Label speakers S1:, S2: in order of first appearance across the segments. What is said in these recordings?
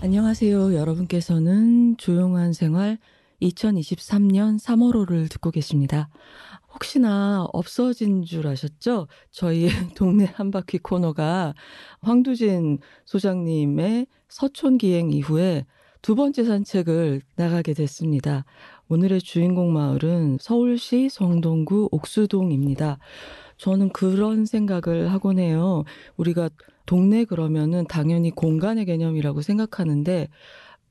S1: 안녕하세요. 여러분께서는 조용한 생활 2023년 3월호를 듣고 계십니다. 혹시나 없어진 줄 아셨죠? 저희 동네 한바퀴 코너가 황두진 소장님의 서촌 기행 이후에 두 번째 산책을 나가게 됐습니다. 오늘의 주인공 마을은 서울시 성동구 옥수동입니다. 저는 그런 생각을 하곤 해요. 우리가 동네 그러면은 당연히 공간의 개념이라고 생각하는데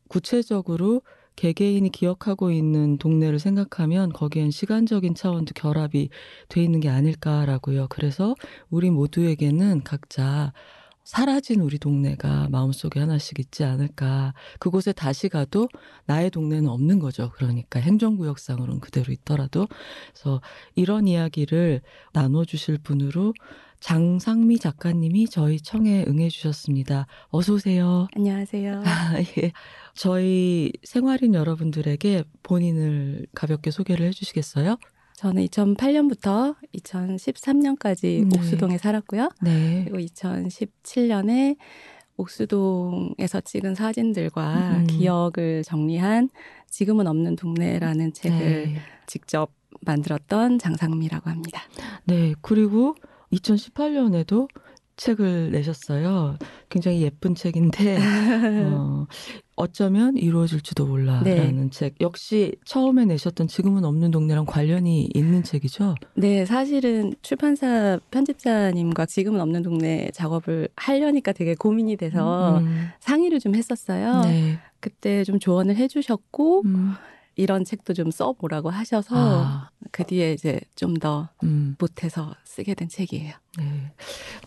S1: 구체적으로 개개인이 기억하고 있는 동네를 생각하면 거기엔 시간적인 차원도 결합이 돼 있는 게 아닐까라고요. 그래서 우리 모두에게는 각자 사라진 우리 동네가 마음속에 하나씩 있지 않을까. 그곳에 다시 가도 나의 동네는 없는 거죠. 그러니까 행정구역상으로는 그대로 있더라도. 그래서 이런 이야기를 나눠주실 분으로 장상미 작가님이 저희 청에 응해주셨습니다. 어서 오세요.
S2: 안녕하세요.
S1: 아, 예. 저희 생활인 여러분들에게 본인을 가볍게 소개를 해주시겠어요?
S2: 저는 2008년부터 2013년까지
S1: 네.
S2: 옥수동에 살았고요.
S1: 네.
S2: 그리고 2017년에 옥수동에서 찍은 사진들과
S1: 음.
S2: 기억을 정리한 지금은 없는 동네라는 책을
S1: 네.
S2: 직접 만들었던 장상미라고 합니다.
S1: 네. 그리고 2018년에도 책을 내셨어요. 굉장히 예쁜 책인데, 어, 어쩌면 이루어질지도 몰라라는
S2: 네.
S1: 책. 역시 처음에 내셨던 지금은 없는 동네랑 관련이 있는 책이죠.
S2: 네, 사실은 출판사 편집자님과 지금은 없는 동네 작업을 하려니까 되게 고민이 돼서
S1: 음,
S2: 상의를 좀 했었어요.
S1: 네.
S2: 그때 좀 조언을 해주셨고
S1: 음,
S2: 이런 책도 좀 써보라고 하셔서
S1: 아,
S2: 그 뒤에 이제 좀더
S1: 음,
S2: 보태서 쓰게 된 책이에요.
S1: 네.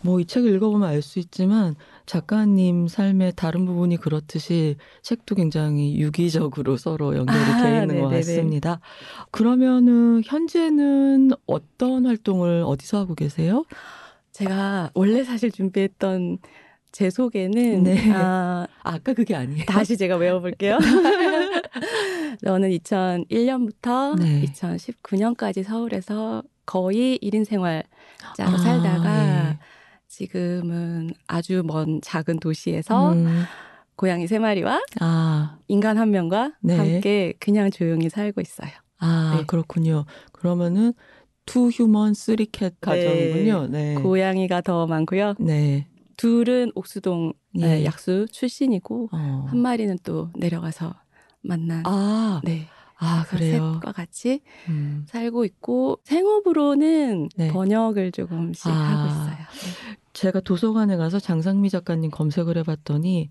S1: 뭐 이 책을 읽어보면 알 수 있지만 작가님 삶의 다른 부분이 그렇듯이 책도 굉장히 유기적으로 서로 연결이
S2: 아,
S1: 돼 있는 것
S2: 네네네.
S1: 같습니다. 그러면은 현재는 어떤 활동을 어디서 하고 계세요?
S2: 제가 원래 사실 준비했던 제 소개는
S1: 네.
S2: 아,
S1: 아, 아까 그게 아니에요.
S2: 다시 제가 외워볼게요. 저는 2001년부터
S1: 네.
S2: 2019년까지 서울에서 거의 1인 생활자로
S1: 아,
S2: 살다가
S1: 예.
S2: 지금은 아주 먼 작은 도시에서
S1: 음,
S2: 고양이 세 마리와
S1: 아,
S2: 인간 한 명과
S1: 네.
S2: 함께 그냥 조용히 살고 있어요.
S1: 아,
S2: 네.
S1: 그렇군요. 그러면은 two human three cat 가정이군요. 네.
S2: 고양이가 더 많고요.
S1: 네.
S2: 둘은 옥수동
S1: 예.
S2: 네, 약수 출신이고
S1: 어.
S2: 한 마리는 또 내려가서 만난
S1: 아,
S2: 네.
S1: 아, 그래요.
S2: 셋과 같이
S1: 음.
S2: 살고 있고 생업으로는
S1: 네.
S2: 번역을 조금씩
S1: 아.
S2: 하고 있어요. 네.
S1: 제가 도서관에 가서 장상미 작가님 검색을 해 봤더니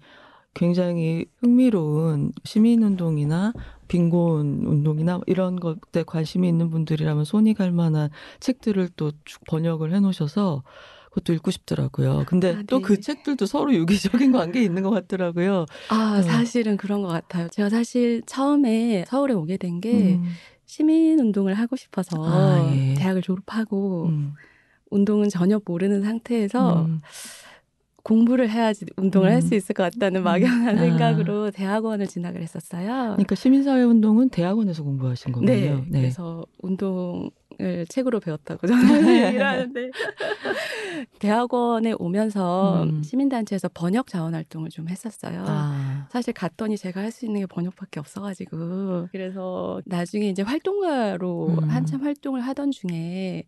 S1: 굉장히 흥미로운 시민운동이나 빈곤 운동이나 이런 것에 관심이 있는 분들이라면 손이 갈 만한 책들을 또쭉 번역을 해 놓으셔서 그것도 읽고 싶더라고요. 근데
S2: 아,
S1: 또그
S2: 네.
S1: 책들도 서로 유기적인 관계에 있는 것 같더라고요.
S2: 아
S1: 어.
S2: 사실은 그런 것 같아요. 제가 사실 처음에 서울에 오게 된게
S1: 음,
S2: 시민 운동을 하고 싶어서
S1: 아, 예.
S2: 대학을 졸업하고
S1: 음,
S2: 운동은 전혀 모르는 상태에서
S1: 음,
S2: 공부를 해야지 운동을
S1: 음.
S2: 할수 있을 것 같다는 막연한
S1: 아.
S2: 생각으로 대학원을 진학을 했었어요.
S1: 그러니까 시민사회 운동은 대학원에서 공부하신 거군요.
S2: 네, 그래서 운동 을 책으로 배웠다고 저는 얘기를 하는데 대학원에 오면서
S1: 음.
S2: 시민단체에서 번역 자원 활동을 좀 했었어요.
S1: 아,
S2: 사실 갔더니 제가 할 수 있는 게 번역밖에 없어가지고 그래서 나중에 이제 활동가로
S1: 음.
S2: 한참 활동을 하던 중에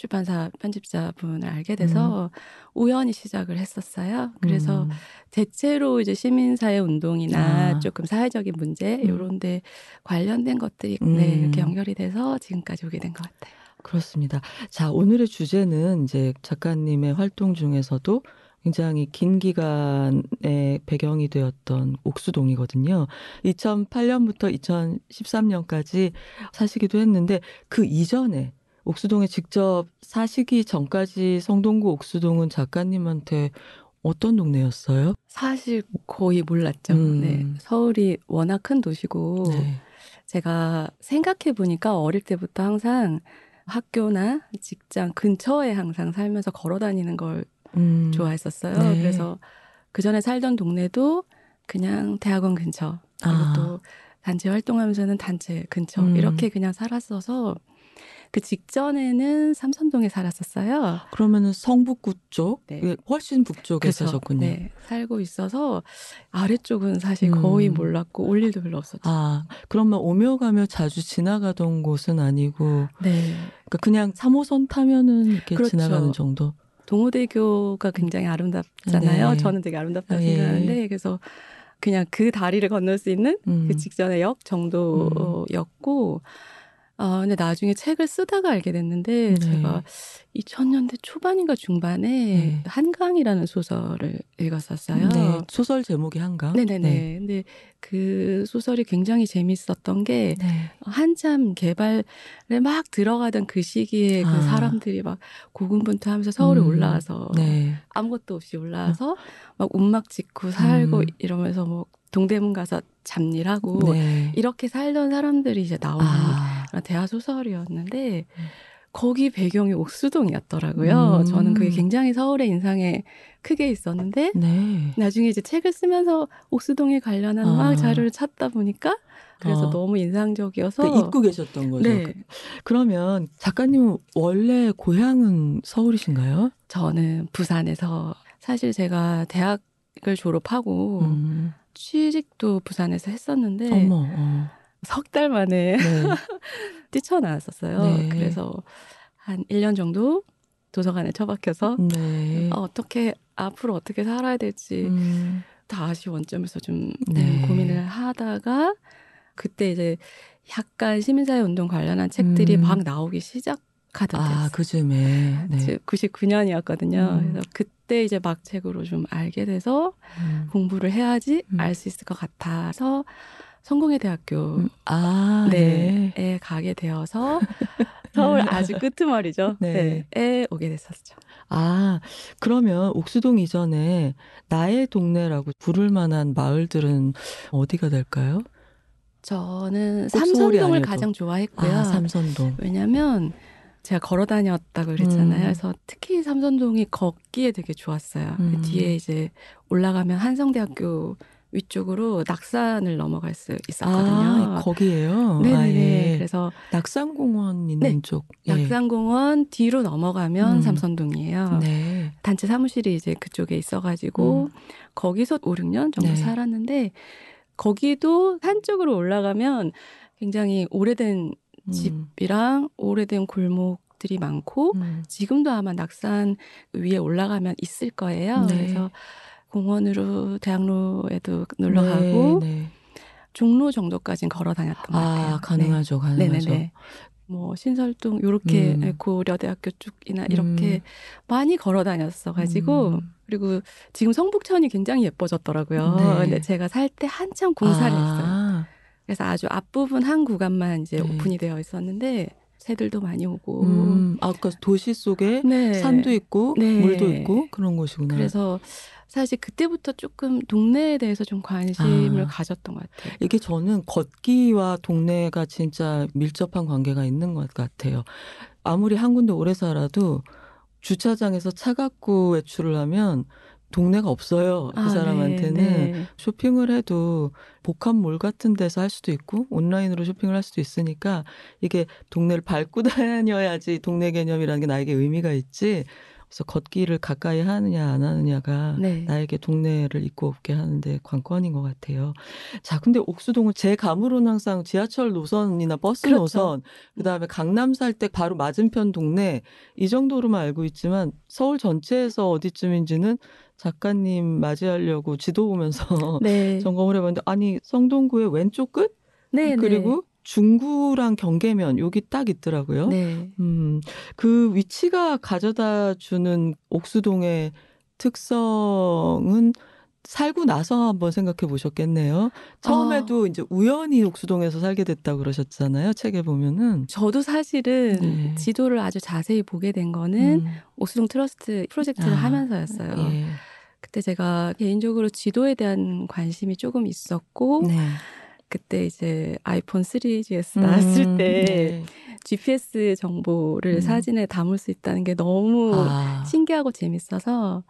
S2: 출판사 편집자분을 알게 돼서 우연히 시작을 했었어요. 그래서
S1: 음,
S2: 대체로 이제 시민사회 운동이나
S1: 아.
S2: 조금 사회적인 문제
S1: 음.
S2: 요런데 관련된 것들이
S1: 음.
S2: 네, 이렇게 연결이 돼서 지금까지 오게 된 것 같아요.
S1: 그렇습니다. 자, 오늘의 주제는 이제 작가님의 활동 중에서도 굉장히 긴 기간의 배경이 되었던 옥수동이거든요. 2008년부터 2013년까지 사시기도 했는데 그 이전에 옥수동에 직접 사시기 전까지 성동구 옥수동은 작가님한테 어떤 동네였어요?
S2: 사실 거의 몰랐죠.
S1: 음.
S2: 네, 서울이 워낙 큰 도시고
S1: 네.
S2: 제가 생각해 보니까 어릴 때부터 항상 학교나 직장 근처에 항상 살면서 걸어 다니는 걸
S1: 음,
S2: 좋아했었어요.
S1: 네.
S2: 그래서 그 전에 살던 동네도 그냥 대학원 근처 그리고
S1: 아.
S2: 또 단체 활동하면서는 단체 근처
S1: 음.
S2: 이렇게 그냥 살았어서 그 직전에는 삼선동에 살았었어요.
S1: 그러면은 성북구 쪽,
S2: 네.
S1: 예, 훨씬 북쪽에
S2: 그래서,
S1: 사셨군요.
S2: 네, 살고 있어서 아래쪽은 사실
S1: 음.
S2: 거의 몰랐고 올 일도 별로 없었죠.
S1: 아, 그러면 오며 가며 자주 지나가던 곳은 아니고,
S2: 네.
S1: 그러니까 그냥 3호선 타면은 이렇게
S2: 그렇죠.
S1: 지나가는 정도.
S2: 동호대교가 굉장히 아름답잖아요.
S1: 네.
S2: 저는 되게 아름답다고
S1: 아, 예.
S2: 생각하는데 그래서 그냥 그 다리를 건널 수 있는
S1: 음.
S2: 그 직전의 역 정도였고 어, 근데 나중에 책을 쓰다가 알게 됐는데
S1: 네.
S2: 제가 2000년대 초반인가 중반에
S1: 네.
S2: 한강이라는 소설을 읽었었어요.
S1: 네, 소설 제목이 한가?
S2: 네네네. 근데 그 소설이 굉장히 재밌었던 게
S1: 네.
S2: 한참 개발에 막 들어가던 그 시기에 그
S1: 아.
S2: 사람들이 막 고군분투 하면서 서울에
S1: 음.
S2: 올라와서
S1: 네.
S2: 아무것도 없이 올라와서 막 움막 짓고 살고
S1: 음.
S2: 이러면서 뭐 동대문 가서 잡일하고
S1: 네.
S2: 이렇게 살던 사람들이 이제 나오는
S1: 아,
S2: 대화 소설이었는데 거기 배경이 옥수동이었더라고요.
S1: 음.
S2: 저는 그게 굉장히 서울의 인상에 크게 있었는데
S1: 네.
S2: 나중에 이제 책을 쓰면서 옥수동에 관련한
S1: 아.
S2: 막 자료를 찾다 보니까 그래서
S1: 어.
S2: 너무 인상적이어서
S1: 그러니까 잊고 계셨던 거죠.
S2: 네.
S1: 그- 그러면 작가님 원래 고향은 서울이신가요?
S2: 저는 부산에서 사실 제가 대학을 졸업하고
S1: 음.
S2: 취직도 부산에서 했었는데
S1: 어머. 어.
S2: 석 달 만에
S1: 네.
S2: 뛰쳐나왔었어요.
S1: 네.
S2: 그래서 한 1년 정도 도서관에 처박혀서
S1: 네.
S2: 어, 어떻게 앞으로 어떻게 살아야 될지
S1: 음.
S2: 다시 원점에서 좀
S1: 네.
S2: 네, 고민을 하다가 그때 이제 약간 시민사회 운동 관련한 책들이
S1: 음.
S2: 막 나오기 시작하던
S1: 아. 그쯤에. 네.
S2: 99년이었거든요.
S1: 음.
S2: 그래서 그때 이제 막 책으로 좀 알게 돼서
S1: 음.
S2: 공부를 해야지
S1: 음.
S2: 알수 있을 것 같아서 성공회 대학교
S1: 음. 아, 네.
S2: 네, 에 가게 되어서 서울 아주 끄트머리죠.
S1: 네.
S2: 네. 에 오게 됐었죠.
S1: 아, 그러면 옥수동 이전에 나의 동네라고 부를 만한 마을들은 어디가 될까요?
S2: 저는 삼선동을. 가장 좋아했고요.
S1: 아, 삼선동.
S2: 왜냐면 제가 걸어 다녔다고 그랬잖아요.
S1: 음.
S2: 그래서 특히 삼선동이 걷기에 되게 좋았어요. 그
S1: 음.
S2: 뒤에 이제 올라가면 한성대학교 위쪽으로 낙산을 넘어갈 수 있었거든요.
S1: 아, 거기에요.
S2: 네네네.
S1: 아, 예.
S2: 그래서
S1: 낙산공원 있는
S2: 네.
S1: 쪽. 예.
S2: 낙산공원 뒤로 넘어가면
S1: 음.
S2: 삼선동이에요.
S1: 네.
S2: 단체 사무실이 이제 그쪽에 있어가지고
S1: 음.
S2: 거기서 5, 6년 정도
S1: 네.
S2: 살았는데 거기도 산 쪽으로 올라가면 굉장히 오래된
S1: 음.
S2: 집이랑 오래된 골목 들이 많고
S1: 음.
S2: 지금도 아마 낙산 위에 올라가면 있을 거예요.
S1: 네.
S2: 그래서 공원으로 대학로에도 놀러 가고
S1: 네, 네.
S2: 종로 정도까지는 걸어 다녔던 것 같아요.
S1: 아, 가능하죠,
S2: 네.
S1: 가능하죠.
S2: 네네네. 뭐 신설동 요렇게
S1: 음.
S2: 고려대학교 쪽이나 이렇게
S1: 음.
S2: 많이 걸어 다녔어 가지고
S1: 음.
S2: 그리고 지금 성북천이 굉장히 예뻐졌더라고요.
S1: 네.
S2: 근데 제가 살 때 한참 공사를 했어요.
S1: 아,
S2: 그래서 아주 앞부분 한 구간만 이제
S1: 네.
S2: 오픈이 되어 있었는데 새들도 많이 오고
S1: 음, 아까 도시 속에
S2: 네.
S1: 산도 있고
S2: 네.
S1: 물도 있고 그런 곳이구나.
S2: 그래서 사실 그때부터 조금 동네에 대해서 좀 관심을
S1: 아.
S2: 가졌던 것 같아요.
S1: 이게 저는 걷기와 동네가 진짜 밀접한 관계가 있는 것 같아요. 아무리 한 군데 오래 살아도 주차장에서 차 갖고 외출을 하면 동네가 없어요. 그
S2: 아,
S1: 사람한테는
S2: 네, 네.
S1: 쇼핑을 해도 복합몰 같은 데서 할 수도 있고 온라인으로 쇼핑을 할 수도 있으니까 이게 동네를 밟고 다녀야지 동네 개념이라는 게 나에게 의미가 있지. 그래서 걷기를 가까이 하느냐 안 하느냐가
S2: 네.
S1: 나에게 동네를 잊고 없게 하는데 관건인 것 같아요. 자, 근데 옥수동은 제 감으로는 항상 지하철 노선이나 버스
S2: 그렇죠.
S1: 노선, 그 다음에 강남 살 때 바로 맞은편 동네 이 정도로만 알고 있지만 서울 전체에서 어디쯤인지는 작가님 맞이하려고 지도 보면서
S2: 네.
S1: 점검을 해봤는데 아니 성동구의 왼쪽 끝
S2: 네,
S1: 그리고 중구랑 경계면 여기 딱 있더라고요.
S2: 네.
S1: 음, 그 위치가 가져다 주는 옥수동의 특성은 살고 나서 한번 생각해 보셨겠네요. 처음에도 이제 우연히 옥수동에서 살게 됐다고 그러셨잖아요. 책에 보면은.
S2: 저도 사실은
S1: 네.
S2: 지도를 아주 자세히 보게 된 거는
S1: 음,
S2: 옥수동 트러스트 프로젝트를
S1: 아,
S2: 하면서였어요.
S1: 예.
S2: 그때 제가 개인적으로 지도에 대한 관심이 조금 있었고
S1: 네.
S2: 그때 이제 아이폰 3GS 나왔을
S1: 음,
S2: 때
S1: 네.
S2: GPS 정보를
S1: 음.
S2: 사진에 담을 수 있다는 게 너무
S1: 아,
S2: 신기하고 재밌어서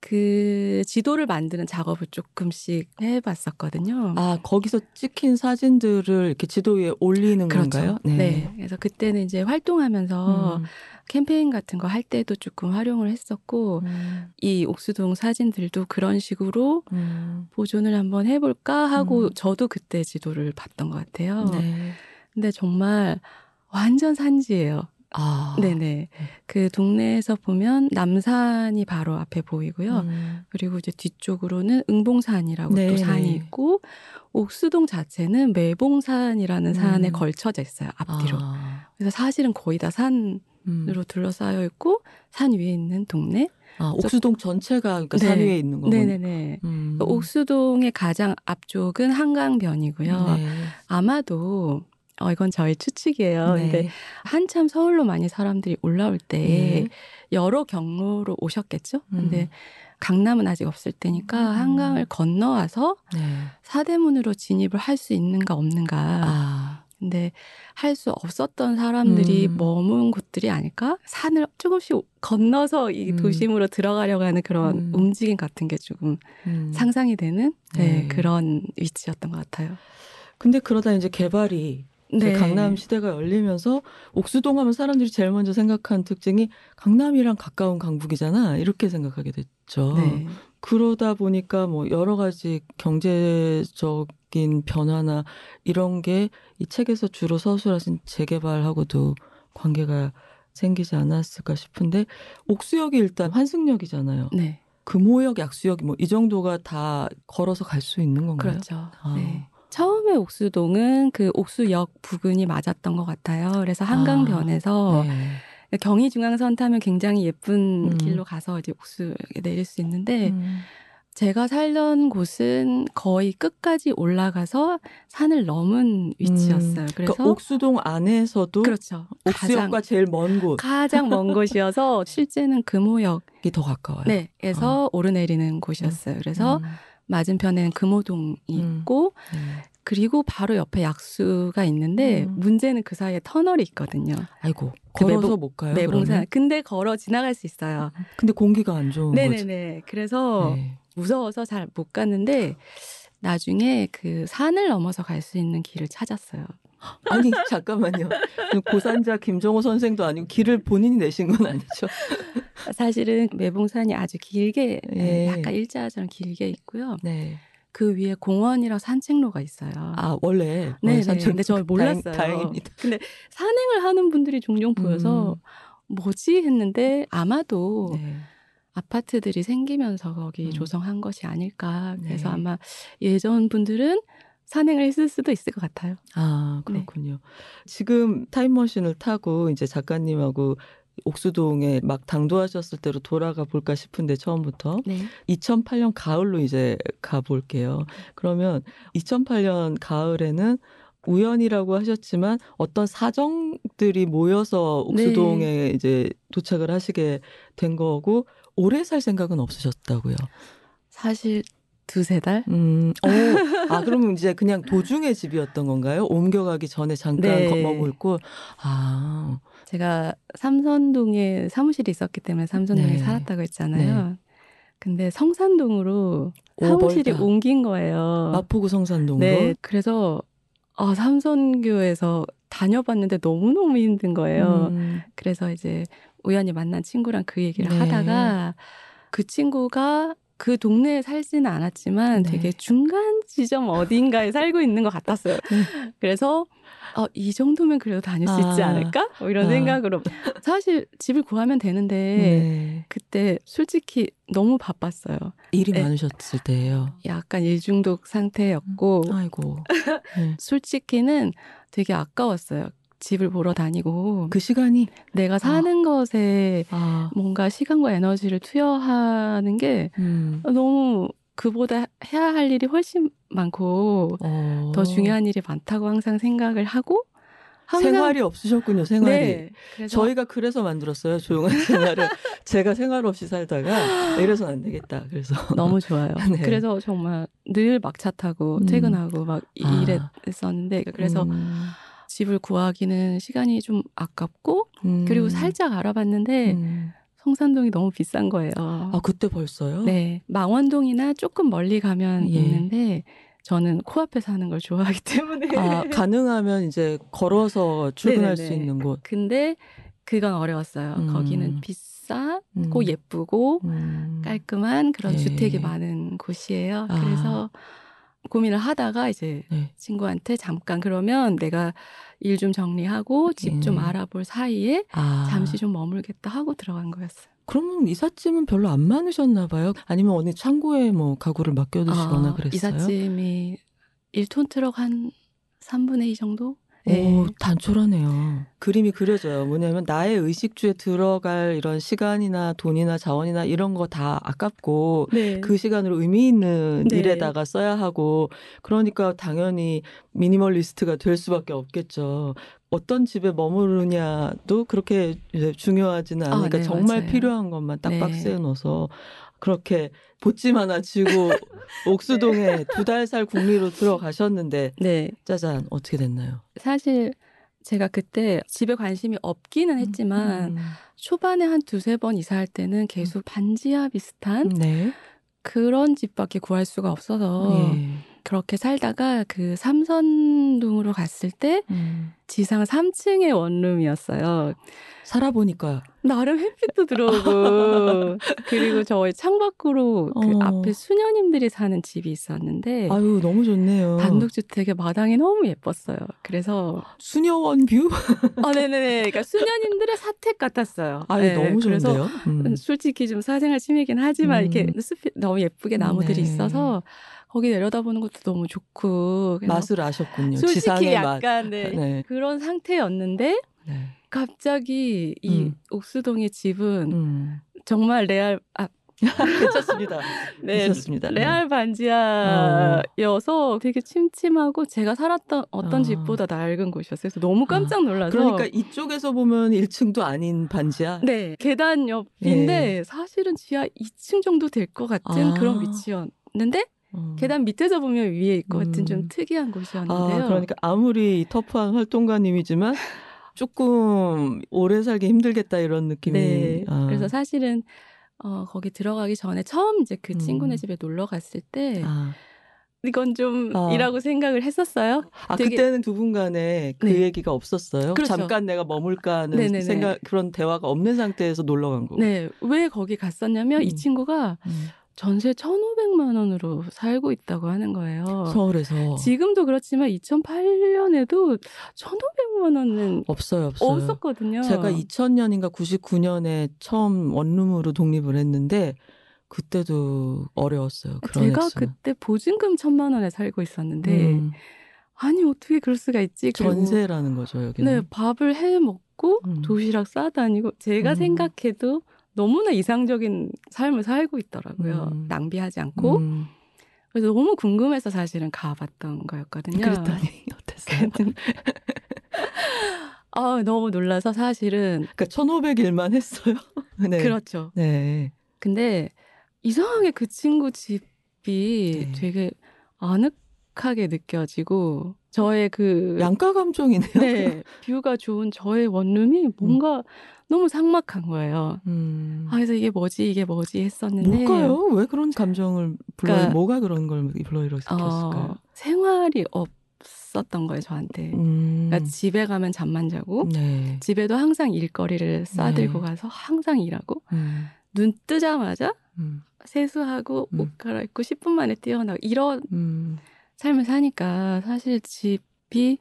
S2: 그그 지도를 만드는 작업을 조금씩 해봤었거든요.
S1: 아 거기서 찍힌 사진들을 이렇게 지도 위에 올리는
S2: 그렇죠.
S1: 건가요?
S2: 네. 그래서 그때는 이제 활동하면서
S1: 음.
S2: 캠페인 같은 거 할 때도 조금 활용을 했었고
S1: 음.
S2: 이 옥수동 사진들도 그런 식으로
S1: 음.
S2: 보존을 한번 해볼까 하고
S1: 음.
S2: 저도 그때 지도를 봤던 것 같아요.
S1: 네.
S2: 근데 정말 완전 산지예요.
S1: 아.
S2: 네네. 그 동네에서 보면 남산이 바로 앞에 보이고요.
S1: 음.
S2: 그리고 이제 뒤쪽으로는 응봉산이라고
S1: 네,
S2: 또 산이
S1: 네.
S2: 있고 옥수동 자체는 매봉산이라는 산에
S1: 음.
S2: 걸쳐져 있어요. 앞뒤로.
S1: 아.
S2: 그래서 사실은 거의 다 산으로
S1: 음.
S2: 둘러싸여 있고 산 위에 있는 동네.
S1: 아, 옥수동 전체가 그러니까 산
S2: 네.
S1: 위에 있는 거군요.
S2: 네네네.
S1: 음.
S2: 옥수동의 가장 앞쪽은 한강변이고요.
S1: 네.
S2: 아마도 어 이건 저의 추측이에요.
S1: 네.
S2: 근데 한참 서울로 많이 사람들이 올라올 때
S1: 네.
S2: 여러 경로로 오셨겠죠. 근데
S1: 음.
S2: 강남은 아직 없을 때니까
S1: 음.
S2: 한강을 건너와서
S1: 네.
S2: 사대문으로 진입을 할 수 있는가 없는가.
S1: 아.
S2: 근데 할 수 없었던 사람들이
S1: 음.
S2: 머문 곳들이 아닐까? 산을 조금씩 건너서 이
S1: 음.
S2: 도심으로 들어가려고 하는 그런
S1: 음.
S2: 움직임 같은 게 조금
S1: 음.
S2: 상상이 되는 네,
S1: 네.
S2: 그런 위치였던 것 같아요.
S1: 근데 그러다 이제 개발이
S2: 네.
S1: 강남 시대가 열리면서 옥수동 하면 사람들이 제일 먼저 생각한 특징이 강남이랑 가까운 강북이잖아. 이렇게 생각하게 됐죠.
S2: 네.
S1: 그러다 보니까 뭐 여러 가지 경제적인 변화나 이런 게 이 책에서 주로 서술하신 재개발하고도 관계가 생기지 않았을까 싶은데 옥수역이 일단 환승역이잖아요.
S2: 네.
S1: 금호역, 약수역 뭐 이 정도가 다 걸어서 갈 수 있는 건가요?
S2: 그렇죠.
S1: 아.
S2: 네. 처음에 옥수동은 그 옥수역 부근이 맞았던 것 같아요. 그래서 한강변에서
S1: 네.
S2: 경의중앙선 타면 굉장히 예쁜
S1: 음.
S2: 길로 가서 이제 옥수에 내릴 수 있는데
S1: 음.
S2: 제가 살던 곳은 거의 끝까지 올라가서 산을 넘은 위치였어요. 그래서
S1: 그러니까 옥수동 안에서도
S2: 그렇죠.
S1: 옥수역과
S2: 가장,
S1: 제일 먼 곳이
S2: 가장 먼 곳이어서 실제는 금호역
S1: 더 가까워요.
S2: 네 에서 오르내리는 곳이었어요. 그래서
S1: 음.
S2: 맞은편에는 금호동이
S1: 음.
S2: 있고
S1: 네.
S2: 그리고 바로 옆에 약수가 있는데
S1: 음.
S2: 문제는 그 사이에 터널이 있거든요.
S1: 아이고
S2: 그
S1: 걸어서
S2: 매봉-
S1: 못 가요.
S2: 매봉산. 근데 걸어 지나갈 수 있어요.
S1: 근데 공기가 안 좋은 거지.
S2: 네네네. 그래서
S1: 네.
S2: 무서워서 잘 못 갔는데 나중에 그 산을 넘어서 갈 수 있는 길을 찾았어요.
S1: 아니 잠깐만요. 고산자 김정호 선생도 아니고 길을 본인이 내신 건 아니죠?
S2: 사실은 매봉산이 아주 길게
S1: 예.
S2: 약간 일자처럼 길게 있고요.
S1: 네.
S2: 그 위에 공원이랑 산책로가 있어요.
S1: 아 원래
S2: 네,
S1: 어, 산책-
S2: 근데 저 몰랐어요.
S1: 다행, 다행 입니다.
S2: 근데 산행을 하는 분들이 종종 보여서
S1: 음.
S2: 뭐지 했는데 아마도
S1: 네.
S2: 아파트들이 생기면서 거기
S1: 음.
S2: 조성한 것이 아닐까. 그래서
S1: 네.
S2: 아마 예전 분들은 산행을 했을 수도 있을 것 같아요.
S1: 아
S2: 네.
S1: 그렇군요. 지금 타임머신을 타고 이제 작가님하고 옥수동에 막 당도하셨을 때로 돌아가 볼까 싶은데 처음부터
S2: 네.
S1: 2008년 가을로 이제 가 볼게요. 그러면 2008년 가을에는 우연이라고 하셨지만 어떤 사정들이 모여서 옥수동에
S2: 네.
S1: 이제 도착을 하시게 된 거고 오래 살 생각은 없으셨다고요.
S2: 사실 두세 달?
S1: 음, 어, 아 그러면 이제 그냥 도중에 집이었던 건가요? 옮겨가기 전에 잠깐
S2: 네.
S1: 거- 머물고 아,
S2: 제가 삼선동에 사무실이 있었기 때문에 삼선동에
S1: 네.
S2: 살았다고 했잖아요. 근데 성산동으로
S1: 오,
S2: 사무실이
S1: 멀다.
S2: 옮긴 거예요.
S1: 마포구 성산동으로.
S2: 네. 그래서 아, 삼선교에서 다녀봤는데 너무너무 힘든 거예요.
S1: 음,
S2: 그래서 이제 우연히 만난 친구랑 그 얘기를
S1: 네.
S2: 하다가 그 친구가 그 동네에 살지는 않았지만
S1: 네.
S2: 되게 중간 지점 어딘가에 살고 있는 것 같았어요. 그래서 어, 이 정도면 그래도 다닐 수 있지
S1: 아.
S2: 않을까? 뭐 이런
S1: 아.
S2: 생각으로 사실 집을 구하면 되는데
S1: 네.
S2: 그때 솔직히 너무 바빴어요.
S1: 일이
S2: 네.
S1: 많으셨을 때예요.
S2: 약간 일중독 상태였고
S1: 아이고. 네.
S2: 솔직히는 되게 아까웠어요. 집을 보러 다니고
S1: 그 시간이
S2: 내가 사는 것에
S1: 아,
S2: 뭔가 시간과 에너지를 투여하는 게
S1: 음,
S2: 너무 그보다 해야 할 일이 훨씬 많고
S1: 어.
S2: 더 중요한 일이 많다고 항상 생각을 하고 항상
S1: 생활이 없으셨군요. 생활이.
S2: 네. 그래서
S1: 저희가 그래서 만들었어요. 조용한 생활을. 제가 생활 없이 살다가 이래서는 안 되겠다. 그래서
S2: 너무 좋아요.
S1: 네.
S2: 그래서 정말 늘 막차 타고
S1: 음.
S2: 퇴근하고 막
S1: 아.
S2: 이랬었는데 그래서
S1: 음,
S2: 집을 구하기는 시간이 좀 아깝고
S1: 음,
S2: 그리고 살짝 알아봤는데
S1: 음,
S2: 성산동이 너무 비싼 거예요.
S1: 아 그때 벌써요?
S2: 네. 망원동이나 조금 멀리 가면
S1: 예.
S2: 있는데 저는 코앞에 사는 걸 좋아하기 때문에.
S1: 아 가능하면 이제 걸어서 출근할 수
S2: 네네네.
S1: 있는 곳.
S2: 근데 그건 어려웠어요.
S1: 음.
S2: 거기는 비싸고
S1: 음.
S2: 예쁘고
S1: 음.
S2: 깔끔한 그런
S1: 예.
S2: 주택이 많은 곳이에요.
S1: 아.
S2: 그래서 고민을 하다가 이제
S1: 네.
S2: 친구한테 잠깐 그러면 내가 일 좀 정리하고 집좀
S1: 예.
S2: 알아볼 사이에
S1: 아
S2: 잠시 좀 머물겠다 하고 들어간 거였어요.
S1: 그러면 이삿짐은 별로 안 많으셨나 봐요. 아니면 어느 창고에 뭐 가구를 맡겨두시거나
S2: 아,
S1: 그랬어요?
S2: 이삿짐이 1톤 트럭 한 3분의 2 정도?
S1: 오,
S2: 네.
S1: 단촐하네요. 그림이 그려져요. 뭐냐면 나의 의식주에 들어갈 이런 시간이나 돈이나 자원이나 이런 거 다 아깝고
S2: 네.
S1: 그 시간으로 의미 있는
S2: 네.
S1: 일에다가 써야 하고 그러니까 당연히 미니멀리스트가 될 수밖에 없겠죠. 어떤 집에 머무르냐도 그렇게 중요하지는
S2: 아,
S1: 않으니까
S2: 네,
S1: 정말
S2: 맞아요.
S1: 필요한 것만 딱
S2: 네.
S1: 박스에 넣어서 그렇게 보찜 하나 쥐고 옥수동에 두 달 살 국리로 들어가셨는데
S2: 네.
S1: 짜잔 어떻게 됐나요?
S2: 사실 제가 그때 집에 관심이 없기는 했지만
S1: 음.
S2: 초반에 한 두세 번 이사할 때는 계속 반지하 비슷한
S1: 네.
S2: 그런 집밖에 구할 수가 없어서
S1: 예.
S2: 그렇게 살다가 그 삼선동으로 갔을 때
S1: 음.
S2: 지상 3층의 원룸이었어요.
S1: 살아보니까
S2: 나름 햇빛도 들어오고 그리고 저희 창밖으로 그
S1: 어.
S2: 앞에 수녀님들이 사는 집이 있었는데
S1: 아유 너무 좋네요.
S2: 단독주택의 마당이 너무 예뻤어요. 그래서
S1: 수녀원 view?
S2: 아 네네네, 그러니까 수녀님들의 사택 같았어요.
S1: 아유
S2: 네,
S1: 너무
S2: 그래서
S1: 좋은데요. 음.
S2: 솔직히 좀 사생활 침해긴 하지만
S1: 음.
S2: 이렇게 숲이 너무 예쁘게 나무들이
S1: 네.
S2: 있어서 거기 내려다보는 것도 너무 좋고
S1: 맛을 아셨군요.
S2: 솔직히
S1: 지상의
S2: 약간 네,
S1: 네.
S2: 그런 상태였는데
S1: 네.
S2: 갑자기 이
S1: 음.
S2: 옥수동의 집은
S1: 음.
S2: 정말 레알 아
S1: 괜찮습니다.
S2: 네,
S1: 있었습니다.
S2: 레알 반지하여서 되게 침침하고 제가 살았던 어떤
S1: 어.
S2: 집보다 낡은 곳이었어요. 그래서 너무 깜짝 놀라서
S1: 그러니까 이쪽에서 보면 1층도 아닌 반지하.
S2: 네 계단 옆인데 사실은 지하 2층 정도 될 것 같은
S1: 예. 아.
S2: 그런 위치였는데
S1: 어.
S2: 계단 밑에서 보면 위에 것 같은
S1: 음.
S2: 좀 특이한 곳이었는데요.
S1: 아, 그러니까 아무리 터프한 활동가님이지만 조금 오래 살기 힘들겠다 이런 느낌이.
S2: 네.
S1: 아.
S2: 그래서 사실은 어, 거기 들어가기 전에 처음 이제 그
S1: 음.
S2: 친구네 집에 놀러 갔을 때
S1: 아,
S2: 이건 좀
S1: 아.
S2: 이라고 생각을 했었어요.
S1: 아
S2: 되게-
S1: 그때는 두 분 간에 그
S2: 네.
S1: 얘기가 없었어요.
S2: 그렇죠.
S1: 잠깐 내가 머물까 하는
S2: 네네네.
S1: 생각 그런 대화가 없는 상태에서 놀러 간 거고.
S2: 네. 왜 거기 갔었냐면 이
S1: 음.
S2: 친구가
S1: 음.
S2: 전세 1,500만 원으로 살고 있다고 하는 거예요.
S1: 서울에서
S2: 지금도 그렇지만 2008년에도 1,500만 원은
S1: 없어요, 없어요.
S2: 없었거든요.
S1: 제가 2000년인가 99년에 처음 원룸으로 독립을 했는데 그때도 어려웠어요.
S2: 제가
S1: 액수는.
S2: 그때 보증금 1,000만 원에 살고 있었는데
S1: 음,
S2: 아니 어떻게 그럴 수가 있지?
S1: 전세라는 거죠 여기는.
S2: 네, 밥을 해 먹고
S1: 음.
S2: 도시락 싸다니고 제가
S1: 음.
S2: 생각해도 너무나 이상적인 삶을 살고 있더라고요.
S1: 음.
S2: 낭비하지 않고.
S1: 음,
S2: 그래서 너무 궁금해서 사실은 가봤던 거였거든요.
S1: 그랬더니 어땠어요?
S2: 아, 너무 놀라서 사실은
S1: 그러니까 1,500일만 했어요. 네.
S2: 그렇죠.
S1: 네.
S2: 근데 이상하게 그 친구 집이
S1: 네.
S2: 되게 아늑하게 느껴지고 저의 그
S1: 양가 감정이네요.
S2: 네, 뷰가 좋은 저의 원룸이 뭔가 너무 삭막한 거예요.
S1: 음.
S2: 아, 그래서 이게 뭐지, 이게 뭐지 했었는데.
S1: 뭘까요? 왜 그런 감정을 불러
S2: 그러니까-
S1: 뭐가 그런 걸 불러일으켰을까요?
S2: 어, 생활이 없었던 거예요, 저한테.
S1: 음.
S2: 그러니까 집에 가면 잠만 자고,
S1: 네.
S2: 집에도 항상 일거리를 싸들고
S1: 네.
S2: 가서 항상 일하고,
S1: 음.
S2: 눈 뜨자마자
S1: 음.
S2: 세수하고
S1: 음.
S2: 옷 갈아입고 10분 만에 뛰어나고 이런
S1: 음.
S2: 삶을 사니까 사실 집이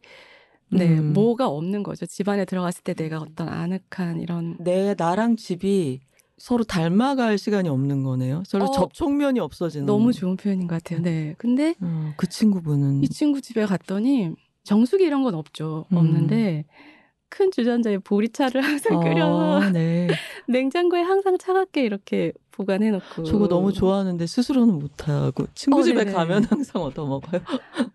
S2: 네
S1: 음.
S2: 뭐가 없는 거죠. 집 안에 들어갔을 때 내가 어떤 아늑한 이런
S1: 내 나랑 집이 서로 닮아갈 시간이 없는 거네요. 서로
S2: 어,
S1: 접촉면이 없어지는.
S2: 너무 좋은 표현인 것 같아요. 네. 근데
S1: 어, 그 친구분은
S2: 이 친구 집에 갔더니 정수기 이런 건 없죠.
S1: 음.
S2: 없는데 큰 주전자에 보리차를 항상 끓여서
S1: 아, 네.
S2: 냉장고에 항상 차갑게 이렇게 보관해 놓고
S1: 저거 너무 좋아하는데 스스로는 못하고 친구
S2: 어,
S1: 집에
S2: 네네.
S1: 가면 항상 얻어 먹어요.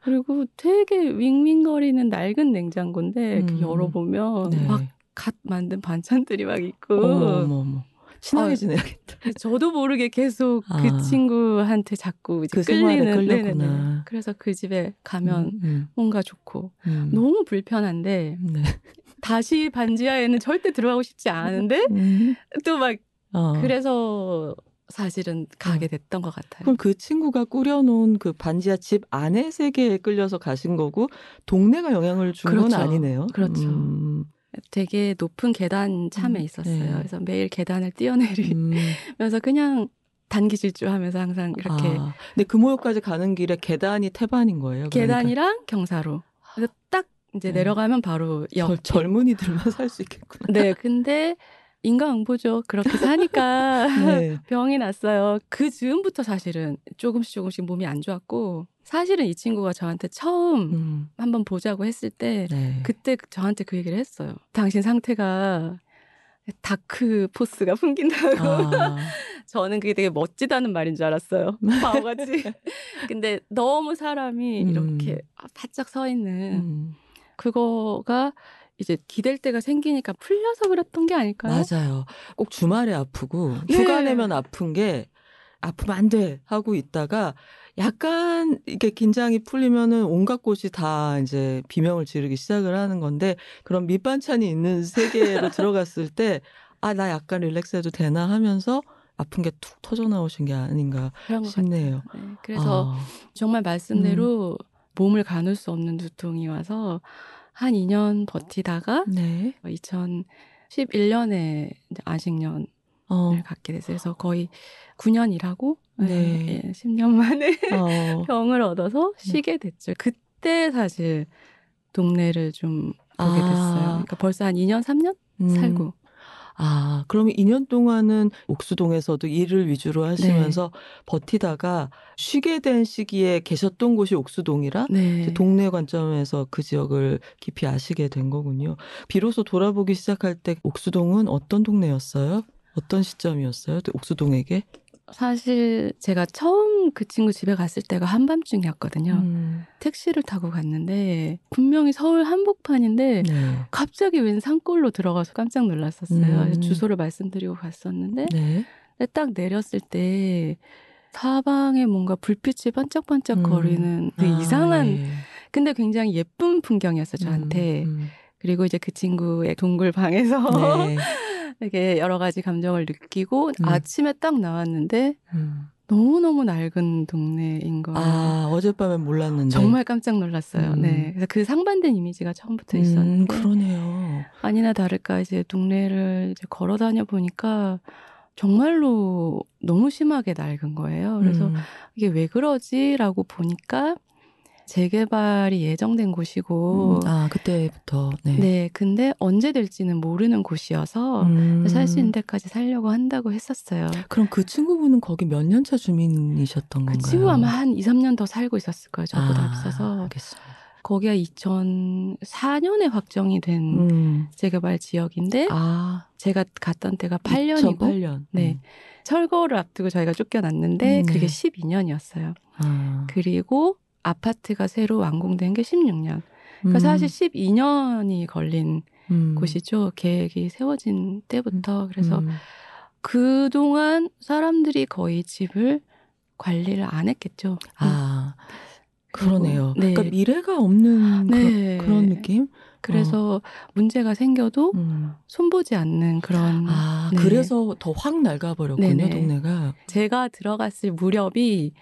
S2: 그리고 되게 윙윙거리는 낡은 냉장고인데
S1: 음.
S2: 그 열어보면
S1: 네.
S2: 막갓 만든 반찬들이 막 있고
S1: 어머 어머 어머. 신나게 지내야겠다.
S2: 저도 모르게 계속
S1: 아.
S2: 그 친구한테 자꾸 이제
S1: 그
S2: 끌리는. 네네네. 그래서 그 집에 가면
S1: 음,
S2: 뭔가 좋고
S1: 음, 음.
S2: 너무 불편한데
S1: 네.
S2: 다시 반지하에는 절대 들어가고 싶지 않은데
S1: 음.
S2: 또막
S1: 어.
S2: 그래서 사실은 가게 됐던 것 같아요.
S1: 그럼 그 친구가 꾸려놓은 그 반지하 집 안의 세계에 끌려서 가신 거고 동네가 영향을 준건
S2: 그렇죠.
S1: 아니네요.
S2: 그렇죠.
S1: 음,
S2: 되게 높은 계단 참에
S1: 음,
S2: 있었어요.
S1: 네.
S2: 그래서 매일 계단을 뛰어내리면서
S1: 음.
S2: 그냥 단기 질주하면서 항상 이렇게
S1: 아, 근데 금호역까지 가는 길에 계단이 태반인 거예요. 그러니까.
S2: 계단이랑 경사로. 그래서 딱 이제
S1: 네.
S2: 내려가면 바로 옆.
S1: 젊, 젊은이들만 살 수 있겠구나.
S2: 네, 근데 인과응보죠. 그렇게 사니까
S1: 네.
S2: 병이 났어요. 그 즈음부터 사실은 조금씩 조금씩 몸이 안 좋았고 사실은 이 친구가 저한테 처음
S1: 음,
S2: 한번 보자고 했을 때
S1: 네.
S2: 그때 저한테 그 얘기를 했어요. 당신 상태가 dark force가 풍긴다고.
S1: 아,
S2: 저는 그게 되게 멋지다는 말인 줄 알았어요. 바보같이. 근데 너무 사람이
S1: 음.
S2: 이렇게 바짝 서 있는
S1: 음,
S2: 그거가 이제 기댈 데가 생기니까 풀려서 그랬던 게 아닐까요?
S1: 맞아요. 꼭 주말에 아프고
S2: 네.
S1: 휴가 내면 아픈 게 아프면 안 돼 하고 있다가 약간 이렇게 긴장이 풀리면은 온갖 곳이 다 이제 비명을 지르기 시작을 하는 건데 그런 밑반찬이 있는 세계로 들어갔을 때 아 나 약간 릴렉스해도 되나 하면서 아픈 게 툭 터져 나오신 게 아닌가 싶네요.
S2: 네, 그래서
S1: 아,
S2: 정말 말씀대로 몸을 가눌 수 없는 두통이 와서 한 2년 버티다가
S1: 네.
S2: 2011년에 안식년을
S1: 어,
S2: 갖게 됐어요. 그래서 거의 9년 일하고
S1: 네.
S2: 예, 10년 만에
S1: 어,
S2: 병을 얻어서 쉬게 됐죠. 그때 사실 동네를 좀 보게
S1: 아.
S2: 됐어요. 그러니까 벌써 한 2년, 3년
S1: 음.
S2: 살고.
S1: 아, 그러면 2년 동안은 옥수동에서도 일을 위주로 하시면서
S2: 네.
S1: 버티다가 쉬게 된 시기에 계셨던 곳이 옥수동이라
S2: 네.
S1: 동네 관점에서 그 지역을 깊이 아시게 된 거군요. 비로소 돌아보기 시작할 때 옥수동은 어떤 동네였어요? 어떤 시점이었어요? 옥수동에게?
S2: 사실 제가 처음 그 친구 집에 갔을 때가 한밤중이었거든요.
S1: 음,
S2: 택시를 타고 갔는데 분명히 서울 한복판인데
S1: 네.
S2: 갑자기 웬 산골로 들어가서 깜짝 놀랐었어요.
S1: 음.
S2: 주소를 말씀드리고 갔었는데
S1: 네.
S2: 딱 내렸을 때 사방에 뭔가 불빛이 반짝반짝
S1: 음.
S2: 거리는 되게
S1: 아,
S2: 이상한
S1: 예.
S2: 근데 굉장히 예쁜 풍경이었어요 저한테.
S1: 음,
S2: 그리고 이제 그 친구의 동굴 방에서
S1: 음. 네.
S2: 되게 여러 가지 감정을 느끼고
S1: 음.
S2: 아침에 딱 나왔는데
S1: 음.
S2: 너무너무 낡은 동네인 거예요.
S1: 아, 어젯밤엔 몰랐는데.
S2: 정말 깜짝 놀랐어요.
S1: 음.
S2: 네. 그래서 그 상반된 이미지가 처음부터
S1: 음,
S2: 있었는데
S1: 그러네요.
S2: 아니나 다를까 이제 동네를 이제 걸어 다녀 보니까 정말로 너무 심하게 낡은 거예요. 그래서
S1: 음.
S2: 이게 왜 그러지라고 보니까 재개발이 예정된 곳이고
S1: 음, 아 그때부터 네.
S2: 네, 근데 언제 될지는 모르는 곳이어서
S1: 음.
S2: 살수 있는 데까지 살려고 한다고 했었어요.
S1: 그럼 그 친구분은 거기 몇 년 차 주민이셨던
S2: 그
S1: 건가요?
S2: 친구 아마 한 2, 3년 더 살고 있었을 거예요. 저보다
S1: 아,
S2: 앞서서.
S1: 알겠습니다.
S2: 거기가 2004년에 확정이 된
S1: 음.
S2: 재개발 지역인데
S1: 아
S2: 제가 갔던 때가 8년이고
S1: 2008년.
S2: 네. 철거를 앞두고 저희가 쫓겨났는데
S1: 음, 네.
S2: 그게 12년이었어요.
S1: 아.
S2: 그리고 아파트가 새로 완공된 게 16년. 그러니까
S1: 음,
S2: 사실 12년이 걸린
S1: 음.
S2: 곳이죠. 계획이 세워진 때부터. 그래서
S1: 음.
S2: 그동안 사람들이 거의 집을 관리를 안 했겠죠.
S1: 아 그러네요.
S2: 네.
S1: 그러니까 미래가 없는
S2: 네.
S1: 그런, 그런 느낌.
S2: 그래서 문제가 생겨도
S1: 음.
S2: 손보지 않는 그런
S1: 아
S2: 네.
S1: 그래서 더 확 낡아버렸군요
S2: 네네.
S1: 동네가.
S2: 제가 들어갔을 무렵이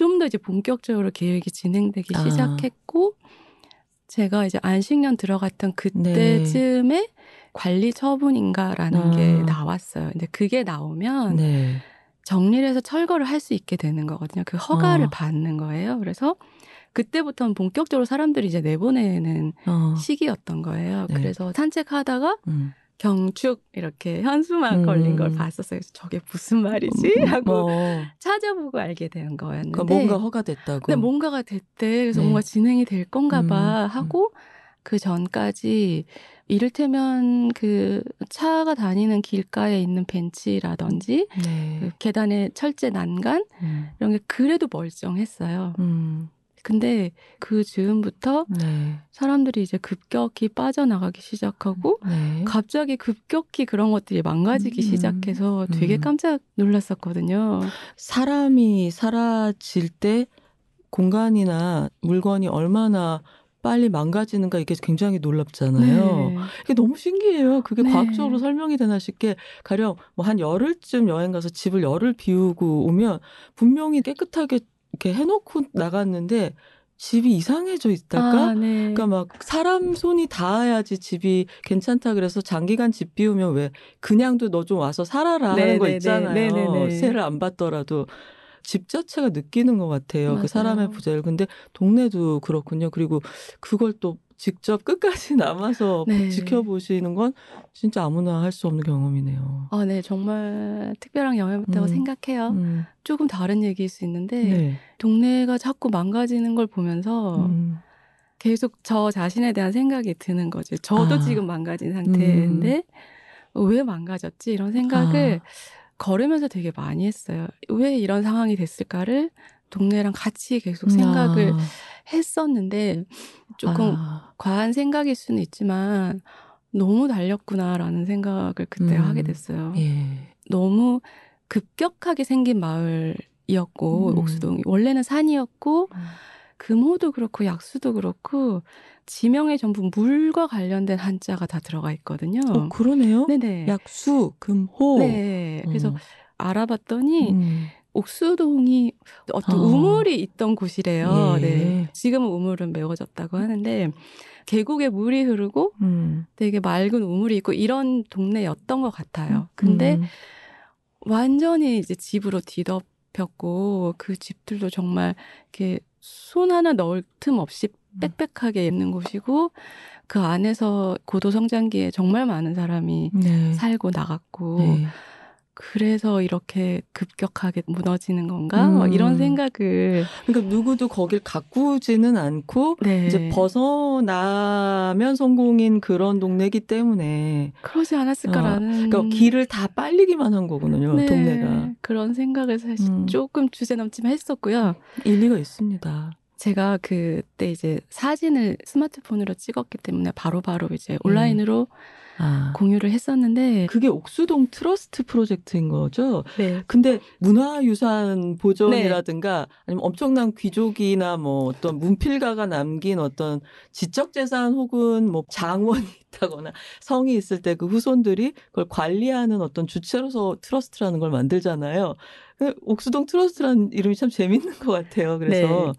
S2: 좀 더 이제 본격적으로 계획이 진행되기
S1: 아.
S2: 시작했고 제가 이제 안식년 들어갔던 그때쯤에 관리 처분인가라는
S1: 아.
S2: 게 나왔어요. 근데 그게 나오면
S1: 네.
S2: 정리를 해서 철거를 할 수 있게 되는 거거든요. 그 허가를
S1: 아.
S2: 받는 거예요. 그래서 그때부터는 본격적으로 사람들이 이제 내보내는
S1: 어.
S2: 시기였던 거예요.
S1: 네.
S2: 그래서 산책하다가
S1: 음.
S2: 경축 이렇게 현수막
S1: 음.
S2: 걸린 걸 봤었어요. 그래서 저게 무슨 말이지? 하고
S1: 뭐
S2: 찾아보고 알게 된 거였는데.
S1: 그러니까 뭔가 허가됐다고.
S2: 근데 뭔가가 됐대. 그래서
S1: 네.
S2: 뭔가 진행이 될 건가 봐
S1: 음,
S2: 하고 그 전까지 이를테면 그 차가 다니는 길가에 있는 벤치라든지
S1: 네.
S2: 그 계단의 철제 난간
S1: 음.
S2: 이런 게 그래도 멀쩡했어요.
S1: 음.
S2: 근데 그 즈음부터
S1: 네.
S2: 사람들이 이제 급격히 빠져나가기 시작하고
S1: 네.
S2: 갑자기 급격히 그런 것들이 망가지기
S1: 음,
S2: 시작해서 되게
S1: 음.
S2: 깜짝 놀랐었거든요.
S1: 사람이 사라질 때 공간이나 물건이 얼마나 빨리 망가지는가 이게 굉장히 놀랍잖아요.
S2: 네.
S1: 이게 너무 신기해요. 그게
S2: 네.
S1: 과학적으로 설명이 되나 싶게 가령 뭐 한 열흘쯤 여행 가서 집을 열흘 비우고 오면 분명히 깨끗하게 이렇게 해놓고 나갔는데 집이 이상해져 있달까?
S2: 아, 네.
S1: 그러니까 막 사람 손이 닿아야지 집이 괜찮다 그래서 장기간 집 비우면 왜 그냥도 너 좀 와서 살아라 하는 거
S2: 네네네.
S1: 있잖아요.
S2: 네네네.
S1: 세를 안 받더라도 집 자체가 느끼는 것 같아요.
S2: 맞아요.
S1: 그 사람의 부재를. 근데 동네도 그렇군요. 그리고 그걸 또 직접 끝까지 남아서
S2: 네.
S1: 지켜보시는 건 진짜 아무나 할 수 없는 경험이네요.
S2: 아, 네, 정말 특별한 영향이었다고
S1: 음.
S2: 생각해요.
S1: 음,
S2: 조금 다른 얘기일 수 있는데
S1: 네.
S2: 동네가 자꾸 망가지는 걸 보면서
S1: 음,
S2: 계속 저 자신에 대한 생각이 드는 거죠. 저도
S1: 아.
S2: 지금 망가진 상태인데 왜 망가졌지 이런 생각을
S1: 아.
S2: 걸으면서 되게 많이 했어요. 왜 이런 상황이 됐을까를 동네랑 같이 계속 생각을
S1: 아,
S2: 했었는데 조금
S1: 아,
S2: 과한 생각일 수는 있지만 너무 달렸구나라는 생각을 그때
S1: 음.
S2: 하게 됐어요.
S1: 예.
S2: 너무 급격하게 생긴 마을이었고
S1: 음.
S2: 옥수동이 원래는 산이었고 금호도 그렇고 약수도 그렇고 지명에 전부 물과 관련된 한자가 다 들어가 있거든요.
S1: 어, 그러네요.
S2: 네네.
S1: 약수, 금호.
S2: 네. 그래서
S1: 어.
S2: 알아봤더니
S1: 음.
S2: 옥수동이 어떤
S1: 어.
S2: 우물이 있던 곳이래요.
S1: 예.
S2: 네. 지금은 우물은 메워졌다고 하는데 계곡에 물이 흐르고
S1: 음.
S2: 되게 맑은 우물이 있고 이런 동네였던 것 같아요. 근데
S1: 음.
S2: 완전히 이제 집으로 뒤덮였고 그 집들도 정말 이렇게 손 하나 넣을 틈 없이
S1: 음.
S2: 빽빽하게 있는 곳이고 그 안에서 고도 성장기에 정말 많은 사람이
S1: 네.
S2: 살고 나갔고
S1: 네.
S2: 그래서 이렇게 급격하게 무너지는 건가? 뭐
S1: 음.
S2: 이런 생각을
S1: 그러니까 누구도 거길 가꾸지는 않고
S2: 네.
S1: 이제 벗어나면 성공인 그런 동네기 때문에
S2: 그러지 않았을까라는
S1: 그러니까 길을 다 빨리기만 한 거거든요.
S2: 네,
S1: 동네가
S2: 그런 생각을 사실
S1: 음.
S2: 조금 주제넘지만 했었고요.
S1: 일리가 있습니다.
S2: 제가 그때 이제 사진을 스마트폰으로 찍었기 때문에 바로바로
S1: 음.
S2: 이제 온라인으로
S1: 아.
S2: 공유를 했었는데
S1: 그게 옥수동 트러스트 프로젝트인 거죠.
S2: 네.
S1: 근데 문화유산 보존이라든가 아니면 엄청난 귀족이나 뭐 어떤 문필가가 남긴 어떤 지적재산 혹은 뭐 장원이 있다거나 성이 있을 때 그 후손들이 그걸 관리하는 어떤 주체로서 트러스트라는 걸 만들잖아요. 근데 옥수동 트러스트라는 이름이 참 재밌는 것 같아요. 그래서
S2: 네.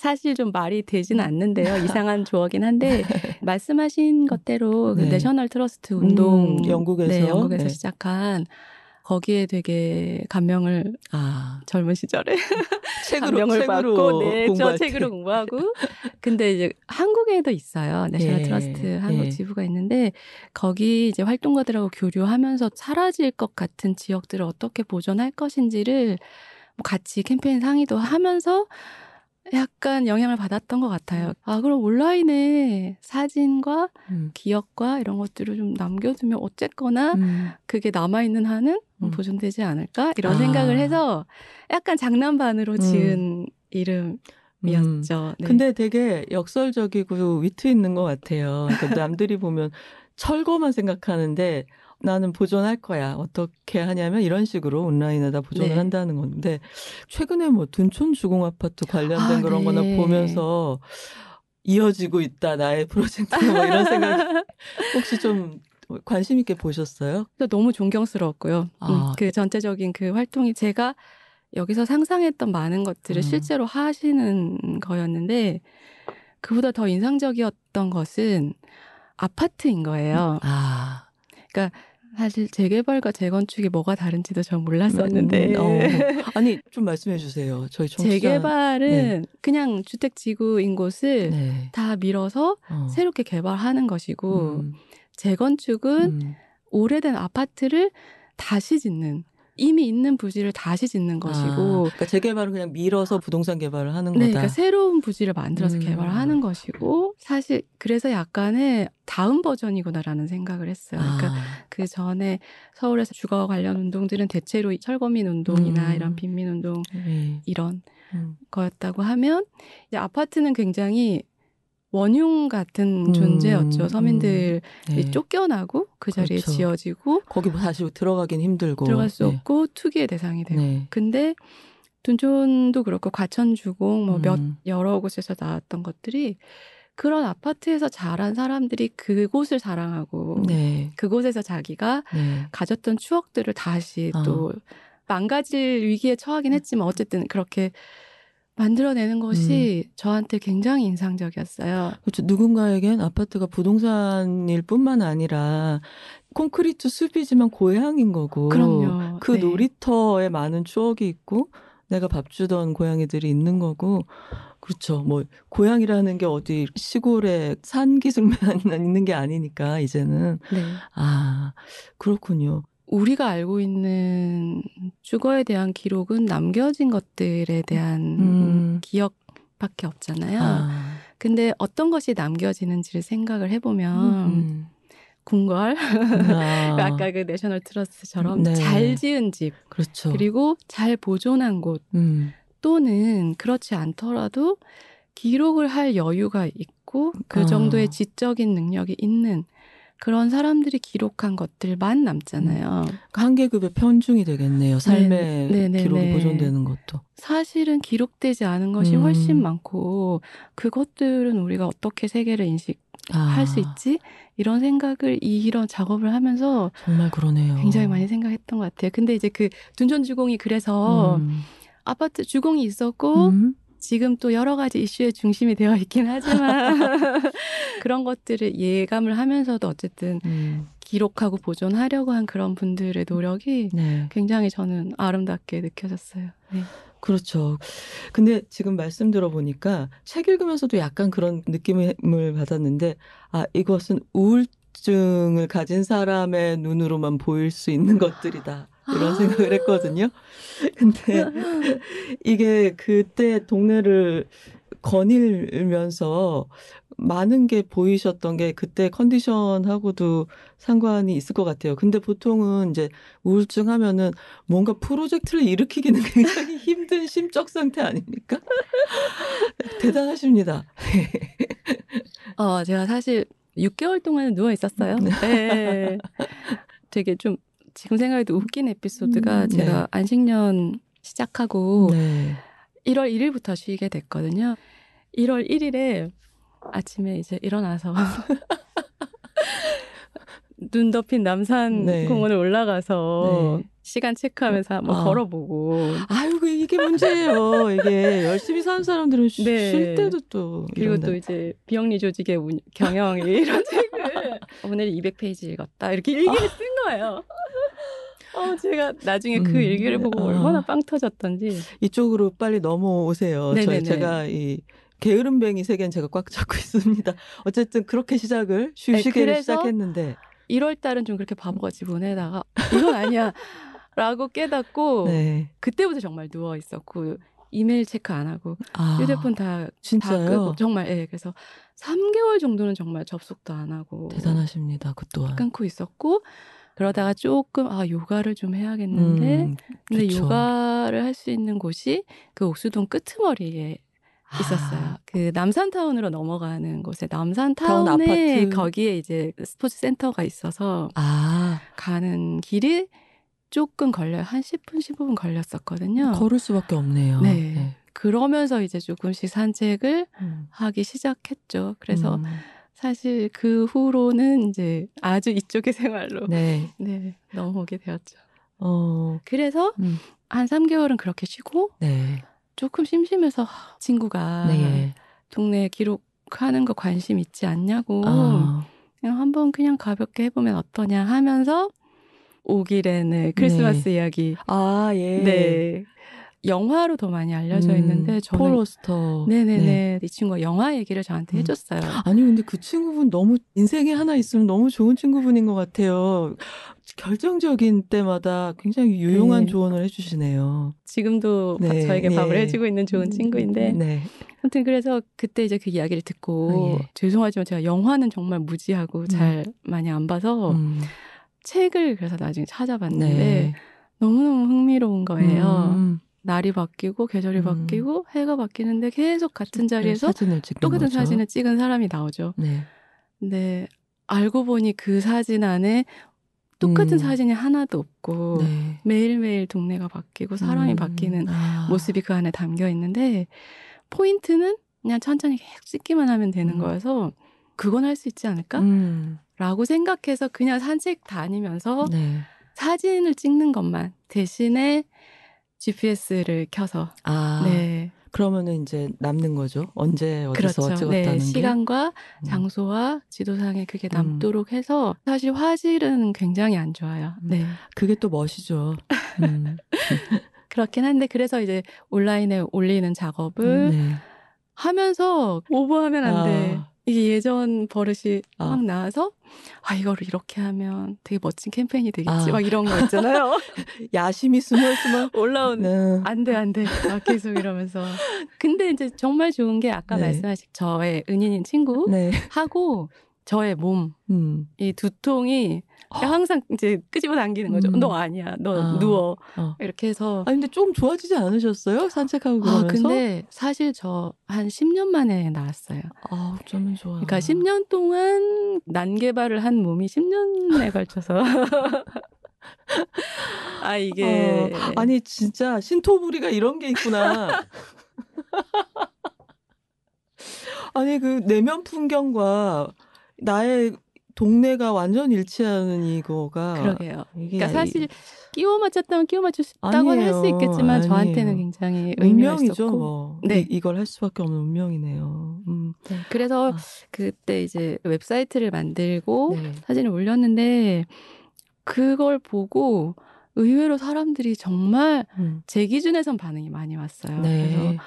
S2: 사실 좀 말이 되지는 않는데요. 이상한 조어긴 한데 말씀하신 것대로 그
S1: 네.
S2: 내셔널 트러스트 운동
S1: 음, 영국에서.
S2: 네, 영국에서
S1: 네.
S2: 시작한 거기에 되게 감명을
S1: 아
S2: 젊은 시절에
S1: 책으로
S2: 감명을
S1: 책으로
S2: 받고 네, 저. 책으로 공부하고 근데 이제 한국에도 있어요. 내셔널
S1: 예,
S2: 트러스트 한국
S1: 예.
S2: 지부가 있는데 거기 이제 활동가들하고 교류하면서 사라질 것 같은 지역들을 어떻게 보존할 것인지를 뭐 같이 캠페인 상의도 하면서 약간 영향을 받았던 것 같아요. 아 그럼 온라인에 사진과
S1: 음.
S2: 기억과 이런 것들을 좀 남겨두면 어쨌거나
S1: 음.
S2: 그게 남아있는 한은
S1: 음.
S2: 보존되지 않을까? 이런
S1: 아.
S2: 생각을 해서 약간 장난반으로
S1: 음.
S2: 지은 이름 이었죠. 네.
S1: 근데 되게 역설적이고 위트 있는 것 같아요. 그러니까 남들이 보면 철거만 생각하는데 나는 보존할 거야. 어떻게 하냐면 이런 식으로 온라인에다 보존을
S2: 네.
S1: 한다는 건데 최근에 뭐 둔촌 주공 아파트 관련된
S2: 아,
S1: 그런 거나
S2: 네.
S1: 보면서 이어지고 있다 나의 프로젝트 뭐 이런 생각 혹시 좀 관심 있게 보셨어요?
S2: 너무 존경스러웠고요.
S1: 아.
S2: 음, 그 전체적인 그 활동이 제가 여기서 상상했던 많은 것들을
S1: 음.
S2: 실제로 하시는 거였는데 그보다 더 인상적이었던 것은 아파트인 거예요.
S1: 아
S2: 사실 재개발과 재건축이 뭐가 다른지도 전 몰랐었는데
S1: 음, 어. 아니 좀 말씀해 주세요. 저희 청취자
S2: 재개발은 그냥 주택 지구인 곳을
S1: 네.
S2: 다 밀어서
S1: 어.
S2: 새롭게 개발하는 것이고
S1: 음,
S2: 재건축은
S1: 음.
S2: 오래된 아파트를 다시 짓는 이미 있는 부지를 다시 짓는
S1: 아,
S2: 것이고
S1: 그러니까 재개발은 그냥 밀어서 부동산 개발을 하는
S2: 네,
S1: 거다.
S2: 그러니까 새로운 부지를 만들어서
S1: 음.
S2: 개발을 하는 것이고 사실 그래서 약간의 다음 버전이구나라는 생각을 했어요. 그러니까
S1: 아,
S2: 그 전에 서울에서 주거 관련 운동들은 대체로 철거민 운동이나
S1: 음.
S2: 이런 빈민 운동
S1: 네.
S2: 이런
S1: 음.
S2: 거였다고 하면 이제 아파트는 굉장히 원흉 같은
S1: 음,
S2: 존재였죠. 서민들이
S1: 네.
S2: 쫓겨나고 그 자리에
S1: 그렇죠.
S2: 지어지고
S1: 거기 뭐 다시 들어가긴 힘들고
S2: 들어갈 수
S1: 네.
S2: 없고 투기의 대상이 되고.
S1: 네.
S2: 근데 둔촌도 그렇고 과천주공 뭐몇
S1: 음.
S2: 여러 곳에서 나왔던 것들이 그런 아파트에서 자란 사람들이 그곳을 사랑하고
S1: 네.
S2: 그곳에서 자기가
S1: 네.
S2: 가졌던 추억들을 다시
S1: 어.
S2: 또 망가질 위기에 처하긴 했지만 어쨌든 그렇게 만들어내는 것이
S1: 음.
S2: 저한테 굉장히 인상적이었어요.
S1: 그렇죠. 누군가에겐 아파트가 부동산일 뿐만 아니라 콘크리트 숲이지만 고향인 거고.
S2: 그럼요.
S1: 그
S2: 네.
S1: 놀이터에 많은 추억이 있고 내가 밥 주던 고양이들이 있는 거고. 그렇죠. 뭐 고향이라는 게 어디 시골에 산 기슭만 있는 게 아니니까 이제는
S2: 네.
S1: 아 그렇군요.
S2: 우리가 알고 있는 주거에 대한 기록은 남겨진 것들에 대한
S1: 음.
S2: 기억밖에 없잖아요.
S1: 아,
S2: 근데 어떤 것이 남겨지는지를 생각을 해보면
S1: 음.
S2: 궁궐,
S1: 아,
S2: 아까 그 내셔널 트러스트처럼
S1: 네.
S2: 잘 지은 집,
S1: 그렇죠.
S2: 그리고 잘 보존한 곳,
S1: 음.
S2: 또는 그렇지 않더라도 기록을 할 여유가 있고 그
S1: 아.
S2: 정도의 지적인 능력이 있는 그런 사람들이 기록한 것들만 남잖아요.
S1: 한 계급의 편중이 되겠네요. 삶의
S2: 네, 네,
S1: 기록이
S2: 네.
S1: 보존되는 것도.
S2: 사실은 기록되지 않은 것이
S1: 음.
S2: 훨씬 많고 그것들은 우리가 어떻게 세계를 인식할
S1: 아,
S2: 수 있지? 이런 생각을 이런 작업을 하면서
S1: 정말 그러네요.
S2: 굉장히 많이 생각했던 것 같아요. 근데 이제 그 둔전 주공이 그래서
S1: 음.
S2: 아파트 주공이 있었고
S1: 음.
S2: 지금 또 여러 가지 이슈의 중심이 되어 있긴 하지만 그런 것들을 예감을 하면서도 어쨌든
S1: 음.
S2: 기록하고 보존하려고 한 그런 분들의 노력이
S1: 네.
S2: 굉장히 저는 아름답게 느껴졌어요. 네.
S1: 그렇죠. 근데 지금 말씀 들어보니까 책 읽으면서도 약간 그런 느낌을 받았는데, 아, 이것은 우울증을 가진 사람의 눈으로만 보일 수 있는 것들이다. 이런
S2: 아.
S1: 생각을 했거든요. 근데 이게 그때 동네를 거닐면서 많은 게 보이셨던 게 그때 컨디션하고도 상관이 있을 것 같아요. 근데 보통은 이제 우울증 하면은 뭔가 프로젝트를 일으키기는 굉장히 힘든 심적 상태 아닙니까? 대단하십니다.
S2: 어, 제가 사실 6개월 동안 누워 있었어요. 네. 되게 좀 지금 생각해도 웃긴 에피소드가
S1: 음, 네.
S2: 제가 안식년 시작하고
S1: 네.
S2: 1월 1일부터 쉬게 됐거든요. 1월 1일에 아침에 이제 일어나서 눈 덮인 남산
S1: 네.
S2: 공원을 올라가서
S1: 네.
S2: 시간 체크하면서 한번
S1: 아.
S2: 걸어보고
S1: 아유, 이게 문제예요. 이게 열심히 사는 사람들은 쉬-
S2: 네.
S1: 쉴 때도 또
S2: 그리고. 또 이제 비영리 조직의 운- 경영 이런 책을 오늘 200페이지 읽었다 이렇게 일기를 쓴 거예요. 어, 제가 나중에 그
S1: 음.
S2: 일기를 보고
S1: 아.
S2: 얼마나 빵 터졌던지.
S1: 이쪽으로 빨리 넘어오세요.
S2: 네네네.
S1: 제가 이 게으름뱅이 세계는 제가 꽉 잡고 있습니다. 어쨌든 그렇게 시작을
S2: 네,
S1: 쉬시게를
S2: 그래서
S1: 시작했는데
S2: 1월 달은 좀 그렇게 바보같이 보내다가 이건 아니야. 라고 깨닫고
S1: 네.
S2: 그때부터 정말 누워 있었고 이메일 체크 안 하고
S1: 아,
S2: 휴대폰 다, 다
S1: 진짜요?
S2: 끄고 정말 예 그래서 3개월 정도는 정말 접속도 안 하고
S1: 대단하십니다. 그 또한.
S2: 끊고 있었고 그러다가 조금 아 요가를 좀 해야겠는데
S1: 음,
S2: 근데. 요가를 할 수 있는 곳이 그 옥수동 끄트머리에 있었어요.
S1: 아,
S2: 그 남산타운으로 넘어가는 곳에
S1: 타운
S2: 남산타운에
S1: 아파트.
S2: 거기에 이제 스포츠 센터가 있어서
S1: 아,
S2: 가는 길이 조금 걸려요. 한 10분, 15분 걸렸었거든요.
S1: 걸을 수밖에 없네요.
S2: 네. 그러면서 이제 조금씩 산책을
S1: 음,
S2: 하기 시작했죠. 그래서
S1: 음,
S2: 사실 그 후로는 이제 아주 이쪽의 생활로
S1: 네.
S2: 네, 넘어오게 되었죠.
S1: 어,
S2: 그래서
S1: 음,
S2: 한 3개월은 그렇게 쉬고
S1: 네.
S2: 조금 심심해서 친구가
S1: 네.
S2: 동네 기록하는 거 관심 있지 않냐고.
S1: 아,
S2: 그냥 한번 그냥 가볍게 해보면 어떠냐 하면서 오기렌의 크리스마스 이야기.
S1: 아, 예.
S2: 네 영화로 더 많이 알려져
S1: 음,
S2: 있는데
S1: 폴
S2: 저는
S1: 오스터.
S2: 네네 네 이 친구가 영화 얘기를 저한테
S1: 음.
S2: 해줬어요.
S1: 아니 근데 그 친구분 너무 인생에 하나 있으면 너무 좋은 친구분인 것 같아요. 결정적인 때마다 굉장히 유용한
S2: 네.
S1: 조언을 해주시네요.
S2: 지금도 바-
S1: 네,
S2: 저에게 밥을
S1: 예.
S2: 해주고 있는 좋은 친구인데
S1: 네.
S2: 아무튼 그래서 그때 이제 그 이야기를 듣고
S1: 아, 예.
S2: 죄송하지만 제가 영화는 정말 무지하고 잘 많이 안 봐서
S1: 음,
S2: 책을 그래서 나중에 찾아봤는데
S1: 네.
S2: 너무너무 흥미로운 거예요.
S1: 음,
S2: 날이 바뀌고 계절이
S1: 음.
S2: 바뀌고 해가 바뀌는데 계속 같은 자리에서
S1: 사진을
S2: 똑같은
S1: 거죠.
S2: 사진을 찍은 사람이 나오죠.
S1: 네.
S2: 근데 알고 보니 그 사진 안에 똑같은
S1: 음.
S2: 사진이 하나도 없고
S1: 네.
S2: 매일매일 동네가 바뀌고 사람이
S1: 음,
S2: 바뀌는
S1: 아,
S2: 모습이 그 안에 담겨 있는데 포인트는 그냥 천천히 계속 찍기만 하면 되는
S1: 음.
S2: 거여서 그건 할 수 있지 않을까?
S1: 음.
S2: 라고 생각해서 그냥 산책 다니면서
S1: 네.
S2: 사진을 찍는 것만 대신에 GPS를 켜서
S1: 아,
S2: 네
S1: 그러면은 이제 남는 거죠. 언제 어디서
S2: 그렇죠
S1: 찍었다는
S2: 네
S1: 게.
S2: 시간과
S1: 음.
S2: 장소와 지도상에 그게
S1: 음.
S2: 남도록 해서 사실 화질은 굉장히 안 좋아요.
S1: 음.
S2: 네
S1: 그게 또 멋이죠. 음.
S2: 그렇긴 한데 그래서 이제 온라인에 올리는 작업을
S1: 네.
S2: 하면서 오버하면 안 돼.
S1: 아.
S2: 이게 예전 버릇이
S1: 아.
S2: 막 나와서 아 이거를 이렇게 하면 되게 멋진 캠페인이 되겠지
S1: 아.
S2: 막 이런 거 있잖아요.
S1: 야심이 스멀스멀.
S2: 올라오는
S1: 네.
S2: 안 돼, 안 돼. 막 계속 이러면서. 근데 이제 정말 좋은 게 아까
S1: 네.
S2: 말씀하신 저의 은인인 친구
S1: 네.
S2: 하고 저의 몸,
S1: 음.
S2: 이 두통이 항상 이제 끄집어 당기는 거죠.
S1: 음.
S2: 너 아니야. 너
S1: 아.
S2: 누워.
S1: 어.
S2: 이렇게 해서.
S1: 아 근데 좀 좋아지지 않으셨어요? 산책하고
S2: 아,
S1: 그러면서?
S2: 근데 사실 저 한 10년 만에 나왔어요.
S1: 아, 어쩌면 좋아.
S2: 그러니까 10년 동안 난개발을 한 몸이 10년에 걸쳐서. 아, 이게.
S1: 어, 아니 진짜 신토부리가 이런 게 있구나. 아니 그 내면 풍경과 나의 동네가 완전 일치하는 이거가
S2: 그러게요. 그러니까 사실 끼워 맞췄다면 끼워 맞췄다고 할수
S1: 아니에요.
S2: 있겠지만
S1: 아니에요.
S2: 저한테는 굉장히
S1: 운명이죠, 뭐.
S2: 네.
S1: 이, 이걸 할 수밖에 없는 운명이네요. 음.
S2: 네, 그래서
S1: 아.
S2: 그때 이제 웹사이트를 만들고
S1: 네.
S2: 사진을 올렸는데 그걸 보고 의외로 사람들이 정말
S1: 음.
S2: 제 기준에선 반응이 많이 왔어요.
S1: 네.
S2: 그래서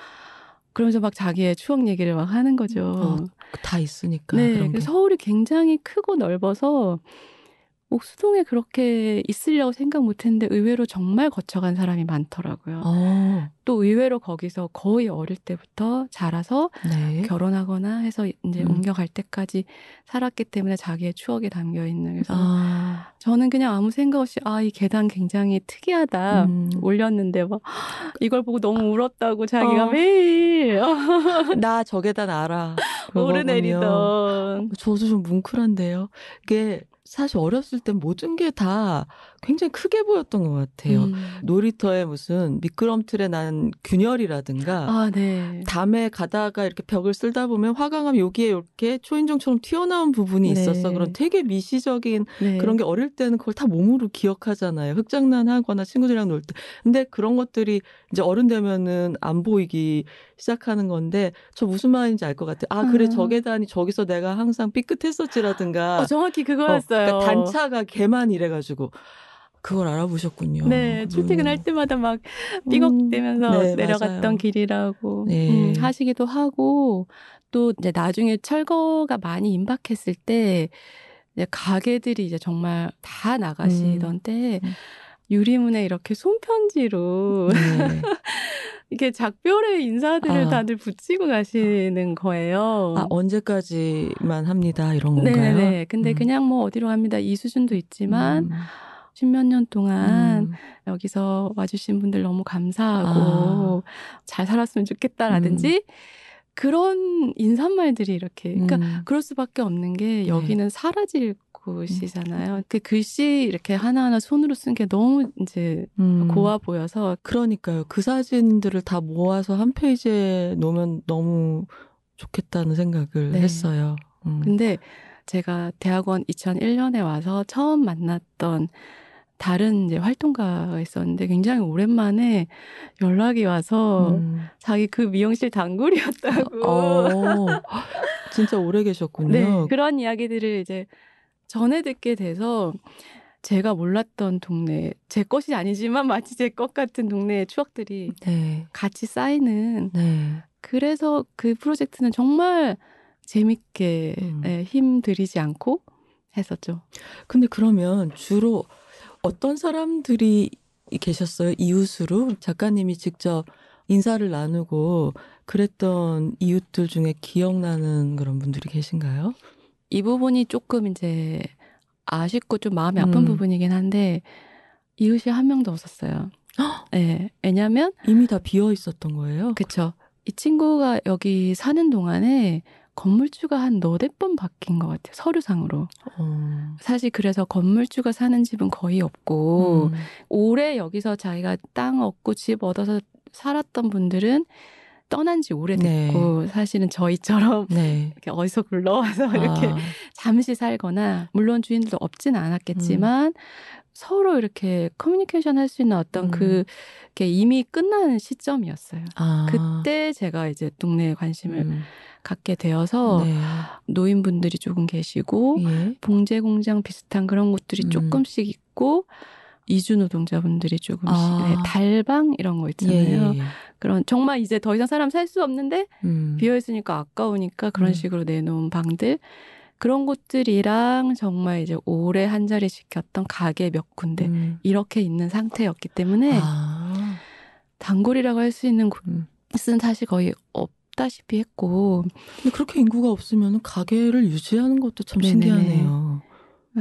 S2: 그러면서 막 자기의 추억 얘기를 막 하는 거죠.
S1: 어, 다 있으니까
S2: 네, 서울이 굉장히 크고 넓어서 옥수동에 그렇게 있으려고 생각 못했는데 의외로 정말 거쳐간 사람이 많더라고요.
S1: 어,
S2: 또 의외로 거기서 거의 어릴 때부터 자라서
S1: 네.
S2: 결혼하거나 해서 이제
S1: 음.
S2: 옮겨갈 때까지 살았기 때문에 자기의 추억이 담겨 있는 그래서
S1: 아,
S2: 저는 그냥 아무 생각 없이 아 이 계단 굉장히 특이하다
S1: 음.
S2: 올렸는데 막 이걸 보고 너무 울었다고 자기가
S1: 어.
S2: 매일
S1: 나 저 계단 알아.
S2: 오르내리던
S1: 저도 좀 뭉클한데요. 이게 사실 어렸을 땐 모든 게 다 굉장히 크게 보였던 것 같아요.
S2: 음.
S1: 놀이터에 무슨 미끄럼틀에 난 균열이라든가
S2: 아, 네.
S1: 담에 가다가 이렇게 벽을 쓸다 보면 화강암 여기에 이렇게 초인종처럼 튀어나온 부분이
S2: 네.
S1: 있었어. 그런 되게 미시적인
S2: 네.
S1: 그런 게 어릴 때는 그걸 다 몸으로 기억하잖아요. 흙장난 하거나 친구들이랑 놀 때. 근데 그런 것들이 이제 어른 되면은 안 보이기 시작하는 건데 저 무슨 말인지 알 것 같아요. 아, 그래,
S2: 아.
S1: 저 계단이 저기서 내가 항상 삐끗했었지라든가.
S2: 어, 정확히
S1: 어,
S2: 그거였어요.
S1: 그러니까 단차가 걔만 이래가지고. 그걸 알아보셨군요.
S2: 네,
S1: 음.
S2: 출퇴근할 때마다 막 삐걱대면서
S1: 음, 네,
S2: 내려갔던
S1: 맞아요.
S2: 길이라고
S1: 네.
S2: 음, 하시기도 하고 또 이제 나중에 철거가 많이 임박했을 때 이제 가게들이 이제 정말 다 나가시던 때
S1: 음.
S2: 유리문에 이렇게 손편지로
S1: 네.
S2: 이렇게 작별의 인사들을
S1: 아.
S2: 다들 붙이고 가시는 거예요.
S1: 아, 언제까지만 합니다. 이런 건가요?
S2: 네네. 근데
S1: 음.
S2: 그냥 뭐 어디로 갑니다. 이 수준도 있지만
S1: 음.
S2: 십몇 년 동안
S1: 음.
S2: 여기서 와주신 분들 너무 감사하고 잘 살았으면 좋겠다라든지 그런 인사말들이 이렇게 그러니까
S1: 음.
S2: 그럴 수밖에 없는 게
S1: 네.
S2: 여기는 사라질 곳이잖아요. 그 글씨 이렇게 하나하나 손으로 쓴 게 너무 이제
S1: 음.
S2: 고와 보여서
S1: 그러니까요. 그 사진들을 다 모아서 한 페이지에 놓으면 너무 좋겠다는 생각을
S2: 네.
S1: 했어요. 음.
S2: 근데 제가 대학원 2001년에 와서 처음 만났던 다른 이제 활동가가 있었는데 굉장히 오랜만에 연락이 와서
S1: 음.
S2: 자기 그 미용실 단골이었다고.
S1: 어, 진짜 오래 계셨군요.
S2: 네, 그런 이야기들을 이제 전해 듣게 돼서 제가 몰랐던 동네, 제 것이 아니지만 마치 제 것 같은 동네의 추억들이
S1: 네.
S2: 같이 쌓이는
S1: 네.
S2: 그래서 그 프로젝트는 정말 재밌게
S1: 음.
S2: 예, 힘 들이지 않고 했었죠.
S1: 근데 그러면 주로 어떤 사람들이 계셨어요? 이웃으로 작가님이 직접 인사를 나누고 그랬던 이웃들 중에 기억나는 그런 분들이 계신가요?
S2: 이 부분이 조금 이제 아쉽고 좀 마음이 아픈
S1: 음.
S2: 부분이긴 한데 이웃이 한 명도 없었어요. 네, 왜냐하면
S1: 이미 다 비어 있었던 거예요?
S2: 그쵸. 이 친구가 여기 사는 동안에 건물주가 한 너댓 번 바뀐 것 같아요. 서류상으로.
S1: 어.
S2: 사실 그래서 건물주가 사는 집은 거의 없고
S1: 음.
S2: 오래 여기서 자기가 땅 얻고 집 얻어서 살았던 분들은 떠난 지 오래됐고 사실은 저희처럼
S1: 네.
S2: 이렇게 어디서 굴러와서 이렇게
S1: 아,
S2: 잠시 살거나 물론 주인들도 없지는 않았겠지만 서로 이렇게 커뮤니케이션 할 수 있는 어떤
S1: 음.
S2: 그 게 이미 끝나는 시점이었어요.
S1: 아,
S2: 그때 제가 이제 동네에 관심을
S1: 음,
S2: 갖게 되어서
S1: 네.
S2: 노인분들이 조금 계시고
S1: 예.
S2: 봉제 공장 비슷한 그런 곳들이
S1: 음.
S2: 조금씩 있고 이주 노동자분들이 조금씩
S1: 아.
S2: 네, 달방 이런 거 있잖아요.
S1: 예, 예.
S2: 그런 정말 이제 더 이상 사람 살 수 없는데
S1: 음.
S2: 비어 있으니까 아까우니까 그런
S1: 음.
S2: 식으로 내놓은 방들 그런 곳들이랑 정말 이제 오래 한 자리 지켰던 가게 몇 군데
S1: 음.
S2: 이렇게 있는 상태였기 때문에
S1: 아,
S2: 단골이라고 할 수 있는
S1: 음.
S2: 곳은 사실 거의 없다시피 했고
S1: 근데 그렇게 인구가 없으면 가게를 유지하는 것도 참
S2: 네네네.
S1: 신기하네요.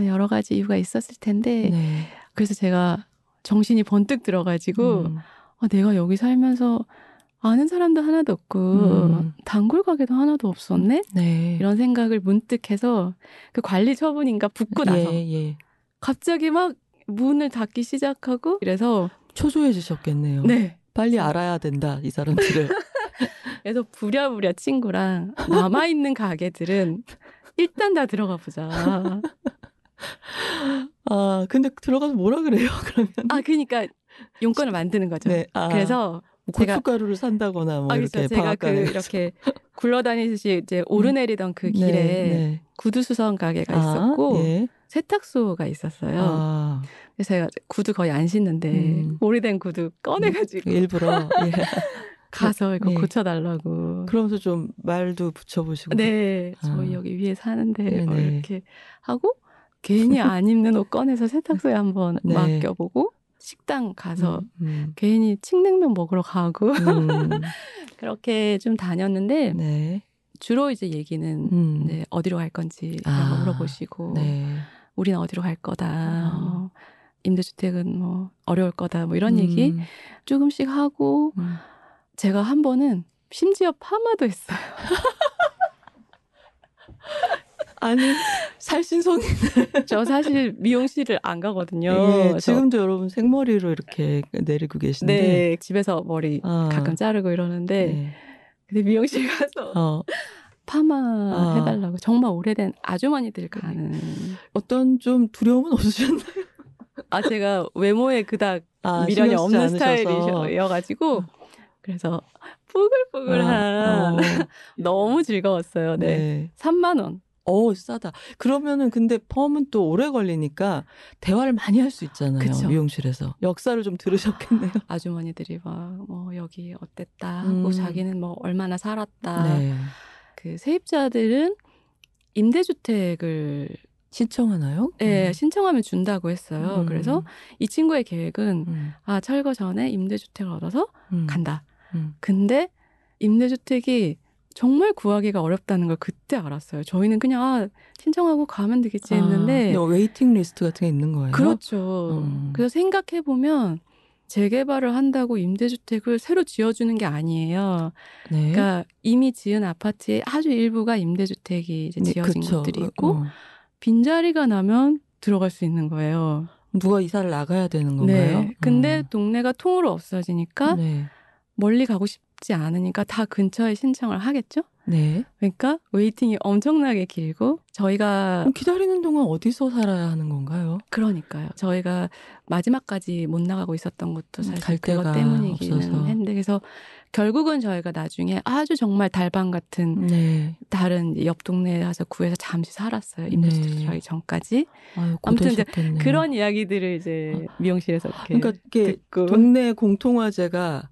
S2: 여러 가지 이유가 있었을 텐데
S1: 네.
S2: 그래서 제가 정신이 번뜩 들어가지고
S1: 음.
S2: 아, 내가 여기 살면서 아는 사람도 하나도 없고
S1: 음.
S2: 단골 가게도 하나도 없었네
S1: 네.
S2: 이런 생각을 문득 해서 그 관리 처분인가 붙고 나서
S1: 예, 예.
S2: 갑자기 막 문을 닫기 시작하고 그래서
S1: 초조해지셨겠네요.
S2: 네
S1: 빨리 알아야 된다, 이 사람들을.
S2: 그래서 부랴부랴 친구랑 남아 있는 가게들은 일단 다 들어가 보자.
S1: 아, 근데 들어가서 뭐라 그래요, 그러면?
S2: 아 그러니까 용건을 만드는 거죠.
S1: 네. 아,
S2: 그래서
S1: 뭐
S2: 제가-
S1: 고춧가루를 산다거나 뭐
S2: 아,
S1: 이렇게
S2: 그래서 제가 그 이렇게 굴러다니듯이 이제 오르내리던 그
S1: 네,
S2: 길에
S1: 네.
S2: 구두 수선 가게가
S1: 아,
S2: 있었고
S1: 예.
S2: 세탁소가 있었어요.
S1: 아,
S2: 그래서 제가 구두 거의 안 신는데
S1: 음.
S2: 오래된 구두 꺼내가지고
S1: 일부러 예.
S2: 가서 이거
S1: 예.
S2: 고쳐달라고.
S1: 그러면서 좀 말도 붙여보시고
S2: 네, 저희
S1: 아.
S2: 여기 위에 사는데 뭐
S1: 네네.
S2: 이렇게 하고 괜히 안 입는 옷 꺼내서 세탁소에 한번
S1: 네.
S2: 맡겨보고 식당 가서
S1: 음,
S2: 괜히 칡냉면 먹으러 가고
S1: 음, 음,
S2: 그렇게 좀 다녔는데
S1: 네,
S2: 주로 이제 얘기는
S1: 음,
S2: 이제 어디로 갈 건지
S1: 아,
S2: 거 물어보시고
S1: 네,
S2: 우리는 어디로 갈 거다
S1: 아.
S2: 뭐 임대주택은 뭐 어려울 거다 뭐 이런 얘기
S1: 음,
S2: 조금씩 하고
S1: 음.
S2: 제가 한 번은 심지어 파마도 했어요.
S1: 아니 살신성이
S2: 저 사실 미용실을 안 가거든요.
S1: 예, 지금도 여러분 생머리로 이렇게 내리고 계신데
S2: 네 집에서 머리
S1: 아,
S2: 가끔 자르고 이러는데
S1: 네.
S2: 근데 미용실 가서
S1: 어,
S2: 파마
S1: 아.
S2: 해달라고 정말 오래된 아주머니들 가는
S1: 어떤 좀 두려움은 없으셨나요?
S2: 아 제가 외모에 그닥
S1: 아,
S2: 미련이 없는
S1: 않으셔서.
S2: 스타일이어가지고 그래서 뽀글뽀글한
S1: 아, 어,
S2: 너무 즐거웠어요. 네.
S1: 네.
S2: 3만 원.
S1: 어, 싸다. 그러면은 근데 펌은 또 오래 걸리니까 대화를 많이 할 수 있잖아요.
S2: 그쵸.
S1: 미용실에서. 역사를 좀 들으셨겠네요.
S2: 아주머니들이 막 뭐 여기 어땠다
S1: 음.
S2: 하고 자기는 뭐 얼마나 살았다.
S1: 네.
S2: 그 세입자들은 임대주택을
S1: 신청하나요?
S2: 예, 신청하면 준다고 했어요.
S1: 음.
S2: 그래서 이 친구의 계획은
S1: 음,
S2: 아 철거 전에 임대주택을 얻어서
S1: 음,
S2: 간다.
S1: 음.
S2: 근데 임대주택이 정말 구하기가 어렵다는 걸 그때 알았어요. 저희는 그냥 아, 신청하고 가면 되겠지 했는데
S1: 아, waiting list 같은 게 있는 거예요?
S2: 그렇죠.
S1: 음.
S2: 그래서 생각해 보면 재개발을 한다고 임대주택을 새로 지어주는 게 아니에요.
S1: 네.
S2: 그러니까 이미 지은 아파트의 아주 일부가 임대주택이 이제
S1: 네,
S2: 지어진
S1: 그쵸.
S2: 곳들이 있고
S1: 어.
S2: 빈 자리가 나면 들어갈 수 있는 거예요.
S1: 누가 이사를 나가야 되는 건가요?
S2: 네. 근데
S1: 음.
S2: 동네가 통으로 없어지니까
S1: 네.
S2: 멀리 가고 싶 지 않으니까 다 근처에 신청을 하겠죠?
S1: 네.
S2: 그러니까 웨이팅이 엄청나게 길고 저희가
S1: 기다리는 동안 어디서 살아야 하는 건가요?
S2: 그러니까요. 저희가 마지막까지 못 나가고 있었던 것도 사실
S1: 갈
S2: 그것 때문이기는
S1: 없어서.
S2: 했는데 그래서 결국은 저희가 나중에 아주 정말 달방 같은
S1: 네.
S2: 다른 옆 동네에 가서 구해서 잠시 살았어요. 임대주택
S1: 네.
S2: 들어가기 전까지.
S1: 아유,
S2: 아무튼 이제. 그런 이야기들을 이제 미용실에서 이렇게
S1: 그러니까 이게
S2: 듣고
S1: 동네 공통화재가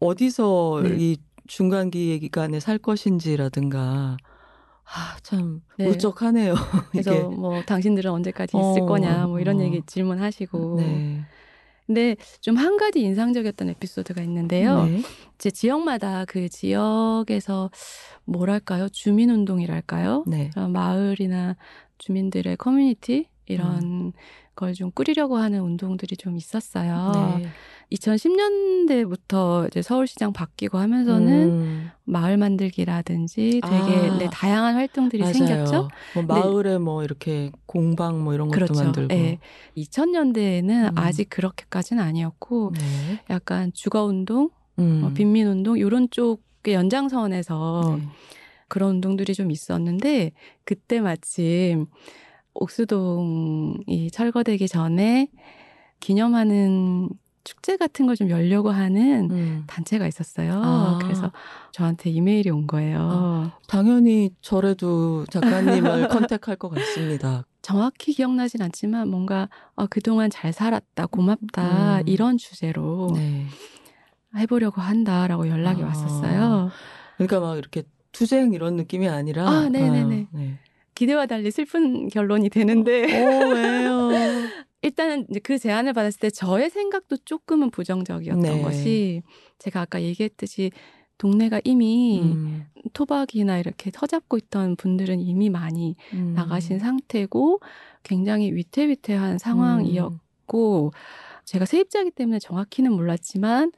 S1: 어디서
S2: 네.
S1: 이 중간 기간에 살 것인지라든가 아, 참
S2: 네.
S1: 울적하네요.
S2: 그래서
S1: 이게.
S2: 뭐 당신들은 언제까지
S1: 어,
S2: 있을 거냐 뭐 이런
S1: 어.
S2: 얘기 질문하시고
S1: 네.
S2: 근데 좀 한 가지 인상적이었던 에피소드가 있는데요.
S1: 네.
S2: 제 지역마다 그 지역에서 뭐랄까요 주민 운동이랄까요
S1: 네.
S2: 그런 마을이나 주민들의 커뮤니티 이런
S1: 음.
S2: 걸좀 꾸리려고 하는 운동들이 좀 있었어요.
S1: 네.
S2: 2010년대부터 이제 서울시장 바뀌고 하면서는
S1: 음,
S2: 마을 만들기라든지 되게
S1: 아.
S2: 네, 다양한 활동들이
S1: 맞아요.
S2: 생겼죠.
S1: 뭐 마을에 뭐 이렇게 공방 뭐 이런 것도
S2: 그렇죠.
S1: 만들고.
S2: 예. 2000년대에는
S1: 음.
S2: 아직 그렇게까지는 아니었고
S1: 네.
S2: 약간 주거 운동,
S1: 음.
S2: 뭐 빈민 운동 이런 쪽에 그 연장선에서
S1: 네.
S2: 그런 운동들이 좀 있었는데 그때 마침 옥수동이 철거되기 전에 기념하는 축제 같은 걸 좀 열려고 하는
S1: 음.
S2: 단체가 있었어요.
S1: 아.
S2: 그래서 저한테 이메일이 온 거예요.
S1: 당연히 저래도 작가님을 컨택할 것 같습니다.
S2: 정확히 기억나진 않지만 뭔가 어, 그동안 잘 살았다, 고맙다
S1: 음.
S2: 이런 주제로
S1: 네.
S2: 해보려고 한다라고 연락이
S1: 아.
S2: 왔었어요.
S1: 그러니까 막 이렇게 투쟁 이런 느낌이 아니라
S2: 아, 네네네.
S1: 아, 네.
S2: 기대와 달리 슬픈 결론이 되는데
S1: 어, 왜요?
S2: 일단은 이제 그 제안을 받았을 때 저의 생각도 조금은 부정적이었던
S1: 네.
S2: 것이 제가 아까 얘기했듯이 동네가 이미
S1: 음,
S2: 토박이나 이렇게 터잡고 있던 분들은 이미 많이
S1: 음.
S2: 나가신 상태고 굉장히 위태위태한
S1: 음.
S2: 상황이었고 제가 세입자이기 때문에 정확히는 몰랐지만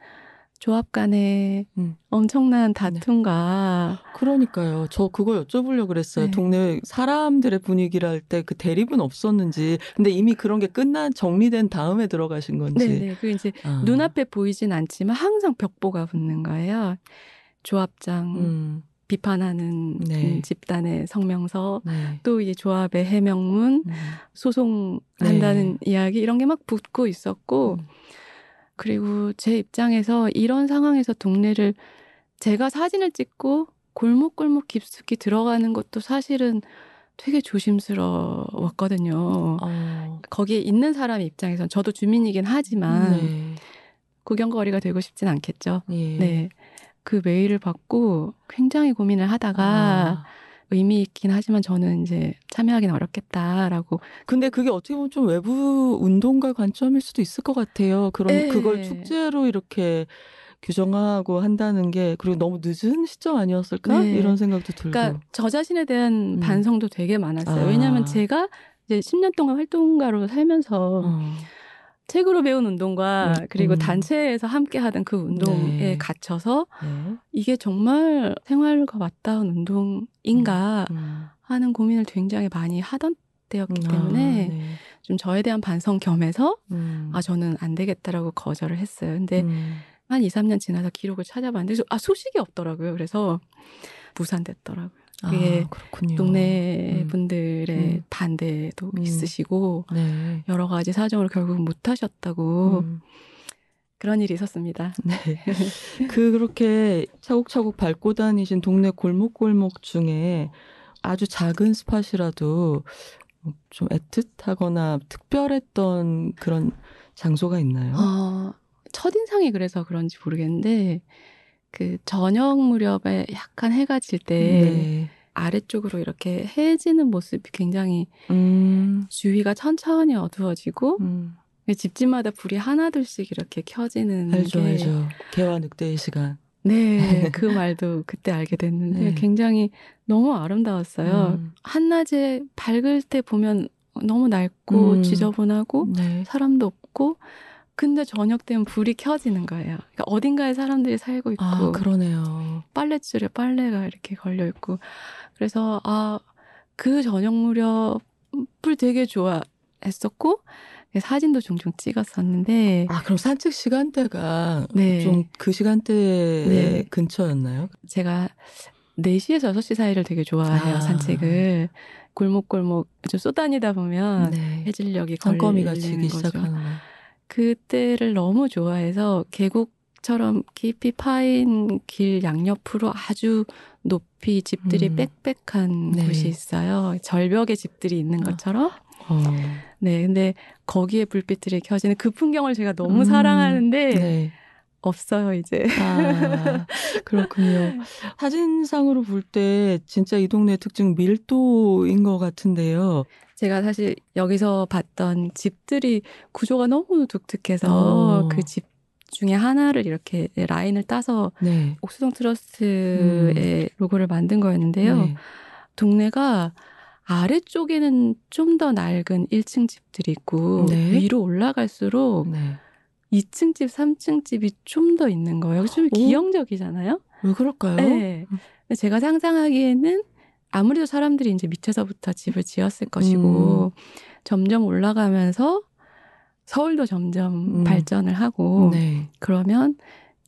S2: 조합 간의
S1: 음.
S2: 엄청난 다툼과
S1: 그러니까요. 저 그거 여쭤보려고 그랬어요.
S2: 네.
S1: 동네 사람들의 분위기랄 때 그 대립은 없었는지. 근데 이미 그런 게 끝난 정리된 다음에 들어가신 건지.
S2: 네네 그 이제
S1: 아.
S2: 눈앞에 보이진 않지만 항상 벽보가 붙는 거예요. 조합장
S1: 음,
S2: 비판하는
S1: 네.
S2: 음, 집단의 성명서
S1: 네.
S2: 또 이제 조합의 해명문
S1: 음.
S2: 소송한다는 이야기 이런 게 막 붙고 있었고
S1: 음.
S2: 그리고 제 입장에서 이런 상황에서 동네를 제가 사진을 찍고 골목골목 깊숙이 들어가는 것도 사실은 되게 조심스러웠거든요.
S1: 어,
S2: 거기에 있는 사람 입장에선 저도 주민이긴 하지만
S1: 네.
S2: 구경거리가 되고 싶진 않겠죠.
S1: 예.
S2: 네. 그 메일을 받고 굉장히 고민을 하다가
S1: 아,
S2: 의미 있긴 하지만 저는 이제 참여하기는 어렵겠다라고.
S1: 근데 그게 어떻게 보면 좀 외부 운동가 관점일 수도 있을 것 같아요. 그런
S2: 네.
S1: 그걸 축제로 이렇게 규정하고 한다는 게 그리고 너무 늦은 시점 아니었을까
S2: 네.
S1: 이런 생각도 들고.
S2: 그러니까 저 자신에 대한
S1: 음.
S2: 반성도 되게 많았어요.
S1: 아.
S2: 왜냐하면 제가 이제 10년 동안 활동가로 살면서
S1: 어.
S2: 책으로 배운 운동과
S1: 음,
S2: 그리고
S1: 음.
S2: 단체에서 함께 하던 그 운동에
S1: 네.
S2: 갇혀서
S1: 네.
S2: 이게 정말 생활과 맞닿은 운동인가
S1: 음.
S2: 하는 고민을 굉장히 많이 하던 때였기
S1: 아,
S2: 때문에
S1: 네.
S2: 좀 저에 대한 반성 겸해서
S1: 음.
S2: 아 저는 안 되겠다라고 거절을 했어요. 근데
S1: 음.
S2: 한 2, 3년 지나서 기록을 찾아봤는데 아 소식이 없더라고요. 그래서 무산됐더라고요. 그게
S1: 아, 그렇군요.
S2: 동네
S1: 음.
S2: 분들의
S1: 음.
S2: 반대도
S1: 음.
S2: 있으시고
S1: 네.
S2: 여러 가지 사정으로 결국 못 하셨다고
S1: 음.
S2: 그런 일이 있었습니다.
S1: 네. 그 그렇게 차곡차곡 밟고 다니신 동네 골목골목 중에 아주 작은 스팟이라도 좀 애틋하거나 특별했던 그런 장소가 있나요?
S2: 어, 첫인상이 그래서 그런지 모르겠는데 그 저녁 무렵에 약간 해가 질때
S1: 네.
S2: 아래쪽으로 이렇게 해지는 모습이 굉장히
S1: 음.
S2: 주위가 천천히 어두워지고
S1: 음.
S2: 집집마다 불이 하나둘씩 이렇게 켜지는
S1: 알죠,
S2: 게
S1: 알죠. 개와 늑대의 시간.
S2: 네, 그 말도 그때 알게 됐는데
S1: 네.
S2: 굉장히 너무 아름다웠어요.
S1: 음.
S2: 한낮에 밝을 때 보면 너무 낡고
S1: 음.
S2: 지저분하고
S1: 네.
S2: 사람도 없고 근데 저녁 되면 불이 켜지는 거예요. 그러니까 어딘가에 사람들이 살고 있고
S1: 아, 그러네요.
S2: 빨래줄에 빨래가 이렇게 걸려 있고 그래서 아 그 저녁 무렵을 되게 좋아했었고 사진도 종종 찍었었는데
S1: 아, 그럼 산책 시간대가
S2: 네.
S1: 좀 그 시간대에
S2: 네.
S1: 근처였나요?
S2: 제가 4시에서 6시 사이를 되게 좋아해요,
S1: 아.
S2: 산책을. 골목골목 좀 쏘다니다 보면
S1: 네.
S2: 해질녘이 걸리는 거죠.
S1: 시작하는 거.
S2: 그때를 너무 좋아해서 계곡처럼 깊이 파인 길 양옆으로 아주 높이 집들이
S1: 음.
S2: 빽빽한
S1: 네.
S2: 곳이 있어요. 절벽에 집들이 있는
S1: 아.
S2: 것처럼.
S1: 어.
S2: 네, 근데 거기에 불빛들이 켜지는 그 풍경을 제가 너무
S1: 음.
S2: 사랑하는데
S1: 네.
S2: 없어요, 이제.
S1: 아, 그렇군요. 사진상으로 볼 때 진짜 이 동네 특징 밀도인 것 같은데요.
S2: 제가 사실 여기서 봤던 집들이 구조가 너무 독특해서
S1: 어.
S2: 그집 중에 하나를 이렇게 라인을 따서
S1: 네.
S2: 옥수동 트러스트의 로고를 만든 거였는데요.
S1: 네.
S2: 동네가 아래쪽에는 좀 더 낡은 1층 집들이 있고
S1: 네.
S2: 위로 올라갈수록
S1: 네.
S2: 2층 집, 3층 집이 좀 더 있는 거예요. 좀
S1: 오.
S2: 기형적이잖아요.
S1: 왜 그럴까요?
S2: 네. 제가 상상하기에는 아무래도 사람들이 이제 밑에서부터 집을 지었을 것이고 점점 올라가면서 서울도 점점
S1: 음.
S2: 발전을 하고
S1: 네.
S2: 그러면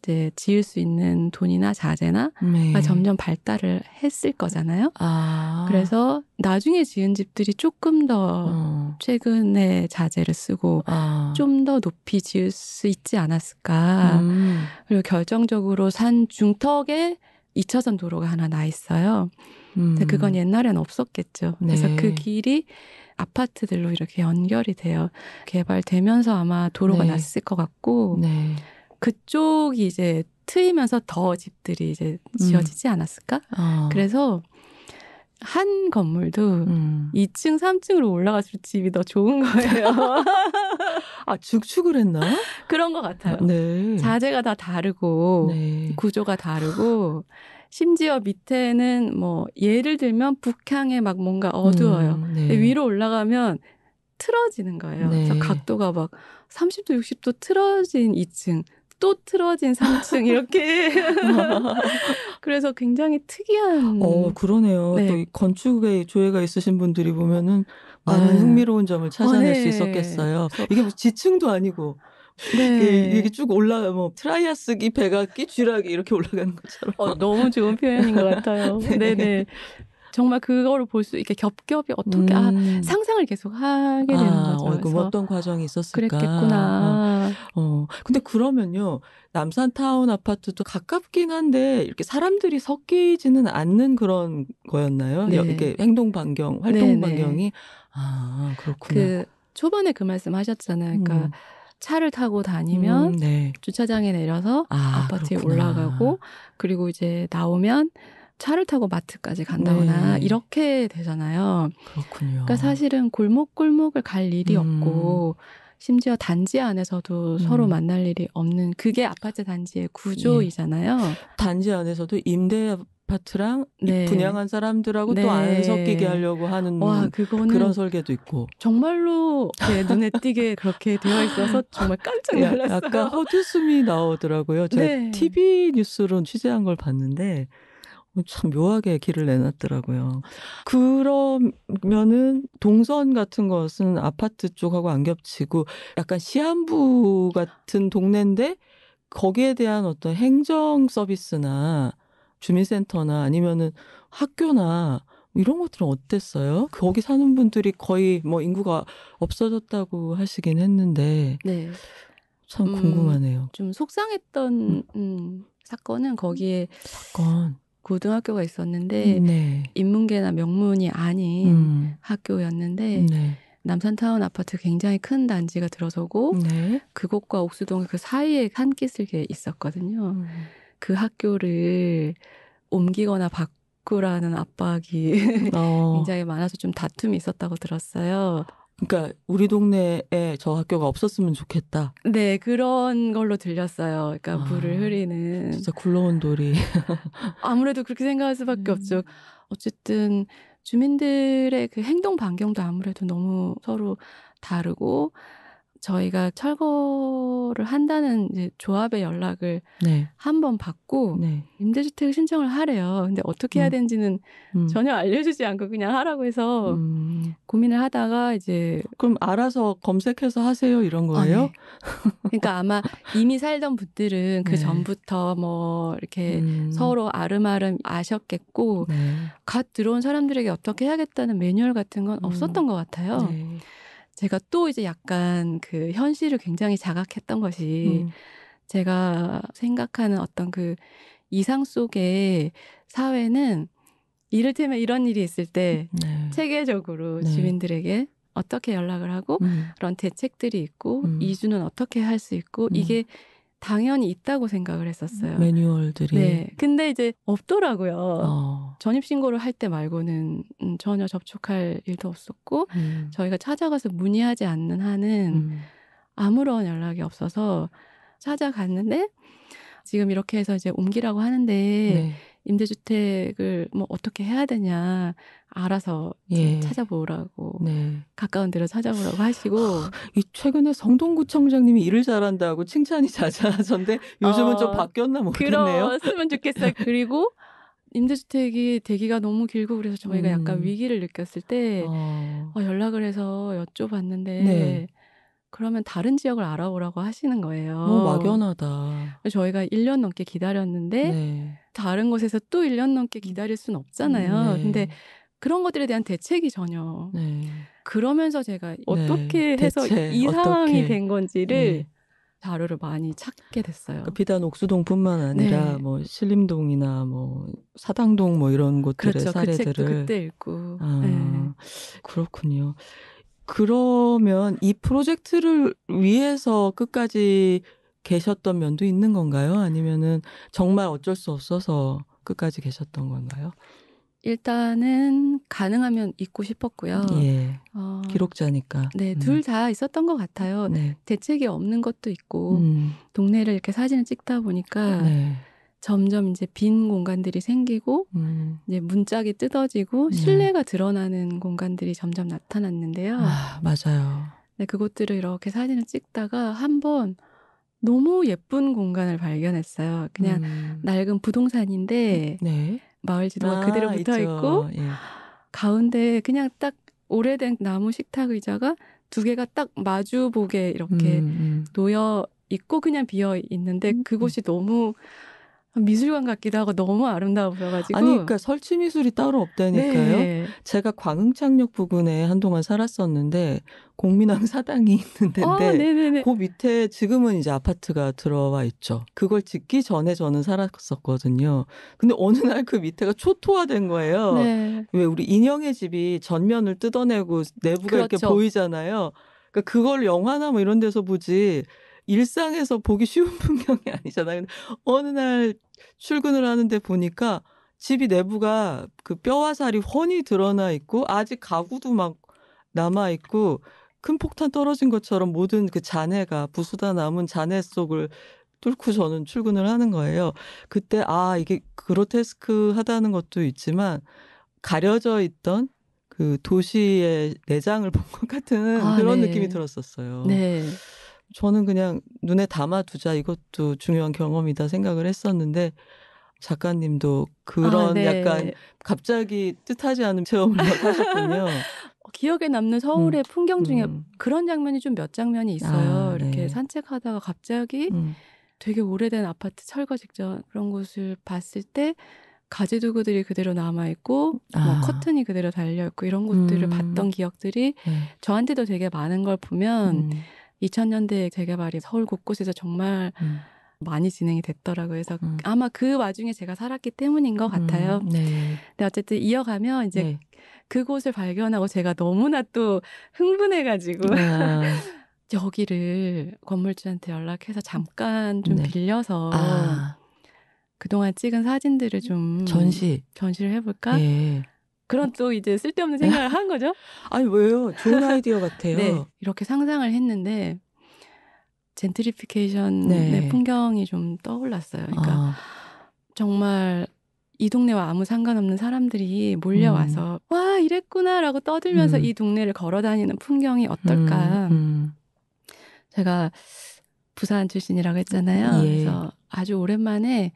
S2: 이제 지을 수 있는 돈이나 자재나
S1: 네.
S2: 점점 발달을 했을 거잖아요.
S1: 아.
S2: 그래서 나중에 지은 집들이 조금 더
S1: 어.
S2: 최근의 자재를 쓰고
S1: 아.
S2: 좀더 높이 지을 수 있지 않았을까.
S1: 음.
S2: 그리고 결정적으로 산 중턱에 2차선 도로가 하나 나 있어요.
S1: 음.
S2: 그건 옛날엔 없었겠죠. 그래서
S1: 네.
S2: 그 길이 아파트들로 이렇게 연결이 돼요. 개발되면서 아마 도로가
S1: 네.
S2: 났을 것 같고
S1: 네.
S2: 그쪽이 이제 트이면서 더 집들이 이제 지어지지 않았을까?
S1: 아.
S2: 그래서 한 건물도
S1: 음.
S2: 2층, 3층으로 올라갈수록 집이 더 좋은 거예요.
S1: 아 죽축을 했나?
S2: 그런 것 같아요.
S1: 네.
S2: 자재가 다 다르고
S1: 네.
S2: 구조가 다르고 심지어 밑에는 뭐 예를 들면 북향에 막 뭔가 어두워요.
S1: 음, 네.
S2: 위로 올라가면 틀어지는 거예요.
S1: 네.
S2: 그래서 각도가 막 30도, 60도 틀어진 2층, 또 틀어진 3층 이렇게. 그래서 굉장히 특이한.
S1: 어 그러네요.
S2: 네.
S1: 또이 건축에 조예가 있으신 분들이 보면은 많은
S2: 아.
S1: 흥미로운 점을 찾아낼
S2: 어,
S1: 수
S2: 네.
S1: 있었겠어요. 이게 뭐 지층도 아니고
S2: 네.
S1: 이게, 쭉 올라 뭐 트라이아스기 백악기 쥐라기 이렇게 올라가는 것처럼.
S2: 어, 너무 좋은 표현인 것 같아요.
S1: 네.
S2: 네, 네. 정말 그거를 볼수 이렇게 겹겹이 어떻게 아,
S1: 음.
S2: 상상을 계속 하게 되는
S1: 아,
S2: 거죠.
S1: 어, 그 어떤 과정이 있었을까?
S2: 그랬겠구나.
S1: 어, 어. 근데 그러면요. 남산 타운 아파트도 가깝긴 한데 이렇게 사람들이 섞이지는 않는 그런 거였나요?
S2: 네.
S1: 이렇게 행동 반경, 활동
S2: 네, 네.
S1: 반경이 아 그렇구나.
S2: 그 초반에 그 말씀 하셨잖아요. 그러니까
S1: 음.
S2: 차를 타고 다니면
S1: 음, 네.
S2: 주차장에 내려서
S1: 아, 그렇구나.
S2: 올라가고 그리고 이제 나오면 차를 타고 마트까지 간다거나
S1: 네.
S2: 이렇게 되잖아요.
S1: 그렇군요.
S2: 그러니까 사실은 골목골목을 갈 일이
S1: 음.
S2: 없고 심지어 단지 안에서도
S1: 음.
S2: 서로 만날 일이 없는 그게 아파트 단지의 구조이잖아요.
S1: 단지 안에서도 임대 아파트랑
S2: 네.
S1: 분양한 사람들하고
S2: 네.
S1: 또안 섞이게 하려고 하는
S2: 와
S1: 그런 설계도 있고.
S2: 정말로 제 눈에 띄게 그렇게 되어 있어서 정말 깜짝
S1: 야-
S2: 놀랐어요.
S1: 약간 헛웃음이 나오더라고요. 제가
S2: 네.
S1: TV 뉴스로 취재한 걸 봤는데 참 묘하게 길을 내놨더라고요. 그러면은 동선 같은 것은 아파트 쪽하고 안 겹치고 약간 시한부 같은 동네인데 거기에 대한 어떤 행정 서비스나 주민센터나 아니면은 학교나 이런 것들은 어땠어요? 거기 사는 분들이 거의 뭐 인구가 없어졌다고 하시긴 했는데
S2: 네.
S1: 참
S2: 음.
S1: 궁금하네요.
S2: 좀 속상했던 음, 사건은 거기에
S1: 사건.
S2: 고등학교가 있었는데
S1: 네.
S2: 인문계나 명문이 아닌
S1: 음.
S2: 학교였는데
S1: 네.
S2: 남산타운 아파트 굉장히 큰 단지가 들어서고
S1: 네.
S2: 그곳과 옥수동 그 사이에 산기슭에 있었거든요. 그 학교를 옮기거나 바꾸라는 압박이
S1: 어,
S2: 굉장히 많아서 좀 다툼이 있었다고 들었어요.
S1: 그러니까 우리 동네에 저 학교가 없었으면 좋겠다.
S2: 네, 그런 걸로 들렸어요. 그러니까
S1: 아,
S2: 물을 흐리는.
S1: 진짜 굴러온 돌이.
S2: 아무래도 그렇게 생각할 수밖에
S1: 음.
S2: 없죠. 어쨌든 주민들의 그 행동 반경도 아무래도 너무 서로 다르고 저희가 철거를 한다는 이제 조합의 연락을
S1: 네.
S2: 한번 받고
S1: 네.
S2: 임대주택 신청을 하래요. 근데 어떻게 해야
S1: 음.
S2: 되는지는
S1: 음.
S2: 전혀 알려주지 않고 그냥 하라고 해서
S1: 음.
S2: 고민을 하다가 이제
S1: 그럼 알아서 검색해서 하세요 이런
S2: 아,
S1: 거예요?
S2: 네. 그러니까 아마 이미 살던 분들은 그
S1: 네.
S2: 전부터 뭐 이렇게
S1: 음.
S2: 서로 아름아름 아셨겠고
S1: 네.
S2: 갓 들어온 사람들에게 어떻게 해야겠다는 매뉴얼 같은 건
S1: 음.
S2: 없었던 것 같아요.
S1: 네.
S2: 제가 또 이제 약간 그 현실을 굉장히 자각했던 것이
S1: 음.
S2: 제가 생각하는 어떤 그 이상 속의 사회는 이를테면 이런 일이 있을 때
S1: 네.
S2: 체계적으로
S1: 네.
S2: 주민들에게 어떻게 연락을 하고
S1: 음.
S2: 그런 대책들이 있고
S1: 음.
S2: 이주는 어떻게 할 수 있고
S1: 음.
S2: 이게 당연히 있다고 생각을 했었어요.
S1: 매뉴얼들이.
S2: 네. 근데 이제 없더라고요.
S1: 어.
S2: 전입 신고를 할 때 말고는 음, 전혀 접촉할 일도 없었고
S1: 음.
S2: 저희가 찾아가서 문의하지 않는 한은
S1: 음.
S2: 아무런 연락이 없어서 찾아갔는데 지금 이렇게 해서 이제 옮기라고 하는데
S1: 네.
S2: 임대주택을 뭐 어떻게 해야 되냐 알아서
S1: 예.
S2: 찾아보라고
S1: 네.
S2: 가까운 데로 찾아보라고 하시고
S1: 이 최근에 성동구청장님이 일을 잘한다고 칭찬이 자자하던데 요즘은
S2: 어,
S1: 좀 바뀌었나 모르겠네요.
S2: 그랬으면 좋겠어요. 그리고 임대주택이 대기가 너무 길고 그래서 저희가
S1: 음.
S2: 약간 위기를 느꼈을 때
S1: 어.
S2: 어, 연락을 해서 여쭤봤는데
S1: 네.
S2: 그러면 다른 지역을 알아보라고 하시는 거예요.
S1: 너무 막연하다.
S2: 저희가 1년 넘게 기다렸는데
S1: 네.
S2: 다른 곳에서 또 1년 넘게 기다릴 순 없잖아요.
S1: 네.
S2: 근데 그런 것들에 대한 대책이 전혀
S1: 네.
S2: 그러면서 제가 어떻게
S1: 네,
S2: 해서 이 상황이
S1: 어떻게.
S2: 된 건지를
S1: 네.
S2: 자료를 많이 찾게 됐어요.
S1: 그러니까 비단 옥수동뿐만 아니라
S2: 네.
S1: 뭐 신림동이나 뭐 사당동 뭐 이런 곳들의
S2: 그렇죠. 그
S1: 사례들을
S2: 그때 읽고.
S1: 아,
S2: 네.
S1: 그렇군요. 그러면 이 프로젝트를 위해서 끝까지 계셨던 면도 있는 건가요? 아니면은 정말 어쩔 수 없어서 끝까지 계셨던 건가요?
S2: 일단은 가능하면 잊고 싶었고요.
S1: 예.
S2: 어,
S1: 기록자니까.
S2: 네,
S1: 음.
S2: 둘다 있었던 것 같아요.
S1: 네.
S2: 대책이 없는 것도 있고
S1: 음.
S2: 동네를 이렇게 사진을 찍다 보니까
S1: 네.
S2: 점점 이제 빈 공간들이 생기고
S1: 음.
S2: 이제 문짝이 뜯어지고
S1: 네.
S2: 실내가 드러나는 공간들이 점점 나타났는데요.
S1: 아, 맞아요.
S2: 네, 그것들을 이렇게 사진을 찍다가 한번 너무 예쁜 공간을 발견했어요. 그냥
S1: 음.
S2: 낡은 부동산인데
S1: 네.
S2: 마을 지도가
S1: 아,
S2: 그대로 붙어. 있고
S1: 예.
S2: 가운데 그냥 딱 오래된 나무 식탁 의자가 두 개가 딱 마주 보게 이렇게
S1: 음, 음.
S2: 놓여 있고 그냥 비어 있는데
S1: 음.
S2: 그곳이 너무 미술관 같기도 하고 너무 아름다워 보여가지고
S1: 아니, 그러니까 설치 미술이 따로 없다니까요.
S2: 네.
S1: 제가 광흥창역 부근에 한동안 살았었는데 공민항 사당이 있는 데인데
S2: 아.
S1: 그 밑에 지금은 이제 아파트가 들어와 있죠. 그걸 짓기 전에 저는 살았었거든요. 근데 어느 날 그 밑에가 초토화된 거예요.
S2: 네.
S1: 왜 우리 인형의 집이 전면을 뜯어내고 내부가 이렇게
S2: 그렇죠.
S1: 보이잖아요. 그러니까 그걸 영화나 뭐 이런 데서 보지 일상에서 보기 쉬운 풍경이 아니잖아요. 근데 어느 날 출근을 하는데 보니까 집이 내부가 그 뼈와 살이 훤히 드러나 있고 아직 가구도 막 남아 있고 큰 폭탄 떨어진 것처럼 모든 그 잔해가 부수다 남은 잔해 속을 뚫고 저는 출근을 하는 거예요. 그때 아 이게 그로테스크하다는 것도 있지만 가려져 있던 그 도시의 내장을 본 것 같은
S2: 아,
S1: 그런
S2: 네.
S1: 느낌이 들었었어요.
S2: 네.
S1: 저는 그냥 눈에 담아두자 이것도 중요한 경험이다 생각을 했었는데 작가님도 그런
S2: 아, 네.
S1: 약간 갑자기 뜻하지 않은 체험을 막 하셨군요.
S2: 기억에 남는 서울의 풍경 중에
S1: 음,
S2: 그런 장면이 좀 몇 장면이 있어요.
S1: 아,
S2: 이렇게
S1: 네.
S2: 산책하다가 갑자기
S1: 음.
S2: 되게 오래된 아파트 철거 직전 그런 곳을 봤을 때 가지 도구들이 그대로 남아 있고
S1: 아.
S2: 뭐 커튼이 그대로 달려 있고 이런 곳들을
S1: 음.
S2: 봤던 기억들이
S1: 네.
S2: 저한테도 되게 많은 걸 보면
S1: 음,
S2: 2000년대 재개발이 서울 곳곳에서 정말
S1: 음,
S2: 많이 진행이 됐더라고요. 그래서
S1: 음.
S2: 아마 그 와중에 제가 살았기 때문인 것 같아요.
S1: 음, 네.
S2: 근데 어쨌든 이어가면 이제
S1: 네.
S2: 그곳을 발견하고 제가 너무나 또 흥분해가지고
S1: 아,
S2: 여기를 건물주한테 연락해서 잠깐 좀
S1: 네.
S2: 빌려서
S1: 아,
S2: 그동안 찍은 사진들을 좀
S1: 전시.
S2: 전시를 해볼까?
S1: 예.
S2: 그런 또 이제 쓸데없는 생각을 한 거죠.
S1: 아니 왜요? 좋은 아이디어 같아요.
S2: 네, 이렇게 상상을 했는데 젠트리피케이션의
S1: 네.
S2: 풍경이 좀 떠올랐어요. 그러니까
S1: 아,
S2: 정말 이 동네와 아무 상관없는 사람들이 몰려와서 와 이랬구나라고 떠들면서
S1: 음.
S2: 이 동네를 걸어다니는 풍경이 어떨까?
S1: 음, 음.
S2: 제가 부산 출신이라고 했잖아요.
S1: 예.
S2: 그래서 아주 오랜만에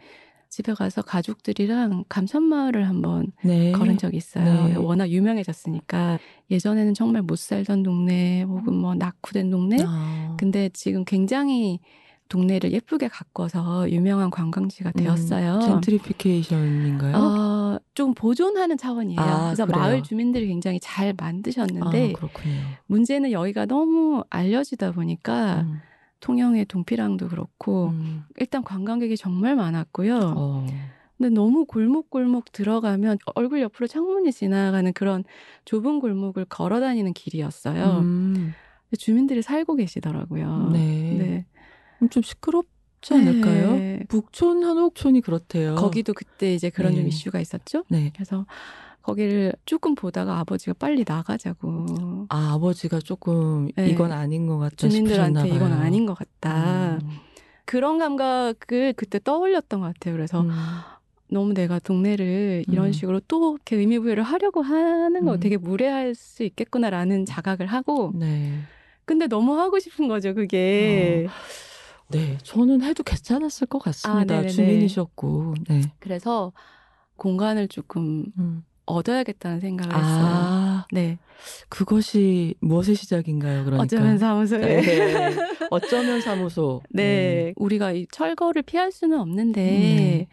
S2: 집에 가서 가족들이랑 감천마을을 한번
S1: 네.
S2: 걸은 적이 있어요.
S1: 네.
S2: 워낙 유명해졌으니까 예전에는 정말 못 살던 동네 혹은 뭐 낙후된 동네.
S1: 아.
S2: 근데 지금 굉장히 동네를 예쁘게 가꿔서 유명한 관광지가
S1: 음,
S2: 되었어요.
S1: 젠트리피케이션인가요?
S2: 어, 좀 보존하는 차원이에요.
S1: 아,
S2: 그래서
S1: 그래요?
S2: 마을 주민들이 굉장히 잘 만드셨는데
S1: 아.
S2: 문제는 여기가 너무 알려지다 보니까
S1: 음,
S2: 통영의 동피랑도 그렇고
S1: 음.
S2: 일단 관광객이 정말 많았고요.
S1: 어.
S2: 근데 너무 골목골목 들어가면 얼굴 옆으로 창문이 지나가는 그런 좁은 골목을 걸어 다니는 길이었어요.
S1: 음,
S2: 주민들이 살고 계시더라고요.
S1: 네. 그럼 좀 시끄럽지 않을까요?
S2: 네.
S1: 북촌 한옥촌이 그렇대요.
S2: 거기도 그때 이제 그런 좀
S1: 네.
S2: 이슈가 있었죠.
S1: 네.
S2: 그래서 거기를 조금 보다가 아버지가 빨리 나가자고
S1: 아, 아버지가 조금
S2: 네.
S1: 이건 아닌 것 같다
S2: 주민들한테 이건. 아닌 것 같다.
S1: 음,
S2: 그런 감각을 그때 떠올렸던 것 같아요. 그래서
S1: 음,
S2: 너무 내가 동네를 이런
S1: 음.
S2: 식으로 또 이렇게 의미 부여를 하려고 하는 거
S1: 음.
S2: 되게 무례할 수 있겠구나라는 자각을 하고
S1: 네.
S2: 근데 너무 하고 싶은 거죠 그게
S1: 네, 저는 해도 괜찮았을 것 같습니다.
S2: 아.
S1: 주민이셨고, 네.
S2: 그래서 공간을 조금
S1: 음,
S2: 얻어야겠다는 생각을 했어요.
S1: 아,
S2: 네.
S1: 그것이 무엇의 시작인가요? 그러니까.
S2: 어쩌면 사무소에.
S1: 네. 어쩌면 사무소.
S2: 네. 우리가 이 철거를 피할 수는 없는데
S1: 네.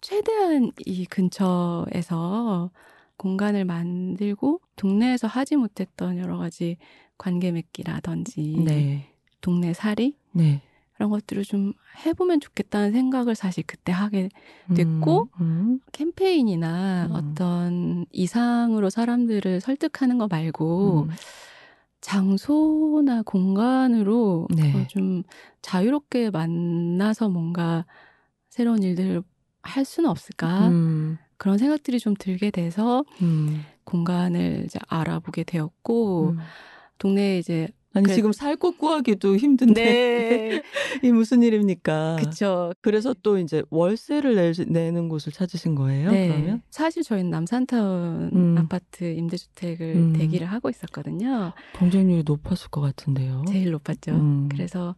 S2: 최대한 이 근처에서 공간을 만들고 동네에서 하지 못했던 여러 가지 관계 맺기라든지
S1: 네.
S2: 동네 살이
S1: 네.
S2: 그런 것들을 좀 해보면 좋겠다는 생각을 사실 그때 하게 됐고,
S1: 음, 음.
S2: 캠페인이나
S1: 음.
S2: 어떤 이상으로 사람들을 설득하는 거 말고
S1: 음.
S2: 장소나 공간으로
S1: 네.
S2: 어, 좀 자유롭게 만나서 뭔가 새로운 일들을 할 수는 없을까
S1: 음.
S2: 그런 생각들이 좀 들게 돼서
S1: 음.
S2: 공간을 이제 알아보게 되었고
S1: 음.
S2: 동네에 이제
S1: 아니
S2: 그래-
S1: 지금 살 곳 구하기도 힘든데
S2: 네
S1: 이 무슨 일입니까?
S2: 그쵸
S1: 그래서 또 이제 월세를 낼, 내는 곳을 찾으신 거예요?
S2: 네.
S1: 그러면?
S2: 사실 저희는 남산타운
S1: 음.
S2: 아파트 임대주택을
S1: 음.
S2: 대기를 하고 있었거든요.
S1: 경쟁률이 높았을 것 같은데요.
S2: 제일 높았죠.
S1: 음.
S2: 그래서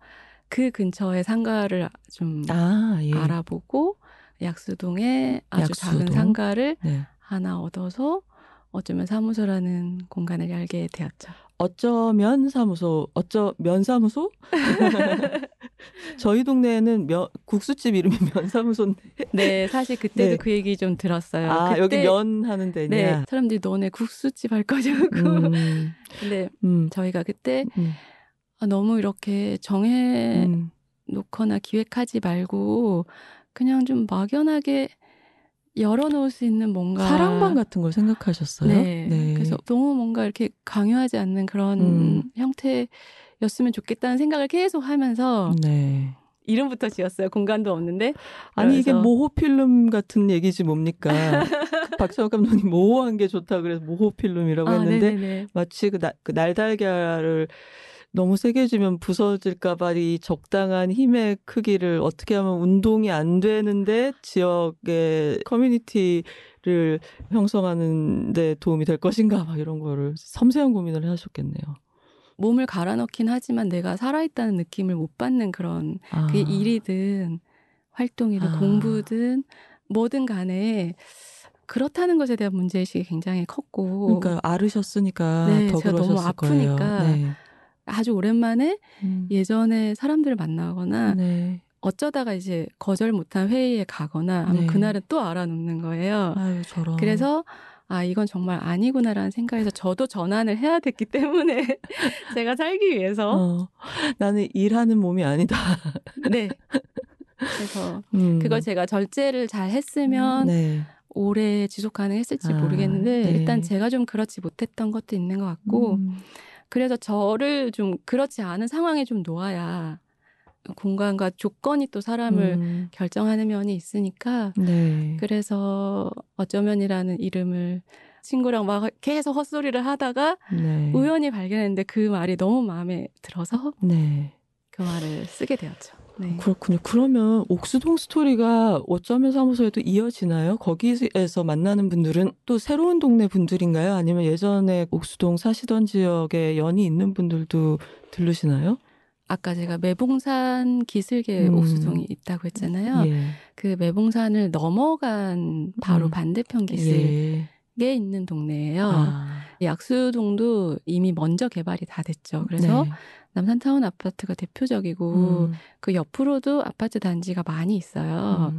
S2: 그 근처에 상가를 좀
S1: 아, 예.
S2: 알아보고 약수동에 아주 작은
S1: 약수동.
S2: 상가를
S1: 네.
S2: 하나 얻어서 어쩌면 사무소라는 공간을 열게 되었죠.
S1: 어쩌면 사무소, 어쩌면 사무소? 저희 동네에는 면, 국수집 이름이 면사무소인데.
S2: 네, 사실 그때도
S1: 네.
S2: 그 얘기 좀 들었어요.
S1: 아,
S2: 그때,
S1: 여기 면 하는 데냐?
S2: 네, 사람들이 너네 국수집 할 거냐고.
S1: 음,
S2: 근데
S1: 음,
S2: 저희가 그때
S1: 음,
S2: 아, 너무 이렇게 정해
S1: 음.
S2: 놓거나 기획하지 말고 그냥 좀 막연하게 열어놓을 수 있는 뭔가
S1: 사랑방 같은 걸 생각하셨어요?
S2: 네. 그래서 너무 뭔가 이렇게 강요하지 않는 그런
S1: 음.
S2: 형태였으면 좋겠다는 생각을 계속 하면서
S1: 네.
S2: 이름부터 지었어요. 공간도 없는데
S1: 아니 이게 모호 필름 같은 얘기지 뭡니까? 그 박찬욱 감독님 모호한 게 좋다 그래서 모호 필름이라고
S2: 아,
S1: 했는데
S2: 네네네.
S1: 마치 그, 나, 그 날달걀을 너무 세게 주면 부서질까봐 이 적당한 힘의 크기를 어떻게 하면 운동이 안 되는데 지역의 커뮤니티를 형성하는 데 도움이 될 것인가 막 이런 거를 섬세한 고민을 하셨겠네요.
S2: 몸을 갈아 넣긴 하지만 내가 살아있다는 느낌을 못 받는 그런
S1: 아,
S2: 그게 일이든 활동이든
S1: 아.
S2: 공부든 뭐든 간에 그렇다는 것에 대한 문제의식이 굉장히 컸고
S1: 그러니까 앓으셨으니까
S2: 네,
S1: 더
S2: 제가 너무
S1: 그러셨을 거예요.
S2: 아프니까
S1: 네.
S2: 아주 오랜만에
S1: 음.
S2: 예전에 사람들을 만나거나
S1: 네.
S2: 어쩌다가 이제 거절 못한 회의에 가거나 아마
S1: 네.
S2: 그날은 또 알아놓는 거예요.
S1: 아유.
S2: 그래서 아 이건 정말 아니구나라는 생각에서 저도 전환을 해야 됐기 때문에 제가 살기 위해서
S1: 어, 나는 일하는 몸이 아니다.
S2: 네 그래서
S1: 음.
S2: 그걸 제가 절제를 잘 했으면
S1: 네.
S2: 오래 지속 가능했을지
S1: 아,
S2: 모르겠는데
S1: 네.
S2: 일단 제가 좀 그렇지 못했던 것도 있는 것 같고
S1: 음.
S2: 그래서 저를 좀 그렇지 않은 상황에 좀 놓아야 공간과 조건이 또 사람을
S1: 음.
S2: 결정하는 면이 있으니까
S1: 네.
S2: 그래서 어쩌면이라는 이름을 친구랑 막 계속 헛소리를 하다가
S1: 네.
S2: 우연히 발견했는데 그 말이 너무 마음에 들어서
S1: 네.
S2: 그 말을 쓰게 되었죠. 네.
S1: 그렇군요. 그러면 옥수동 스토리가 어쩌면 사무소에도 이어지나요? 거기에서 만나는 분들은 또 새로운 동네 분들인가요? 아니면 예전에 옥수동 사시던 지역에 연이 있는 분들도 들르시나요?
S2: 아까 제가 매봉산 기슭에
S1: 음.
S2: 옥수동이 있다고 했잖아요.
S1: 예.
S2: 그 매봉산을 넘어간 바로
S1: 음.
S2: 반대편 기슭 에
S1: 예.
S2: 있는 동네예요.
S1: 아.
S2: 약수동도 이미 먼저 개발이 다 됐죠. 그래서
S1: 네.
S2: 남산타운 아파트가 대표적이고
S1: 음.
S2: 그 옆으로도 아파트 단지가 많이 있어요.
S1: 음.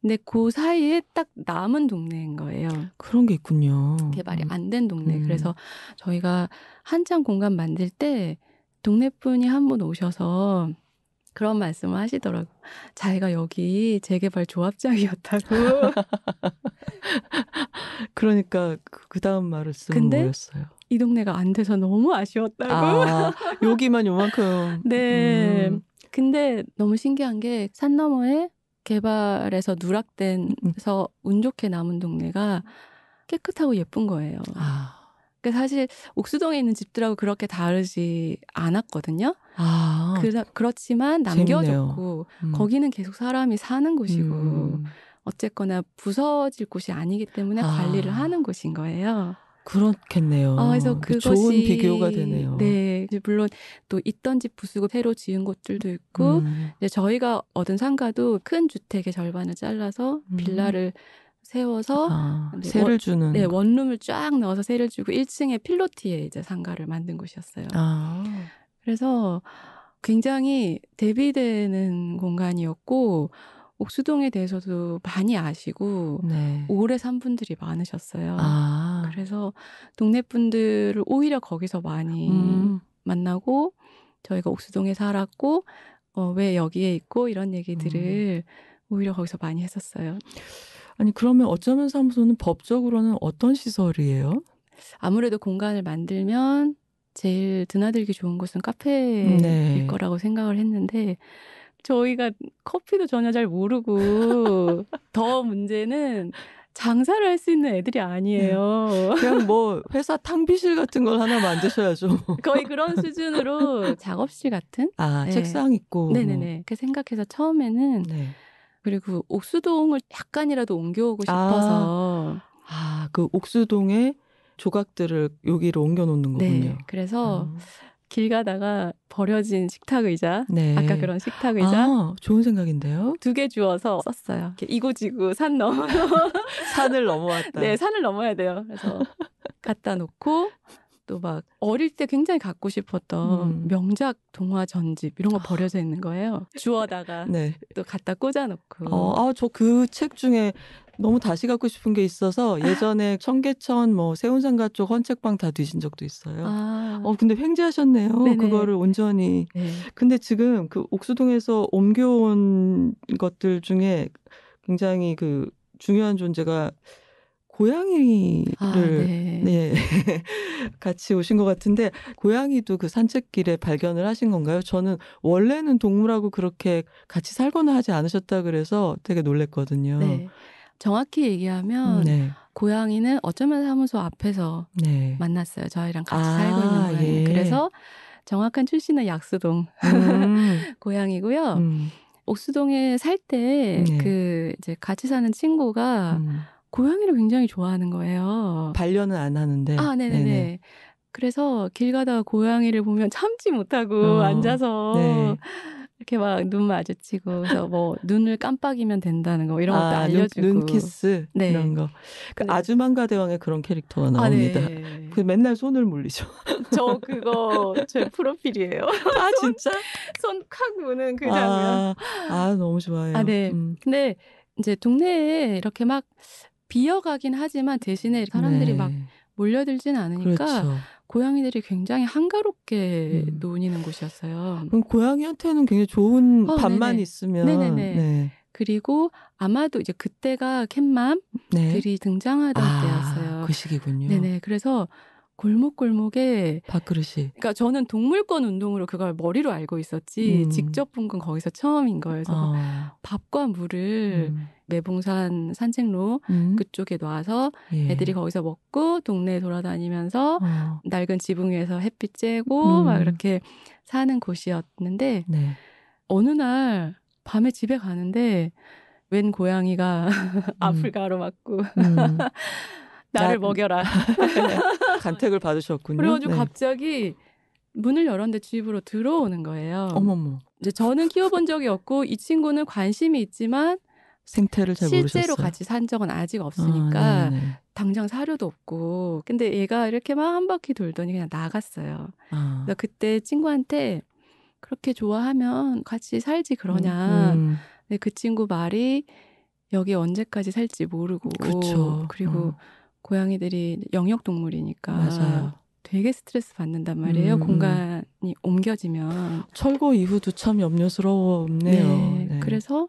S2: 근데 그 사이에 딱 남은 동네인 거예요.
S1: 그런 게 있군요.
S2: 개발이
S1: 음.
S2: 안된 동네.
S1: 음.
S2: 그래서 저희가 한창 공간 만들 때 동네 분이 한 분 오셔서 그런 말씀을 하시더라고. 자기가 여기 재개발 조합장이었다고.
S1: 그러니까 그 다음 말을 쓰면
S2: 근데
S1: 뭐였어요?
S2: 이 동네가 안 돼서 너무 아쉬웠다고.
S1: 아, 여기만 요만큼.
S2: 네.
S1: 음.
S2: 근데 너무 신기한 게 산 너머에 개발해서 누락된서 운 좋게 남은 동네가 깨끗하고 예쁜 거예요.
S1: 아.
S2: 그 사실 옥수동에 있는 집들하고 그렇게 다르지 않았거든요.
S1: 아.
S2: 그, 그렇지만 남겨졌고
S1: 음.
S2: 거기는 계속 사람이 사는 곳이고
S1: 음.
S2: 어쨌거나 부서질 곳이 아니기 때문에
S1: 아.
S2: 관리를 하는 곳인 거예요.
S1: 그렇겠네요.
S2: 아, 그래서
S1: 그
S2: 그것이
S1: 좋은 비교가 되네요.
S2: 네, 물론 또 있던 집 부수고 새로 지은 곳들도 있고
S1: 음.
S2: 이제 저희가 얻은 상가도 큰 주택의 절반을 잘라서
S1: 음.
S2: 빌라를 세워서
S1: 아,
S2: 네,
S1: 세를 주는.
S2: 네, 원룸을 쫙 넣어서 세를 주고 1층에 필로티에 이제 상가를 만든 곳이었어요.
S1: 아,
S2: 그래서 굉장히 대비되는 공간이었고 옥수동에 대해서도 많이 아시고
S1: 네.
S2: 오래 산 분들이 많으셨어요.
S1: 아,
S2: 그래서 동네 분들을 오히려 거기서 많이
S1: 음,
S2: 만나고 저희가 옥수동에 살았고 어, 왜 여기에 있고 이런 얘기들을 오히려 거기서 많이 했었어요.
S1: 아니 그러면 어쩌면 사무소는 법적으로는 어떤 시설이에요?
S2: 아무래도 공간을 만들면 제일 드나들기 좋은 곳은 카페일
S1: 네.
S2: 거라고 생각을 했는데 저희가 커피도 전혀 잘 모르고 더 문제는 장사를 할 수 있는 애들이 아니에요.
S1: 그냥 뭐 회사 탕비실 같은 걸 하나 만드셔야죠.
S2: 거의 그런 수준으로 작업실 같은?
S1: 아,
S2: 네.
S1: 책상 있고.
S2: 네네네. 그 생각해서 처음에는
S1: 네.
S2: 그리고 옥수동을 약간이라도 옮겨오고 싶어서
S1: 아, 그 옥수동에 조각들을 여기로 옮겨 놓는 거군요.
S2: 네. 그래서
S1: 아,
S2: 길 가다가 버려진 식탁 의자
S1: 네.
S2: 아까 그런 식탁 의자
S1: 아, 좋은 생각인데요.
S2: 두 개 주워서 썼어요. 이고지고 산 넘어서
S1: 산을 넘어왔다.
S2: 네 산을 넘어야 돼요. 그래서 갖다 놓고 또 막 어릴 때 굉장히 갖고 싶었던
S1: 음.
S2: 명작 동화 전집 이런 거 버려져 있는 거예요. 주워다가
S1: 네.
S2: 또 갖다 꽂아놓고.
S1: 어, 아, 저 그 책 중에 너무 다시 갖고 싶은 게 있어서 예전에 청계천 뭐 세운상가 쪽 헌책방 다 뒤진 적도 있어요.
S2: 아,
S1: 어, 근데 횡재하셨네요.
S2: 네네.
S1: 그거를 온전히.
S2: 네.
S1: 근데 지금 그 옥수동에서 옮겨온 것들 중에 굉장히 그 중요한 존재가 고양이를
S2: 아, 네.
S1: 네. 같이 오신 것 같은데, 고양이도 그 산책길에 발견을 하신 건가요? 저는 원래는 동물하고 그렇게 같이 살거나 하지 않으셨다 그래서 되게 놀랬거든요.
S2: 네. 정확히 얘기하면
S1: 네.
S2: 고양이는 어쩌면 사무소 앞에서
S1: 네.
S2: 만났어요. 저희랑 같이
S1: 아,
S2: 살고 있는 고양이.
S1: 예.
S2: 그래서 정확한 출신은 약수동
S1: 음,
S2: 고양이고요.
S1: 음,
S2: 옥수동에 살때
S1: 네.
S2: 그 이제 같이 사는 친구가
S1: 음.
S2: 고양이를 굉장히 좋아하는 거예요.
S1: 반려는 안 하는데.
S2: 아, 네네네.
S1: 네네.
S2: 그래서 길 가다가 고양이를 보면 참지 못하고
S1: 어,
S2: 앉아서
S1: 네.
S2: 이렇게 막 눈 마주치고 그래서 뭐 눈을 깜빡이면 된다는 거 이런 것도
S1: 아,
S2: 알려주고.
S1: 눈, 눈 키스
S2: 네.
S1: 이런 거. 그
S2: 네.
S1: 아주만가 대왕에 그런 캐릭터가
S2: 아,
S1: 나옵니다.
S2: 네.
S1: 그 맨날 손을 물리죠.
S2: 저 그거 제 프로필이에요.
S1: 아 진짜?
S2: 손콱 무는 그 장면.
S1: 아, 아 너무 좋아요.
S2: 아, 네.
S1: 음.
S2: 근데 이제 동네에 이렇게 막 비어가긴 하지만 대신에 사람들이
S1: 네.
S2: 막 몰려들진 않으니까
S1: 그렇죠.
S2: 고양이들이 굉장히 한가롭게
S1: 음.
S2: 놀이는 곳이었어요.
S1: 그럼 고양이한테는 굉장히 좋은
S2: 어,
S1: 밥만
S2: 네네.
S1: 있으면
S2: 네네네.
S1: 네.
S2: 그리고 아마도 이제 그때가 캣맘들이
S1: 네.
S2: 등장하던
S1: 아,
S2: 때였어요.
S1: 그 시기군요.
S2: 네네. 그래서 골목골목에
S1: 밥그릇이.
S2: 그러니까 저는 동물권 운동으로 그걸 머리로 알고 있었지
S1: 음.
S2: 직접 본 건 거기서 처음인 거예요. 그래서
S1: 어.
S2: 밥과 물을
S1: 음.
S2: 매봉산 산책로
S1: 음.
S2: 그쪽에 놔서
S1: 예.
S2: 애들이 거기서 먹고 동네 돌아다니면서
S1: 어.
S2: 낡은 지붕 위에서 햇빛 쬐고
S1: 음.
S2: 막 이렇게 사는 곳이었는데
S1: 네.
S2: 어느 날 밤에 집에 가는데 웬 고양이가 앞을 가로막고
S1: 음.
S2: 나를
S1: 나-
S2: 먹여라.
S1: 간택을 받으셨군요.
S2: 그래가지고
S1: 네.
S2: 갑자기 문을 열었는데 집으로 들어오는 거예요.
S1: 어머머.
S2: 이제 저는 키워본 적이 없고 이 친구는 관심이 있지만
S1: 생태를 잘
S2: 실제로
S1: 모르셨어요.
S2: 같이 산 적은 아직
S1: 아,
S2: 없으니까
S1: 네네.
S2: 당장 사료도 없고 근데 얘가 이렇게 막 한 바퀴 돌더니 그냥 나갔어요.
S1: 아.
S2: 그래서 그때 친구한테 그렇게 좋아하면 같이 살지 그러냐.
S1: 음,
S2: 근데 그 친구 말이 여기 언제까지 살지 모르고
S1: 그쵸.
S2: 그리고
S1: 어.
S2: 고양이들이 영역 동물이니까
S1: 맞아요.
S2: 되게 스트레스 받는단 말이에요.
S1: 음, 음.
S2: 공간이 옮겨지면.
S1: 철거 이후도 참 염려스러웠네요.
S2: 네. 그래서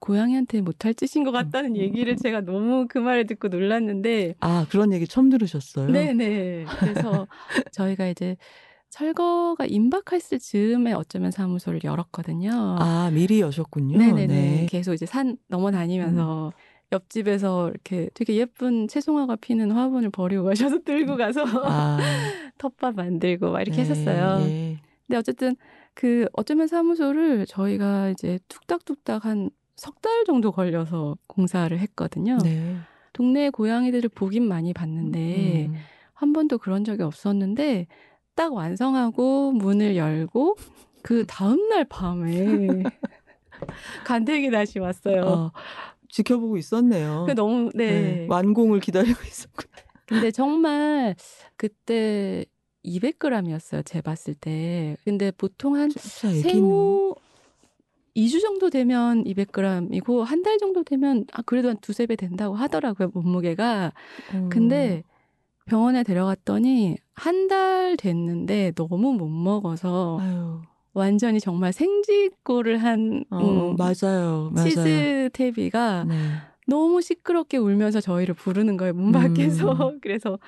S2: 고양이한테 못할 짓인 것 같다는
S1: 음.
S2: 얘기를 제가 너무 그 말을 듣고 놀랐는데
S1: 아 그런 얘기 처음 들으셨어요?
S2: 네네. 그래서 저희가 이제 철거가 임박했을 즈음에 어쩌면 사무소를 열었거든요.
S1: 아 미리 여셨군요.
S2: 네네네.
S1: 네.
S2: 계속 이제 산 넘어 다니면서 옆집에서 이렇게 되게 예쁜 채송화가 피는 화분을 버리고 가셔서 들고 가서
S1: 아
S2: 텃밭 만들고 막 이렇게
S1: 네,
S2: 했었어요.
S1: 예.
S2: 근데 어쨌든 그 어쩌면 사무소를 저희가 이제 뚝딱뚝딱 한 석 달 정도 걸려서 공사를 했거든요.
S1: 네.
S2: 동네 고양이들을 보긴 많이 봤는데
S1: 음.
S2: 한 번도 그런 적이 없었는데 딱 완성하고 문을 열고 그 다음 날 밤에 간택이 다시 왔어요.
S1: 어, 지켜보고 있었네요.
S2: 그 너무 네.
S1: 완공을 기다리고 있었구나.
S2: 근데 정말 그때 200g이었어요. 재봤을 때. 근데 보통 한 생후 2주 정도 되면 200g이고 한 달 정도 되면 아 그래도 한 두세 배 된다고 하더라고요. 몸무게가.
S1: 음.
S2: 근데 병원에 데려갔더니 한 달 됐는데 너무 못 먹어서
S1: 아유,
S2: 완전히 정말 생쥐꼴을 한
S1: 어,
S2: 음,
S1: 맞아요, 맞아요.
S2: 치즈 태비가
S1: 네.
S2: 너무 시끄럽게 울면서 저희를 부르는 거예요. 문 밖에서.
S1: 음.
S2: 그래서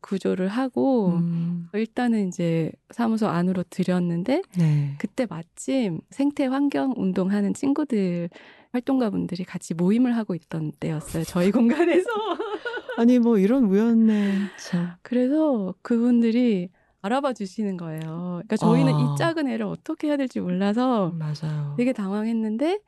S2: 구조를 하고
S1: 음,
S2: 일단은 이제 사무소 안으로 들였는데
S1: 네.
S2: 그때 마침 생태 환경 운동하는 친구들 활동가분들이 같이 모임을 하고 있던 때였어요. 저희 공간에서.
S1: 아니 뭐 이런 우연네 참.
S2: 그래서 그분들이 알아봐 주시는 거예요. 그러니까 저희는
S1: 아.
S2: 이 작은 애를 어떻게 해야 될지 몰라서
S1: 맞아요.
S2: 되게 당황했는데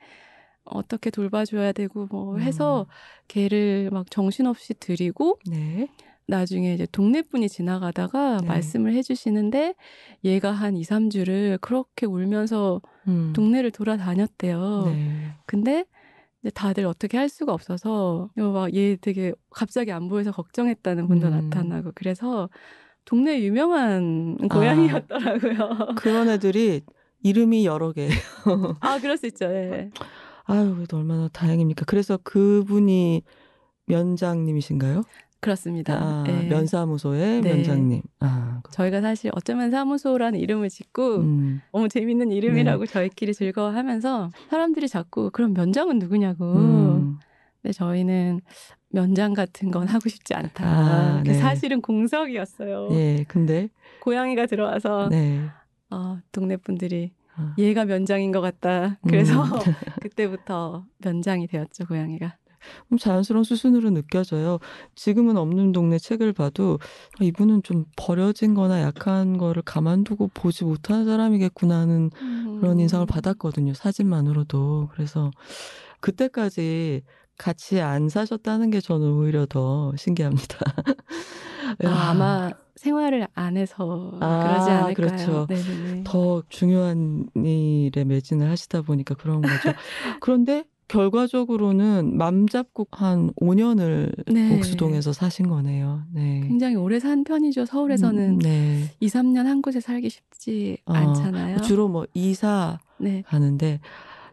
S2: 어떻게 돌봐줘야 되고 뭐 해서
S1: 음.
S2: 걔를 막 정신없이 드리고
S1: 네.
S2: 나중에 이제 동네 분이 지나가다가
S1: 네.
S2: 말씀을 해주시는데 얘가 한 2, 3주를 그렇게 울면서
S1: 음.
S2: 동네를 돌아다녔대요.
S1: 네.
S2: 근데 이제 다들 어떻게 할 수가 없어서 막 얘 되게 갑자기 안 보여서 걱정했다는 분도
S1: 음.
S2: 나타나고 그래서 동네 유명한
S1: 아.
S2: 고양이였더라고요.
S1: 그런 애들이 이름이 여러 개.
S2: 아 그럴 수 있죠. 예.
S1: 아유, 그래도 얼마나 다행입니까? 그래서 그분이 면장님이신가요?
S2: 그렇습니다.
S1: 아,
S2: 예.
S1: 면사무소의
S2: 네.
S1: 면장님. 아,
S2: 저희가 사실 어쩌면 사무소라는 이름을 짓고
S1: 음,
S2: 너무 재밌는 이름이라고 저희끼리 즐거워하면서 사람들이 자꾸 그럼 면장은 누구냐고.
S1: 음,
S2: 근데 저희는 면장 같은 건 하고 싶지 않다.
S1: 아, 네.
S2: 사실은 공석이었어요.
S1: 예, 근데,
S2: 고양이가 들어와서
S1: 네.
S2: 어, 동네 분들이
S1: 아,
S2: 얘가 면장인 것 같다. 그래서
S1: 음.
S2: 그때부터 면장이 되었죠 고양이가.
S1: 좀 자연스러운 수순으로 느껴져요. 지금은 없는 동네 책을 봐도 아, 이분은 좀 버려진 거나 약한 거를 가만두고 보지 못한 사람이겠구나 하는 그런 인상을 받았거든요. 사진만으로도. 그래서 그때까지 같이 안 사셨다는 게 저는 오히려 더 신기합니다.
S2: 아, 아마 생활을 안 해서
S1: 아,
S2: 그러지 않을까요?
S1: 그렇죠.
S2: 네네네.
S1: 더 중요한 일에 매진을 하시다 보니까 그런 거죠. 그런데 결과적으로는 맘 잡고 한 5년을
S2: 네.
S1: 옥수동에서 사신 거네요. 네.
S2: 굉장히 오래 산 편이죠. 서울에서는
S1: 음, 네.
S2: 2, 3년 한 곳에 살기 쉽지
S1: 어,
S2: 않잖아요.
S1: 주로 뭐 이사
S2: 네.
S1: 가는데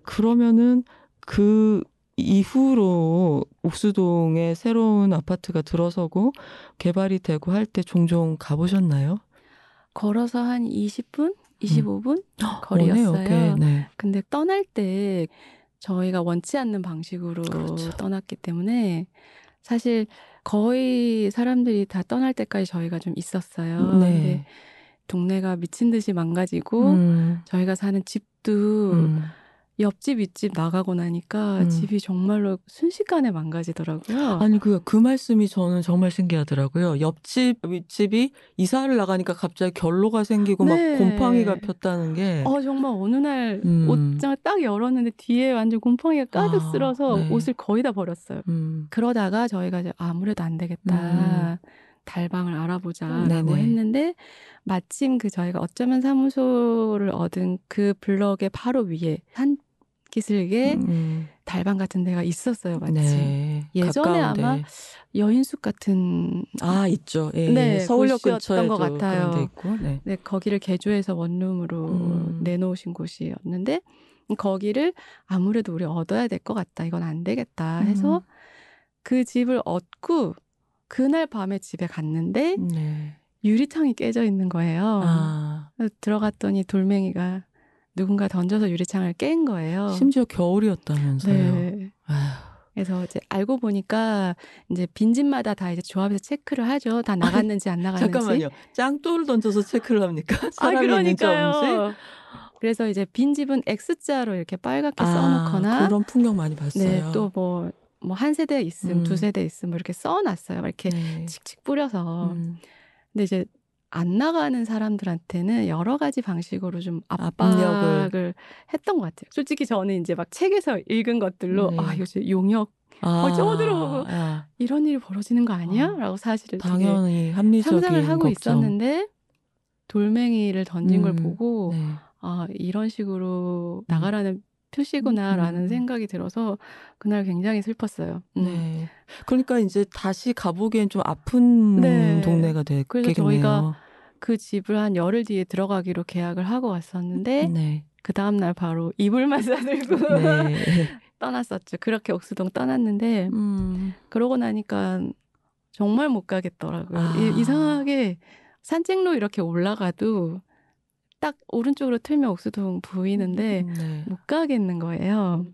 S1: 그러면은 그 이후로 옥수동에 새로운 아파트가 들어서고 개발이 되고 할 때 종종 가보셨나요?
S2: 걸어서 한 20분, 25분
S1: 머네요,
S2: 거리였어요.
S1: 꽤. 네.
S2: 근데 떠날 때 저희가 원치 않는 방식으로
S1: 그렇죠.
S2: 떠났기 때문에 사실 거의 사람들이 다 떠날 때까지 저희가 좀 있었어요. 근데
S1: 네.
S2: 동네가 미친 듯이 망가지고
S1: 음,
S2: 저희가 사는 집도
S1: 음.
S2: 옆집 윗집 나가고 나니까
S1: 음.
S2: 집이 정말로 순식간에 망가지더라고요.
S1: 아니 그그 말씀이 저는 정말 신기하더라고요. 옆집 윗집이 이사를 나가니까 갑자기 결로가 생기고
S2: 네.
S1: 막 곰팡이가 폈다는 게
S2: 어 정말 어느 날
S1: 음.
S2: 옷장을 딱 열었는데 뒤에 완전 곰팡이가 가득
S1: 아,
S2: 쓸어서
S1: 네.
S2: 옷을 거의 다 버렸어요.
S1: 음,
S2: 그러다가 저희가 이제 아무래도 안 되겠다. 달방을 알아보자라고
S1: 네네.
S2: 했는데 마침 그 저희가 어쩌면 사무소를 얻은 그 블럭의 바로 위에 한 기슭에
S1: 음,
S2: 달방 같은 데가 있었어요. 마침
S1: 네.
S2: 예전에
S1: 가까운데.
S2: 아마 여인숙 같은
S1: 아 있죠. 예,
S2: 네,
S1: 예. 서울역
S2: 곳이었던
S1: 근처에도
S2: 것 같아요.
S1: 있고. 네.
S2: 네, 거기를 개조해서 원룸으로
S1: 음.
S2: 내놓으신 곳이었는데 거기를 아무래도 우리 얻어야 될 것 같다. 이건 안 되겠다 해서
S1: 음.
S2: 그 집을 얻고 그날 밤에 집에 갔는데
S1: 네.
S2: 유리창이 깨져 있는 거예요.
S1: 아
S2: 들어갔더니 돌멩이가 누군가 던져서 유리창을 깬 거예요.
S1: 심지어 겨울이었다면서요.
S2: 네. 그래서 이제 알고 보니까 이제 빈집마다 다 이제 조합에서 체크를 하죠. 다 나갔는지 안 나갔는지.
S1: 잠깐만요. 짱돌을 던져서 체크를 합니까?
S2: 아,
S1: 사람이 있는지 없는지?
S2: 그러니까요. 그래서 이제 빈집은 X자로 이렇게 빨갛게
S1: 아,
S2: 써놓거나,
S1: 그런 풍경 많이 봤어요.
S2: 네, 또 뭐, 뭐 한 세대 있음,
S1: 음.
S2: 두 세대 있음, 뭐 이렇게 써놨어요. 이렇게
S1: 네.
S2: 칙칙 뿌려서.
S1: 음.
S2: 근데 이제 안 나가는 사람들한테는 여러 가지 방식으로 좀
S1: 압력을.
S2: 압박을 했던 것 같아요. 솔직히 저는 이제 막 책에서 읽은 것들로,
S1: 네.
S2: 아, 진짜 용역,
S1: 아,
S2: 쪼들어보고
S1: 아,
S2: 이런 일이 벌어지는 거 아니야?
S1: 아,
S2: 라고 사실을
S1: 당연히 합리적인
S2: 상상을 하고
S1: 걱정.
S2: 있었는데, 돌멩이를 던진 걸
S1: 음,
S2: 보고,
S1: 네.
S2: 아, 이런 식으로 나가라는 표시구나라는
S1: 음.
S2: 생각이 들어서 그날 굉장히 슬펐어요. 음.
S1: 네. 그러니까 이제 다시 가보기엔 좀 아픈
S2: 네.
S1: 동네가 됐겠네요.
S2: 그래서 저희가 그 집을 한 열흘 뒤에 들어가기로 계약을 하고 왔었는데
S1: 네.
S2: 그 다음 날 바로 이불만 싸들고
S1: 네.
S2: 떠났었죠. 그렇게 옥수동 떠났는데
S1: 음.
S2: 그러고 나니까 정말 못 가겠더라고요.
S1: 아.
S2: 이, 이상하게 산책로 이렇게 올라가도 딱 오른쪽으로 틀면 옥수동 보이는데
S1: 네.
S2: 못 가겠는 거예요.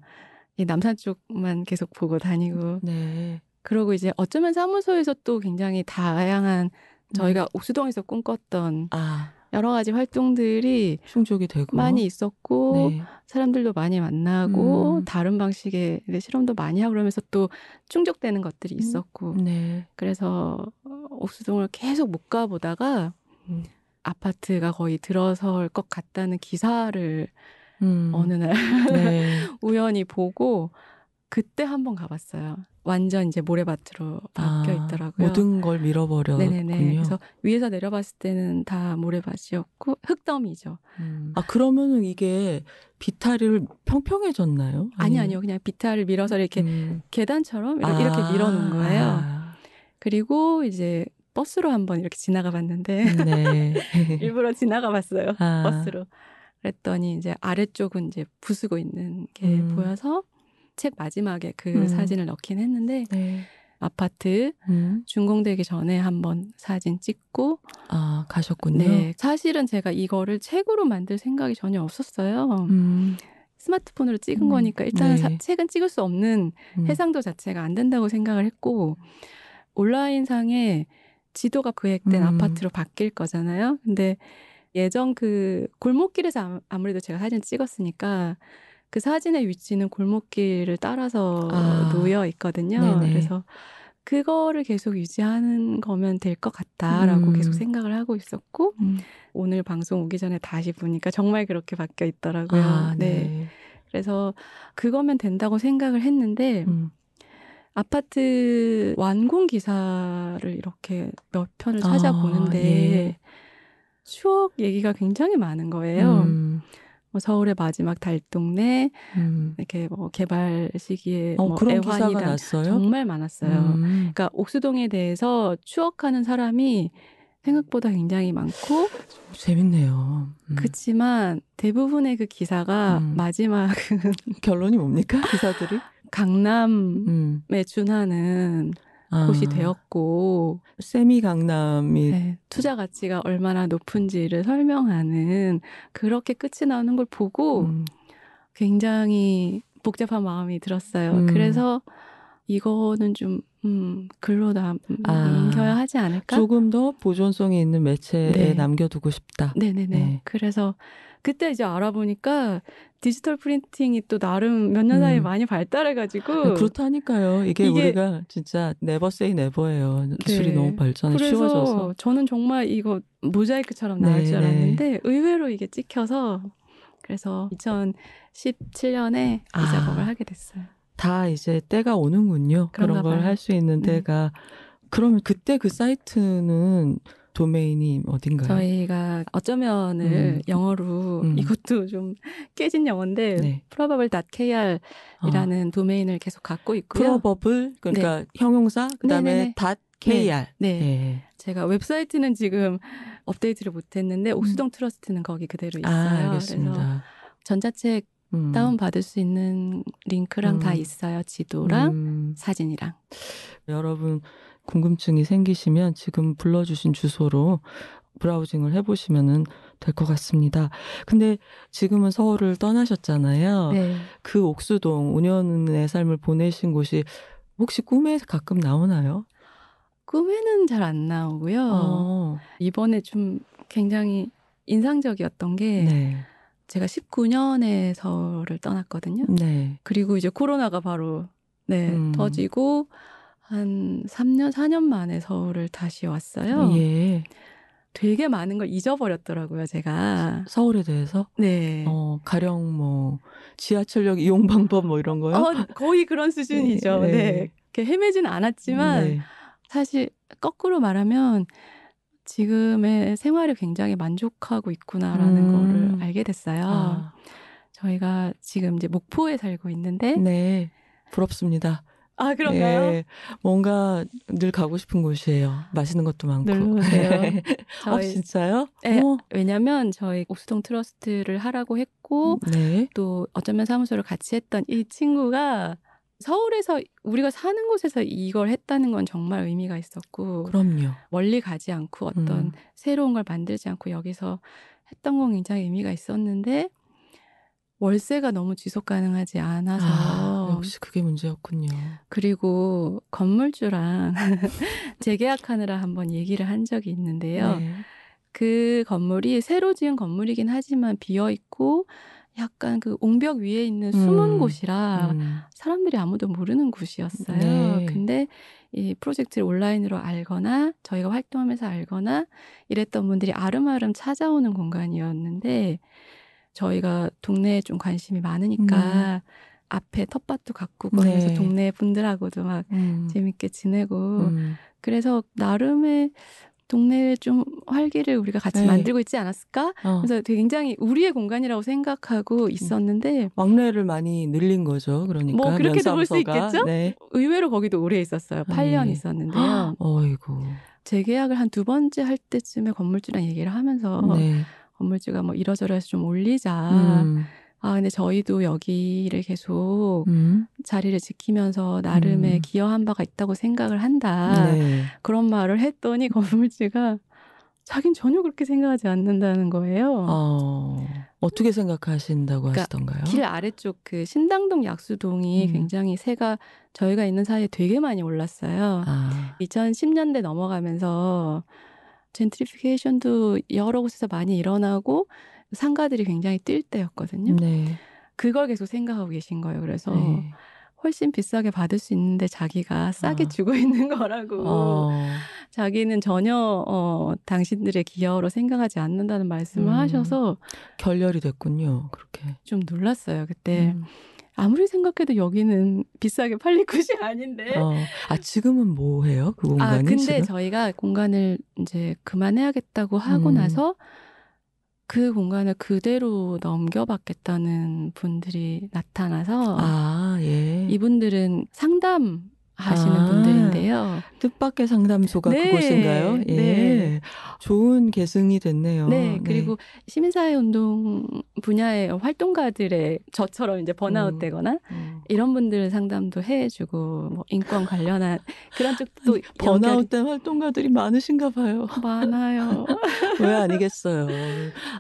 S2: 이 남산 쪽만 계속 보고 다니고
S1: 네.
S2: 그러고 이제 어쩌면 사무소에서 또 굉장히 다양한 저희가 옥수동에서 꿈꿨던
S1: 아
S2: 여러 가지 활동들이
S1: 충족이 되고
S2: 많이 있었고
S1: 네.
S2: 사람들도 많이 만나고
S1: 음.
S2: 다른 방식의 실험도 많이 하고 그러면서 또 충족되는 것들이 있었고
S1: 네.
S2: 그래서 옥수동을 계속 못 가보다가
S1: 음.
S2: 아파트가 거의 들어설 것 같다는 기사를
S1: 음.
S2: 어느 날
S1: 네.
S2: 우연히 보고 그때 한번 가봤어요. 완전 이제 모래밭으로 바뀌어
S1: 아,
S2: 있더라고요.
S1: 모든 걸 밀어버렸군요.
S2: 네네네. 그래서 위에서 내려봤을 때는 다 모래밭이었고 흙더미죠.
S1: 음. 아 그러면은 이게 비탈을 평평해졌나요?
S2: 아니 아니요, 그냥 비탈을 밀어서 이렇게
S1: 음.
S2: 계단처럼 이렇게,
S1: 아,
S2: 이렇게 밀어놓은 거예요.
S1: 아,
S2: 그리고 이제 버스로 한번 이렇게 지나가 봤는데
S1: 네.
S2: 일부러 지나가 봤어요.
S1: 아.
S2: 버스로. 그랬더니 이제 아래쪽은 이제 부수고 있는 게
S1: 음.
S2: 보여서 책 마지막에 그
S1: 음.
S2: 사진을 넣긴 했는데
S1: 네.
S2: 아파트
S1: 음.
S2: 준공되기 전에 한번 사진 찍고
S1: 아 가셨군요.
S2: 네 사실은 제가 이거를 책으로 만들 생각이 전혀 없었어요.
S1: 음.
S2: 스마트폰으로 찍은
S1: 음.
S2: 거니까 일단은
S1: 네.
S2: 사- 책은 찍을 수 없는
S1: 음.
S2: 해상도 자체가 안 된다고 생각을 했고 온라인 상에 지도가 구획된
S1: 음.
S2: 아파트로 바뀔 거잖아요. 근데 예전 그 골목길에서 아- 아무래도 제가 사진 찍었으니까 그 사진의 위치는 골목길을 따라서
S1: 아.
S2: 놓여 있거든요.
S1: 네네.
S2: 그래서 그거를 계속 유지하는 거면 될 것 같다라고
S1: 음.
S2: 계속 생각을 하고 있었고
S1: 음.
S2: 오늘 방송 오기 전에 다시 보니까 정말 그렇게 바뀌어 있더라고요.
S1: 아,
S2: 네.
S1: 네.
S2: 그래서 그거면 된다고 생각을 했는데
S1: 음.
S2: 아파트 완공 기사를 이렇게 몇 편을
S1: 아,
S2: 찾아보는데
S1: 예.
S2: 추억 얘기가 굉장히 많은 거예요.
S1: 음.
S2: 뭐 서울의 마지막 달동네
S1: 음.
S2: 이렇게 뭐 개발 시기에
S1: 어,
S2: 뭐
S1: 그런 기사가
S2: 애환이다
S1: 났어요?
S2: 정말 많았어요.
S1: 음.
S2: 그러니까 옥수동에 대해서 추억하는 사람이 생각보다 굉장히 많고
S1: 재밌네요. 음.
S2: 그렇지만 대부분의 그 기사가
S1: 음.
S2: 마지막은
S1: 결론이 뭡니까 기사들이?
S2: 강남에
S1: 음.
S2: 준하는
S1: 아,
S2: 곳이 되었고
S1: 세미 강남이
S2: 네, 투자 가치가 얼마나 높은지를 설명하는 그렇게 끝이 나는 걸 보고
S1: 음.
S2: 굉장히 복잡한 마음이 들었어요.
S1: 음.
S2: 그래서 이거는 좀 음, 글로
S1: 아,
S2: 남겨야 하지 않을까?
S1: 조금 더 보존성이 있는 매체에
S2: 네.
S1: 남겨두고 싶다.
S2: 네네네.
S1: 네.
S2: 그래서 그때 이제 알아보니까 디지털 프린팅이 또 나름 몇 년 사이에
S1: 음.
S2: 많이 발달해가지고
S1: 네, 그렇다니까요. 이게,
S2: 이게-
S1: 우리가 진짜 네버 세이 네버예요. 기술이
S2: 네.
S1: 너무
S2: 그래서
S1: 쉬워져서.
S2: 저는 정말 이거 모자이크처럼 나올
S1: 네,
S2: 줄
S1: 네.
S2: 알았는데 의외로 이게 찍혀서 그래서 2017년에
S1: 아.
S2: 이 작업을 하게 됐어요.
S1: 다 이제 때가 오는군요. 그런 걸. 할 수 있는
S2: 네.
S1: 때가. 그러면 그때 그 사이트는 도메인이 어딘가요?
S2: 저희가 어쩌면을
S1: 음.
S2: 영어로
S1: 음.
S2: 이것도 좀 깨진 영어인데
S1: 네.
S2: probable.kr이라는
S1: 어.
S2: 도메인을 계속 갖고 있고요.
S1: probable 그러니까 형용사 그다음에 kr.
S2: 네.
S1: 예.
S2: 제가 웹사이트는 지금 업데이트를 못 했는데 옥수동 트러스트는 거기 그대로 있어요.
S1: 아, 알겠습니다.
S2: 전자책
S1: 음.
S2: 다운 받을 수 있는 링크랑
S1: 음.
S2: 다 있어요. 지도랑
S1: 음.
S2: 사진이랑.
S1: 여러분 궁금증이 생기시면 지금 불러주신 주소로 브라우징을 해보시면 될것 같습니다. 근데 지금은 서울을 떠나셨잖아요.
S2: 네.
S1: 그 옥수동 5년의 삶을 보내신 곳이 혹시 꿈에 가끔 나오나요?
S2: 꿈에는 잘 안 나오고요.
S1: 어.
S2: 이번에 좀 굉장히 인상적이었던 게
S1: 네.
S2: 제가 19년에 서울을 떠났거든요.
S1: 네.
S2: 그리고 이제 코로나가 바로 네,
S1: 음.
S2: 터지고 한 3년, 4년 만에 서울을 다시 왔어요.
S1: 예.
S2: 되게 많은 걸 잊어버렸더라고요, 제가.
S1: 서울에 대해서
S2: 네.
S1: 어, 가령 뭐 지하철역 이용 방법 뭐 이런 거요?
S2: 어, 거의 그런 수준이죠.
S1: 네.
S2: 네. 이렇게 헤매진 않았지만
S1: 네.
S2: 사실 거꾸로 말하면 지금의 생활에 굉장히 만족하고 있구나라는
S1: 음.
S2: 거를 알게 됐어요.
S1: 아,
S2: 저희가 지금 이제 목포에 살고 있는데
S1: 네. 부럽습니다.
S2: 아 그런가요?
S1: 예, 뭔가 늘 가고 싶은 곳이에요. 맛있는 것도 많고. 어,
S2: 저희
S1: 진짜요?
S2: 네,
S1: 어,
S2: 왜냐면 저희 옥수동 트러스트를 하라고 했고
S1: 네.
S2: 또 어쩌면 사무소를 같이 했던 이 친구가 서울에서 우리가 사는 곳에서 이걸 했다는 건 정말 의미가 있었고
S1: 그럼요.
S2: 멀리 가지 않고 어떤
S1: 음.
S2: 새로운 걸 만들지 않고 여기서 했던 건 굉장히 의미가 있었는데 월세가 너무 지속 가능하지 않아서
S1: 아, 역시 그게 문제였군요.
S2: 그리고 건물주랑 재계약하느라 한번 얘기를 한 적이 있는데요.
S1: 네.
S2: 그 건물이 새로 지은 건물이긴 하지만 비어 있고 약간 그 옹벽 위에 있는 숨은
S1: 음,
S2: 곳이라
S1: 음.
S2: 사람들이 아무도 모르는 곳이었어요.
S1: 네.
S2: 근데 이 프로젝트를 온라인으로 알거나 저희가 활동하면서 알거나 이랬던 분들이 아름아름 찾아오는 공간이었는데 저희가 동네에 좀 관심이 많으니까 앞에 텃밭도 가꾸고
S1: 네.
S2: 그래서 동네 분들하고도 막
S1: 음.
S2: 재밌게 지내고
S1: 음.
S2: 그래서 나름의 동네에 좀 활기를 우리가 같이
S1: 네.
S2: 만들고 있지 않았을까?
S1: 어,
S2: 그래서 굉장히 우리의 공간이라고 생각하고 있었는데
S1: 왕래를 많이 늘린 거죠. 그러니까
S2: 뭐 그렇게도 볼수
S1: 면사무소가.
S2: 있겠죠?
S1: 네.
S2: 의외로 거기도 오래 있었어요. 8년
S1: 네.
S2: 있었는데요.
S1: 어이구.
S2: 재계약을 한 두 번째 할 때쯤에 건물주랑 얘기를 하면서
S1: 네.
S2: 건물주가 뭐 이러저러해서 좀 올리자.
S1: 음.
S2: 아 근데 저희도 여기를 계속
S1: 음.
S2: 자리를 지키면서 나름의
S1: 음.
S2: 기여한 바가 있다고 생각을 한다.
S1: 네.
S2: 그런 말을 했더니 건물주가 자긴 전혀 그렇게 생각하지 않는다는 거예요.
S1: 어, 어떻게 생각하신다고
S2: 그러니까
S1: 하시던가요?
S2: 길 아래쪽 그 신당동 약수동이
S1: 음.
S2: 굉장히 새가 저희가 있는 사이에 되게 많이 올랐어요.
S1: 아,
S2: 2010년대 넘어가면서 젠트리피케이션도 여러 곳에서 많이 일어나고 상가들이 굉장히 뛸 때였거든요.
S1: 네.
S2: 그걸 계속 생각하고 계신 거예요. 그래서
S1: 네.
S2: 훨씬 비싸게 받을 수 있는데 자기가 싸게
S1: 아.
S2: 주고 있는 거라고.
S1: 어,
S2: 자기는 전혀 어, 당신들의 기여로 생각하지 않는다는 말씀을
S1: 음.
S2: 하셔서
S1: 결렬이 됐군요. 그렇게.
S2: 좀 놀랐어요. 그때
S1: 음.
S2: 아무리 생각해도 여기는 비싸게 팔릴 곳이 아닌데.
S1: 어, 아 지금은 뭐 해요? 그 공간이
S2: 아 근데
S1: 지금?
S2: 저희가 공간을 이제 그만해야겠다고 하고
S1: 음.
S2: 나서 그 공간을 그대로 넘겨받겠다는 분들이 나타나서
S1: 아, 예.
S2: 이분들은 상담 하시는
S1: 아.
S2: 분들인데요.
S1: 뜻밖의 상담소가
S2: 네,
S1: 그곳인가요? 예.
S2: 네.
S1: 좋은 계승이 됐네요.
S2: 네, 그리고 시민사회 운동 분야의 활동가들의 저처럼 이제 번아웃
S1: 음.
S2: 되거나
S1: 어.
S2: 이런 분들 상담도 해주고 뭐 인권 관련한 그런 쪽도
S1: 번아웃 된 활동가들이 많으신가 봐요.
S2: 많아요.
S1: 왜 아니겠어요.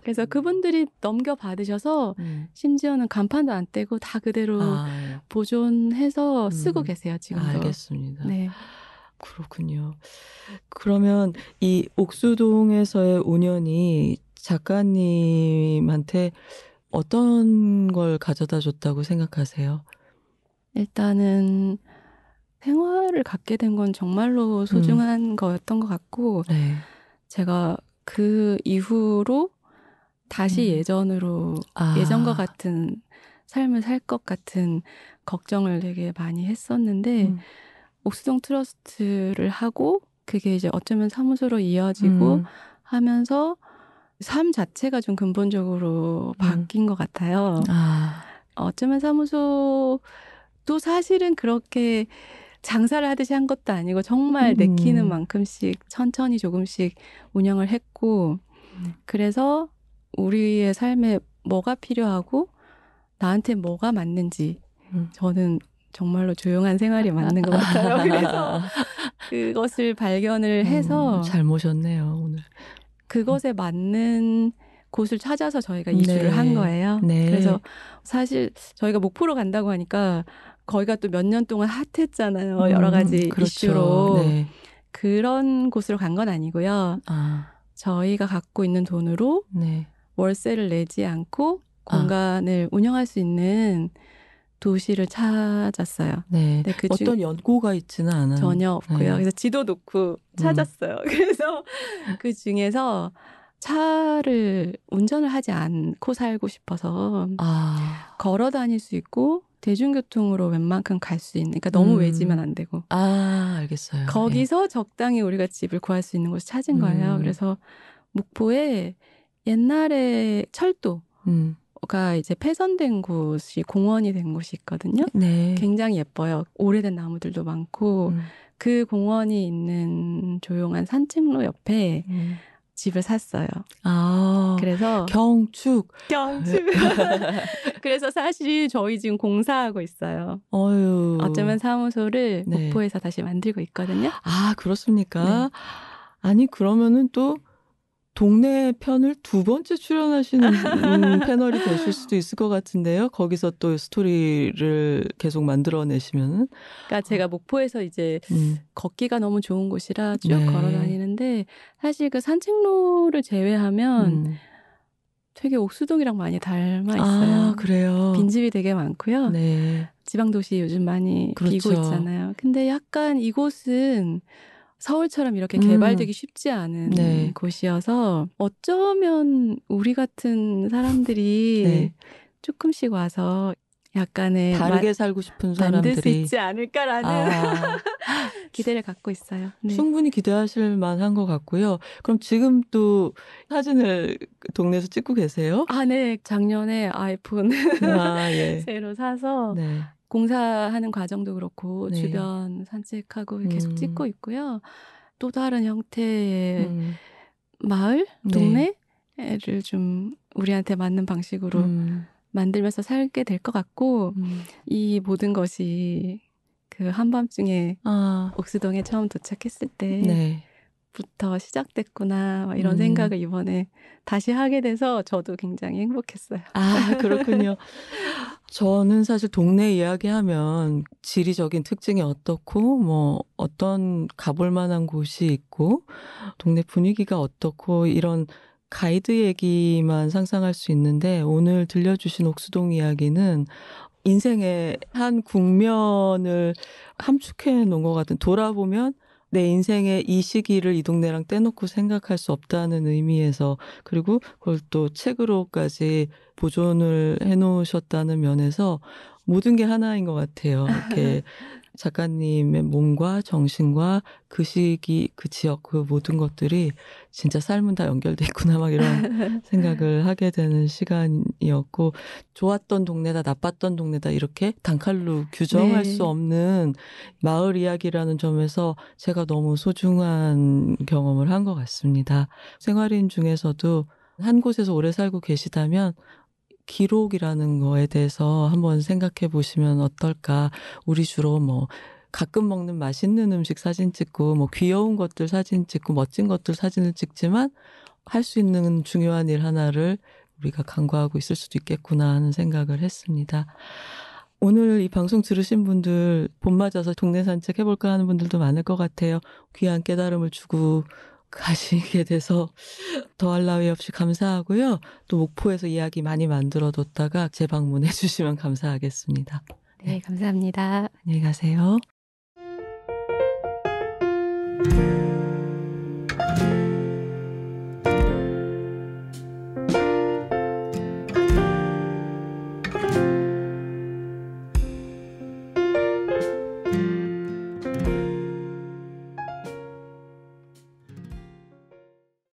S2: 그래서 그분들이 넘겨 받으셔서
S1: 음.
S2: 심지어는 간판도 안 떼고 다 그대로
S1: 아,
S2: 보존해서 쓰고
S1: 음.
S2: 계세요 지금도.
S1: 알겠습니다.
S2: 네.
S1: 그렇군요. 그러면 이 옥수동에서의 5년이 작가님한테 어떤 걸 가져다 줬다고 생각하세요?
S2: 일단은 생활을 갖게 된 건 정말로 소중한 거였던 것 같고
S1: 네.
S2: 제가 그 이후로 다시
S1: 음.
S2: 예전으로
S1: 아.
S2: 예전과 같은 삶을 살 것 같은 걱정을 되게 많이 했었는데
S1: 음.
S2: 옥수동 트러스트를 하고 그게 이제 어쩌면 사무소로 이어지고
S1: 음.
S2: 하면서 삶 자체가 좀 근본적으로 바뀐 것 같아요.
S1: 아,
S2: 어쩌면 사무소도 사실은 그렇게 장사를 하듯이 한 것도 아니고 정말
S1: 음.
S2: 내키는 만큼씩 천천히 조금씩 운영을 했고
S1: 음.
S2: 그래서 우리의 삶에 뭐가 필요하고 나한테 뭐가 맞는지
S1: 음.
S2: 저는 정말로 조용한 생활이 맞는 것 같아요. 그래서 그것을 발견을 해서
S1: 음, 잘 모셨네요 오늘.
S2: 그것에 맞는 곳을 찾아서 저희가
S1: 네.
S2: 이주를 한 거예요.
S1: 네.
S2: 그래서 사실 저희가 목포로 간다고 하니까 거기가 또 몇 년 동안 핫했잖아요. 여러
S1: 음,
S2: 가지
S1: 그렇죠.
S2: 이슈로.
S1: 네.
S2: 그런 곳으로 간 건 아니고요.
S1: 아,
S2: 저희가 갖고 있는 돈으로
S1: 네.
S2: 월세를 내지 않고
S1: 아.
S2: 공간을 운영할 수 있는 도시를 찾았어요.
S1: 네.
S2: 그 중-
S1: 어떤 연고가 있지는 않아요.
S2: 전혀 없고요.
S1: 네.
S2: 그래서 지도 놓고 찾았어요. 그래서 그 중에서 차를 운전을 하지 않고 살고 싶어서
S1: 아,
S2: 걸어 다닐 수 있고 대중교통으로 웬만큼 갈 수 있는 그러니까 너무
S1: 음.
S2: 외지면 안 되고
S1: 아, 알겠어요.
S2: 거기서 적당히 우리가 집을 구할 수 있는 곳을 찾은 거예요.
S1: 음.
S2: 그래서 목포에 옛날에 철도
S1: 예. 음,
S2: 가 이제 폐선된 곳이 공원이 된 곳이 있거든요.
S1: 네.
S2: 굉장히 예뻐요. 오래된 나무들도 많고
S1: 음,
S2: 그 공원이 있는 조용한 산책로 옆에
S1: 음.
S2: 집을 샀어요.
S1: 아,
S2: 그래서
S1: 경축.
S2: 경주. 그래서 사실 저희 지금 공사하고 있어요.
S1: 어유.
S2: 어쩌면 사무소를
S1: 네.
S2: 목포에서 다시 만들고 있거든요.
S1: 아, 그렇습니까?
S2: 네.
S1: 아니, 그러면은 또 동네 편을 두 번째 출연하시는 음, 패널이 되실 수도 있을 것 같은데요. 거기서 또 스토리를 계속 만들어내시면은.
S2: 그러니까 제가 목포에서 이제
S1: 음,
S2: 걷기가 너무 좋은 곳이라 쭉
S1: 네.
S2: 걸어 다니는데 사실 그 산책로를 제외하면
S1: 음.
S2: 되게 옥수동이랑 많이 닮아 있어요.
S1: 아, 그래요.
S2: 빈집이 되게 많고요.
S1: 네.
S2: 지방 도시 요즘 많이
S1: 그렇죠.
S2: 비고 있잖아요. 근데 약간 이곳은 서울처럼 이렇게
S1: 음.
S2: 개발되기 쉽지 않은
S1: 네.
S2: 곳이어서 어쩌면 우리 같은 사람들이
S1: 네.
S2: 조금씩 와서 약간의
S1: 다르게 살고 싶은
S2: 마- 만들 수
S1: 사람들이.
S2: 있지 않을까라는
S1: 아,
S2: 기대를 갖고 있어요. 네.
S1: 충분히 기대하실 만한 것 같고요. 그럼 지금 또 사진을 동네에서 찍고 계세요?
S2: 아, 네. 작년에 아이폰
S1: 아, 예.
S2: 새로 사서
S1: 네.
S2: 공사하는 과정도 그렇고
S1: 네.
S2: 주변 산책하고 계속
S1: 음.
S2: 찍고 있고요. 또 다른 형태의
S1: 음,
S2: 마을,
S1: 네.
S2: 동네를 좀 우리한테 맞는 방식으로
S1: 음,
S2: 만들면서 살게 될 것 같고
S1: 음.
S2: 이 모든 것이 그 한밤중에
S1: 아,
S2: 옥수동에 처음 도착했을
S1: 네.
S2: 때부터 시작됐구나 막 이런
S1: 음.
S2: 생각을 이번에 다시 하게 돼서 저도 굉장히 행복했어요.
S1: 아, 그렇군요. 저는 사실 동네 이야기하면 지리적인 특징이 어떻고, 뭐, 어떤 가볼 만한 곳이 있고, 동네 분위기가 어떻고, 이런 가이드 얘기만 상상할 수 있는데, 오늘 들려주신 옥수동 이야기는 인생의 한 국면을 함축해 놓은 것 같은, 돌아보면 내 인생의 이 시기를 이 동네랑 떼놓고 생각할 수 없다는 의미에서, 그리고 그걸 또 책으로까지 보존을 해놓으셨다는 면에서 모든 게 하나인 것 같아요. 이렇게 작가님의 몸과 정신과 그 시기, 그 지역, 그 모든 것들이 진짜 삶은 다 연결돼 있구나, 막 이런 생각을 하게 되는 시간이었고, 좋았던 동네다, 나빴던 동네다, 이렇게 단칼로 규정할
S2: 네.
S1: 수 없는 마을 이야기라는 점에서 제가 너무 소중한 경험을 한 것 같습니다. 생활인 중에서도 한 곳에서 오래 살고 계시다면 기록이라는 거에 대해서 한번 생각해 보시면 어떨까. 우리 주로 뭐 가끔 먹는 맛있는 음식 사진 찍고 뭐 귀여운 것들 사진 찍고 멋진 것들 사진을 찍지만 할 수 있는 중요한 일 하나를 우리가 간과하고 있을 수도 있겠구나 하는 생각을 했습니다. 오늘 이 방송 들으신 분들 봄 맞아서 동네 산책 해볼까 하는 분들도 많을 것 같아요. 귀한 깨달음을 주고 가시게 돼서 더할 나위 없이 감사하고요. 또 목포에서 이야기 많이 만들어뒀다가 재방문해 주시면 감사하겠습니다.
S2: 네, 감사합니다.
S1: 안녕히 가세요.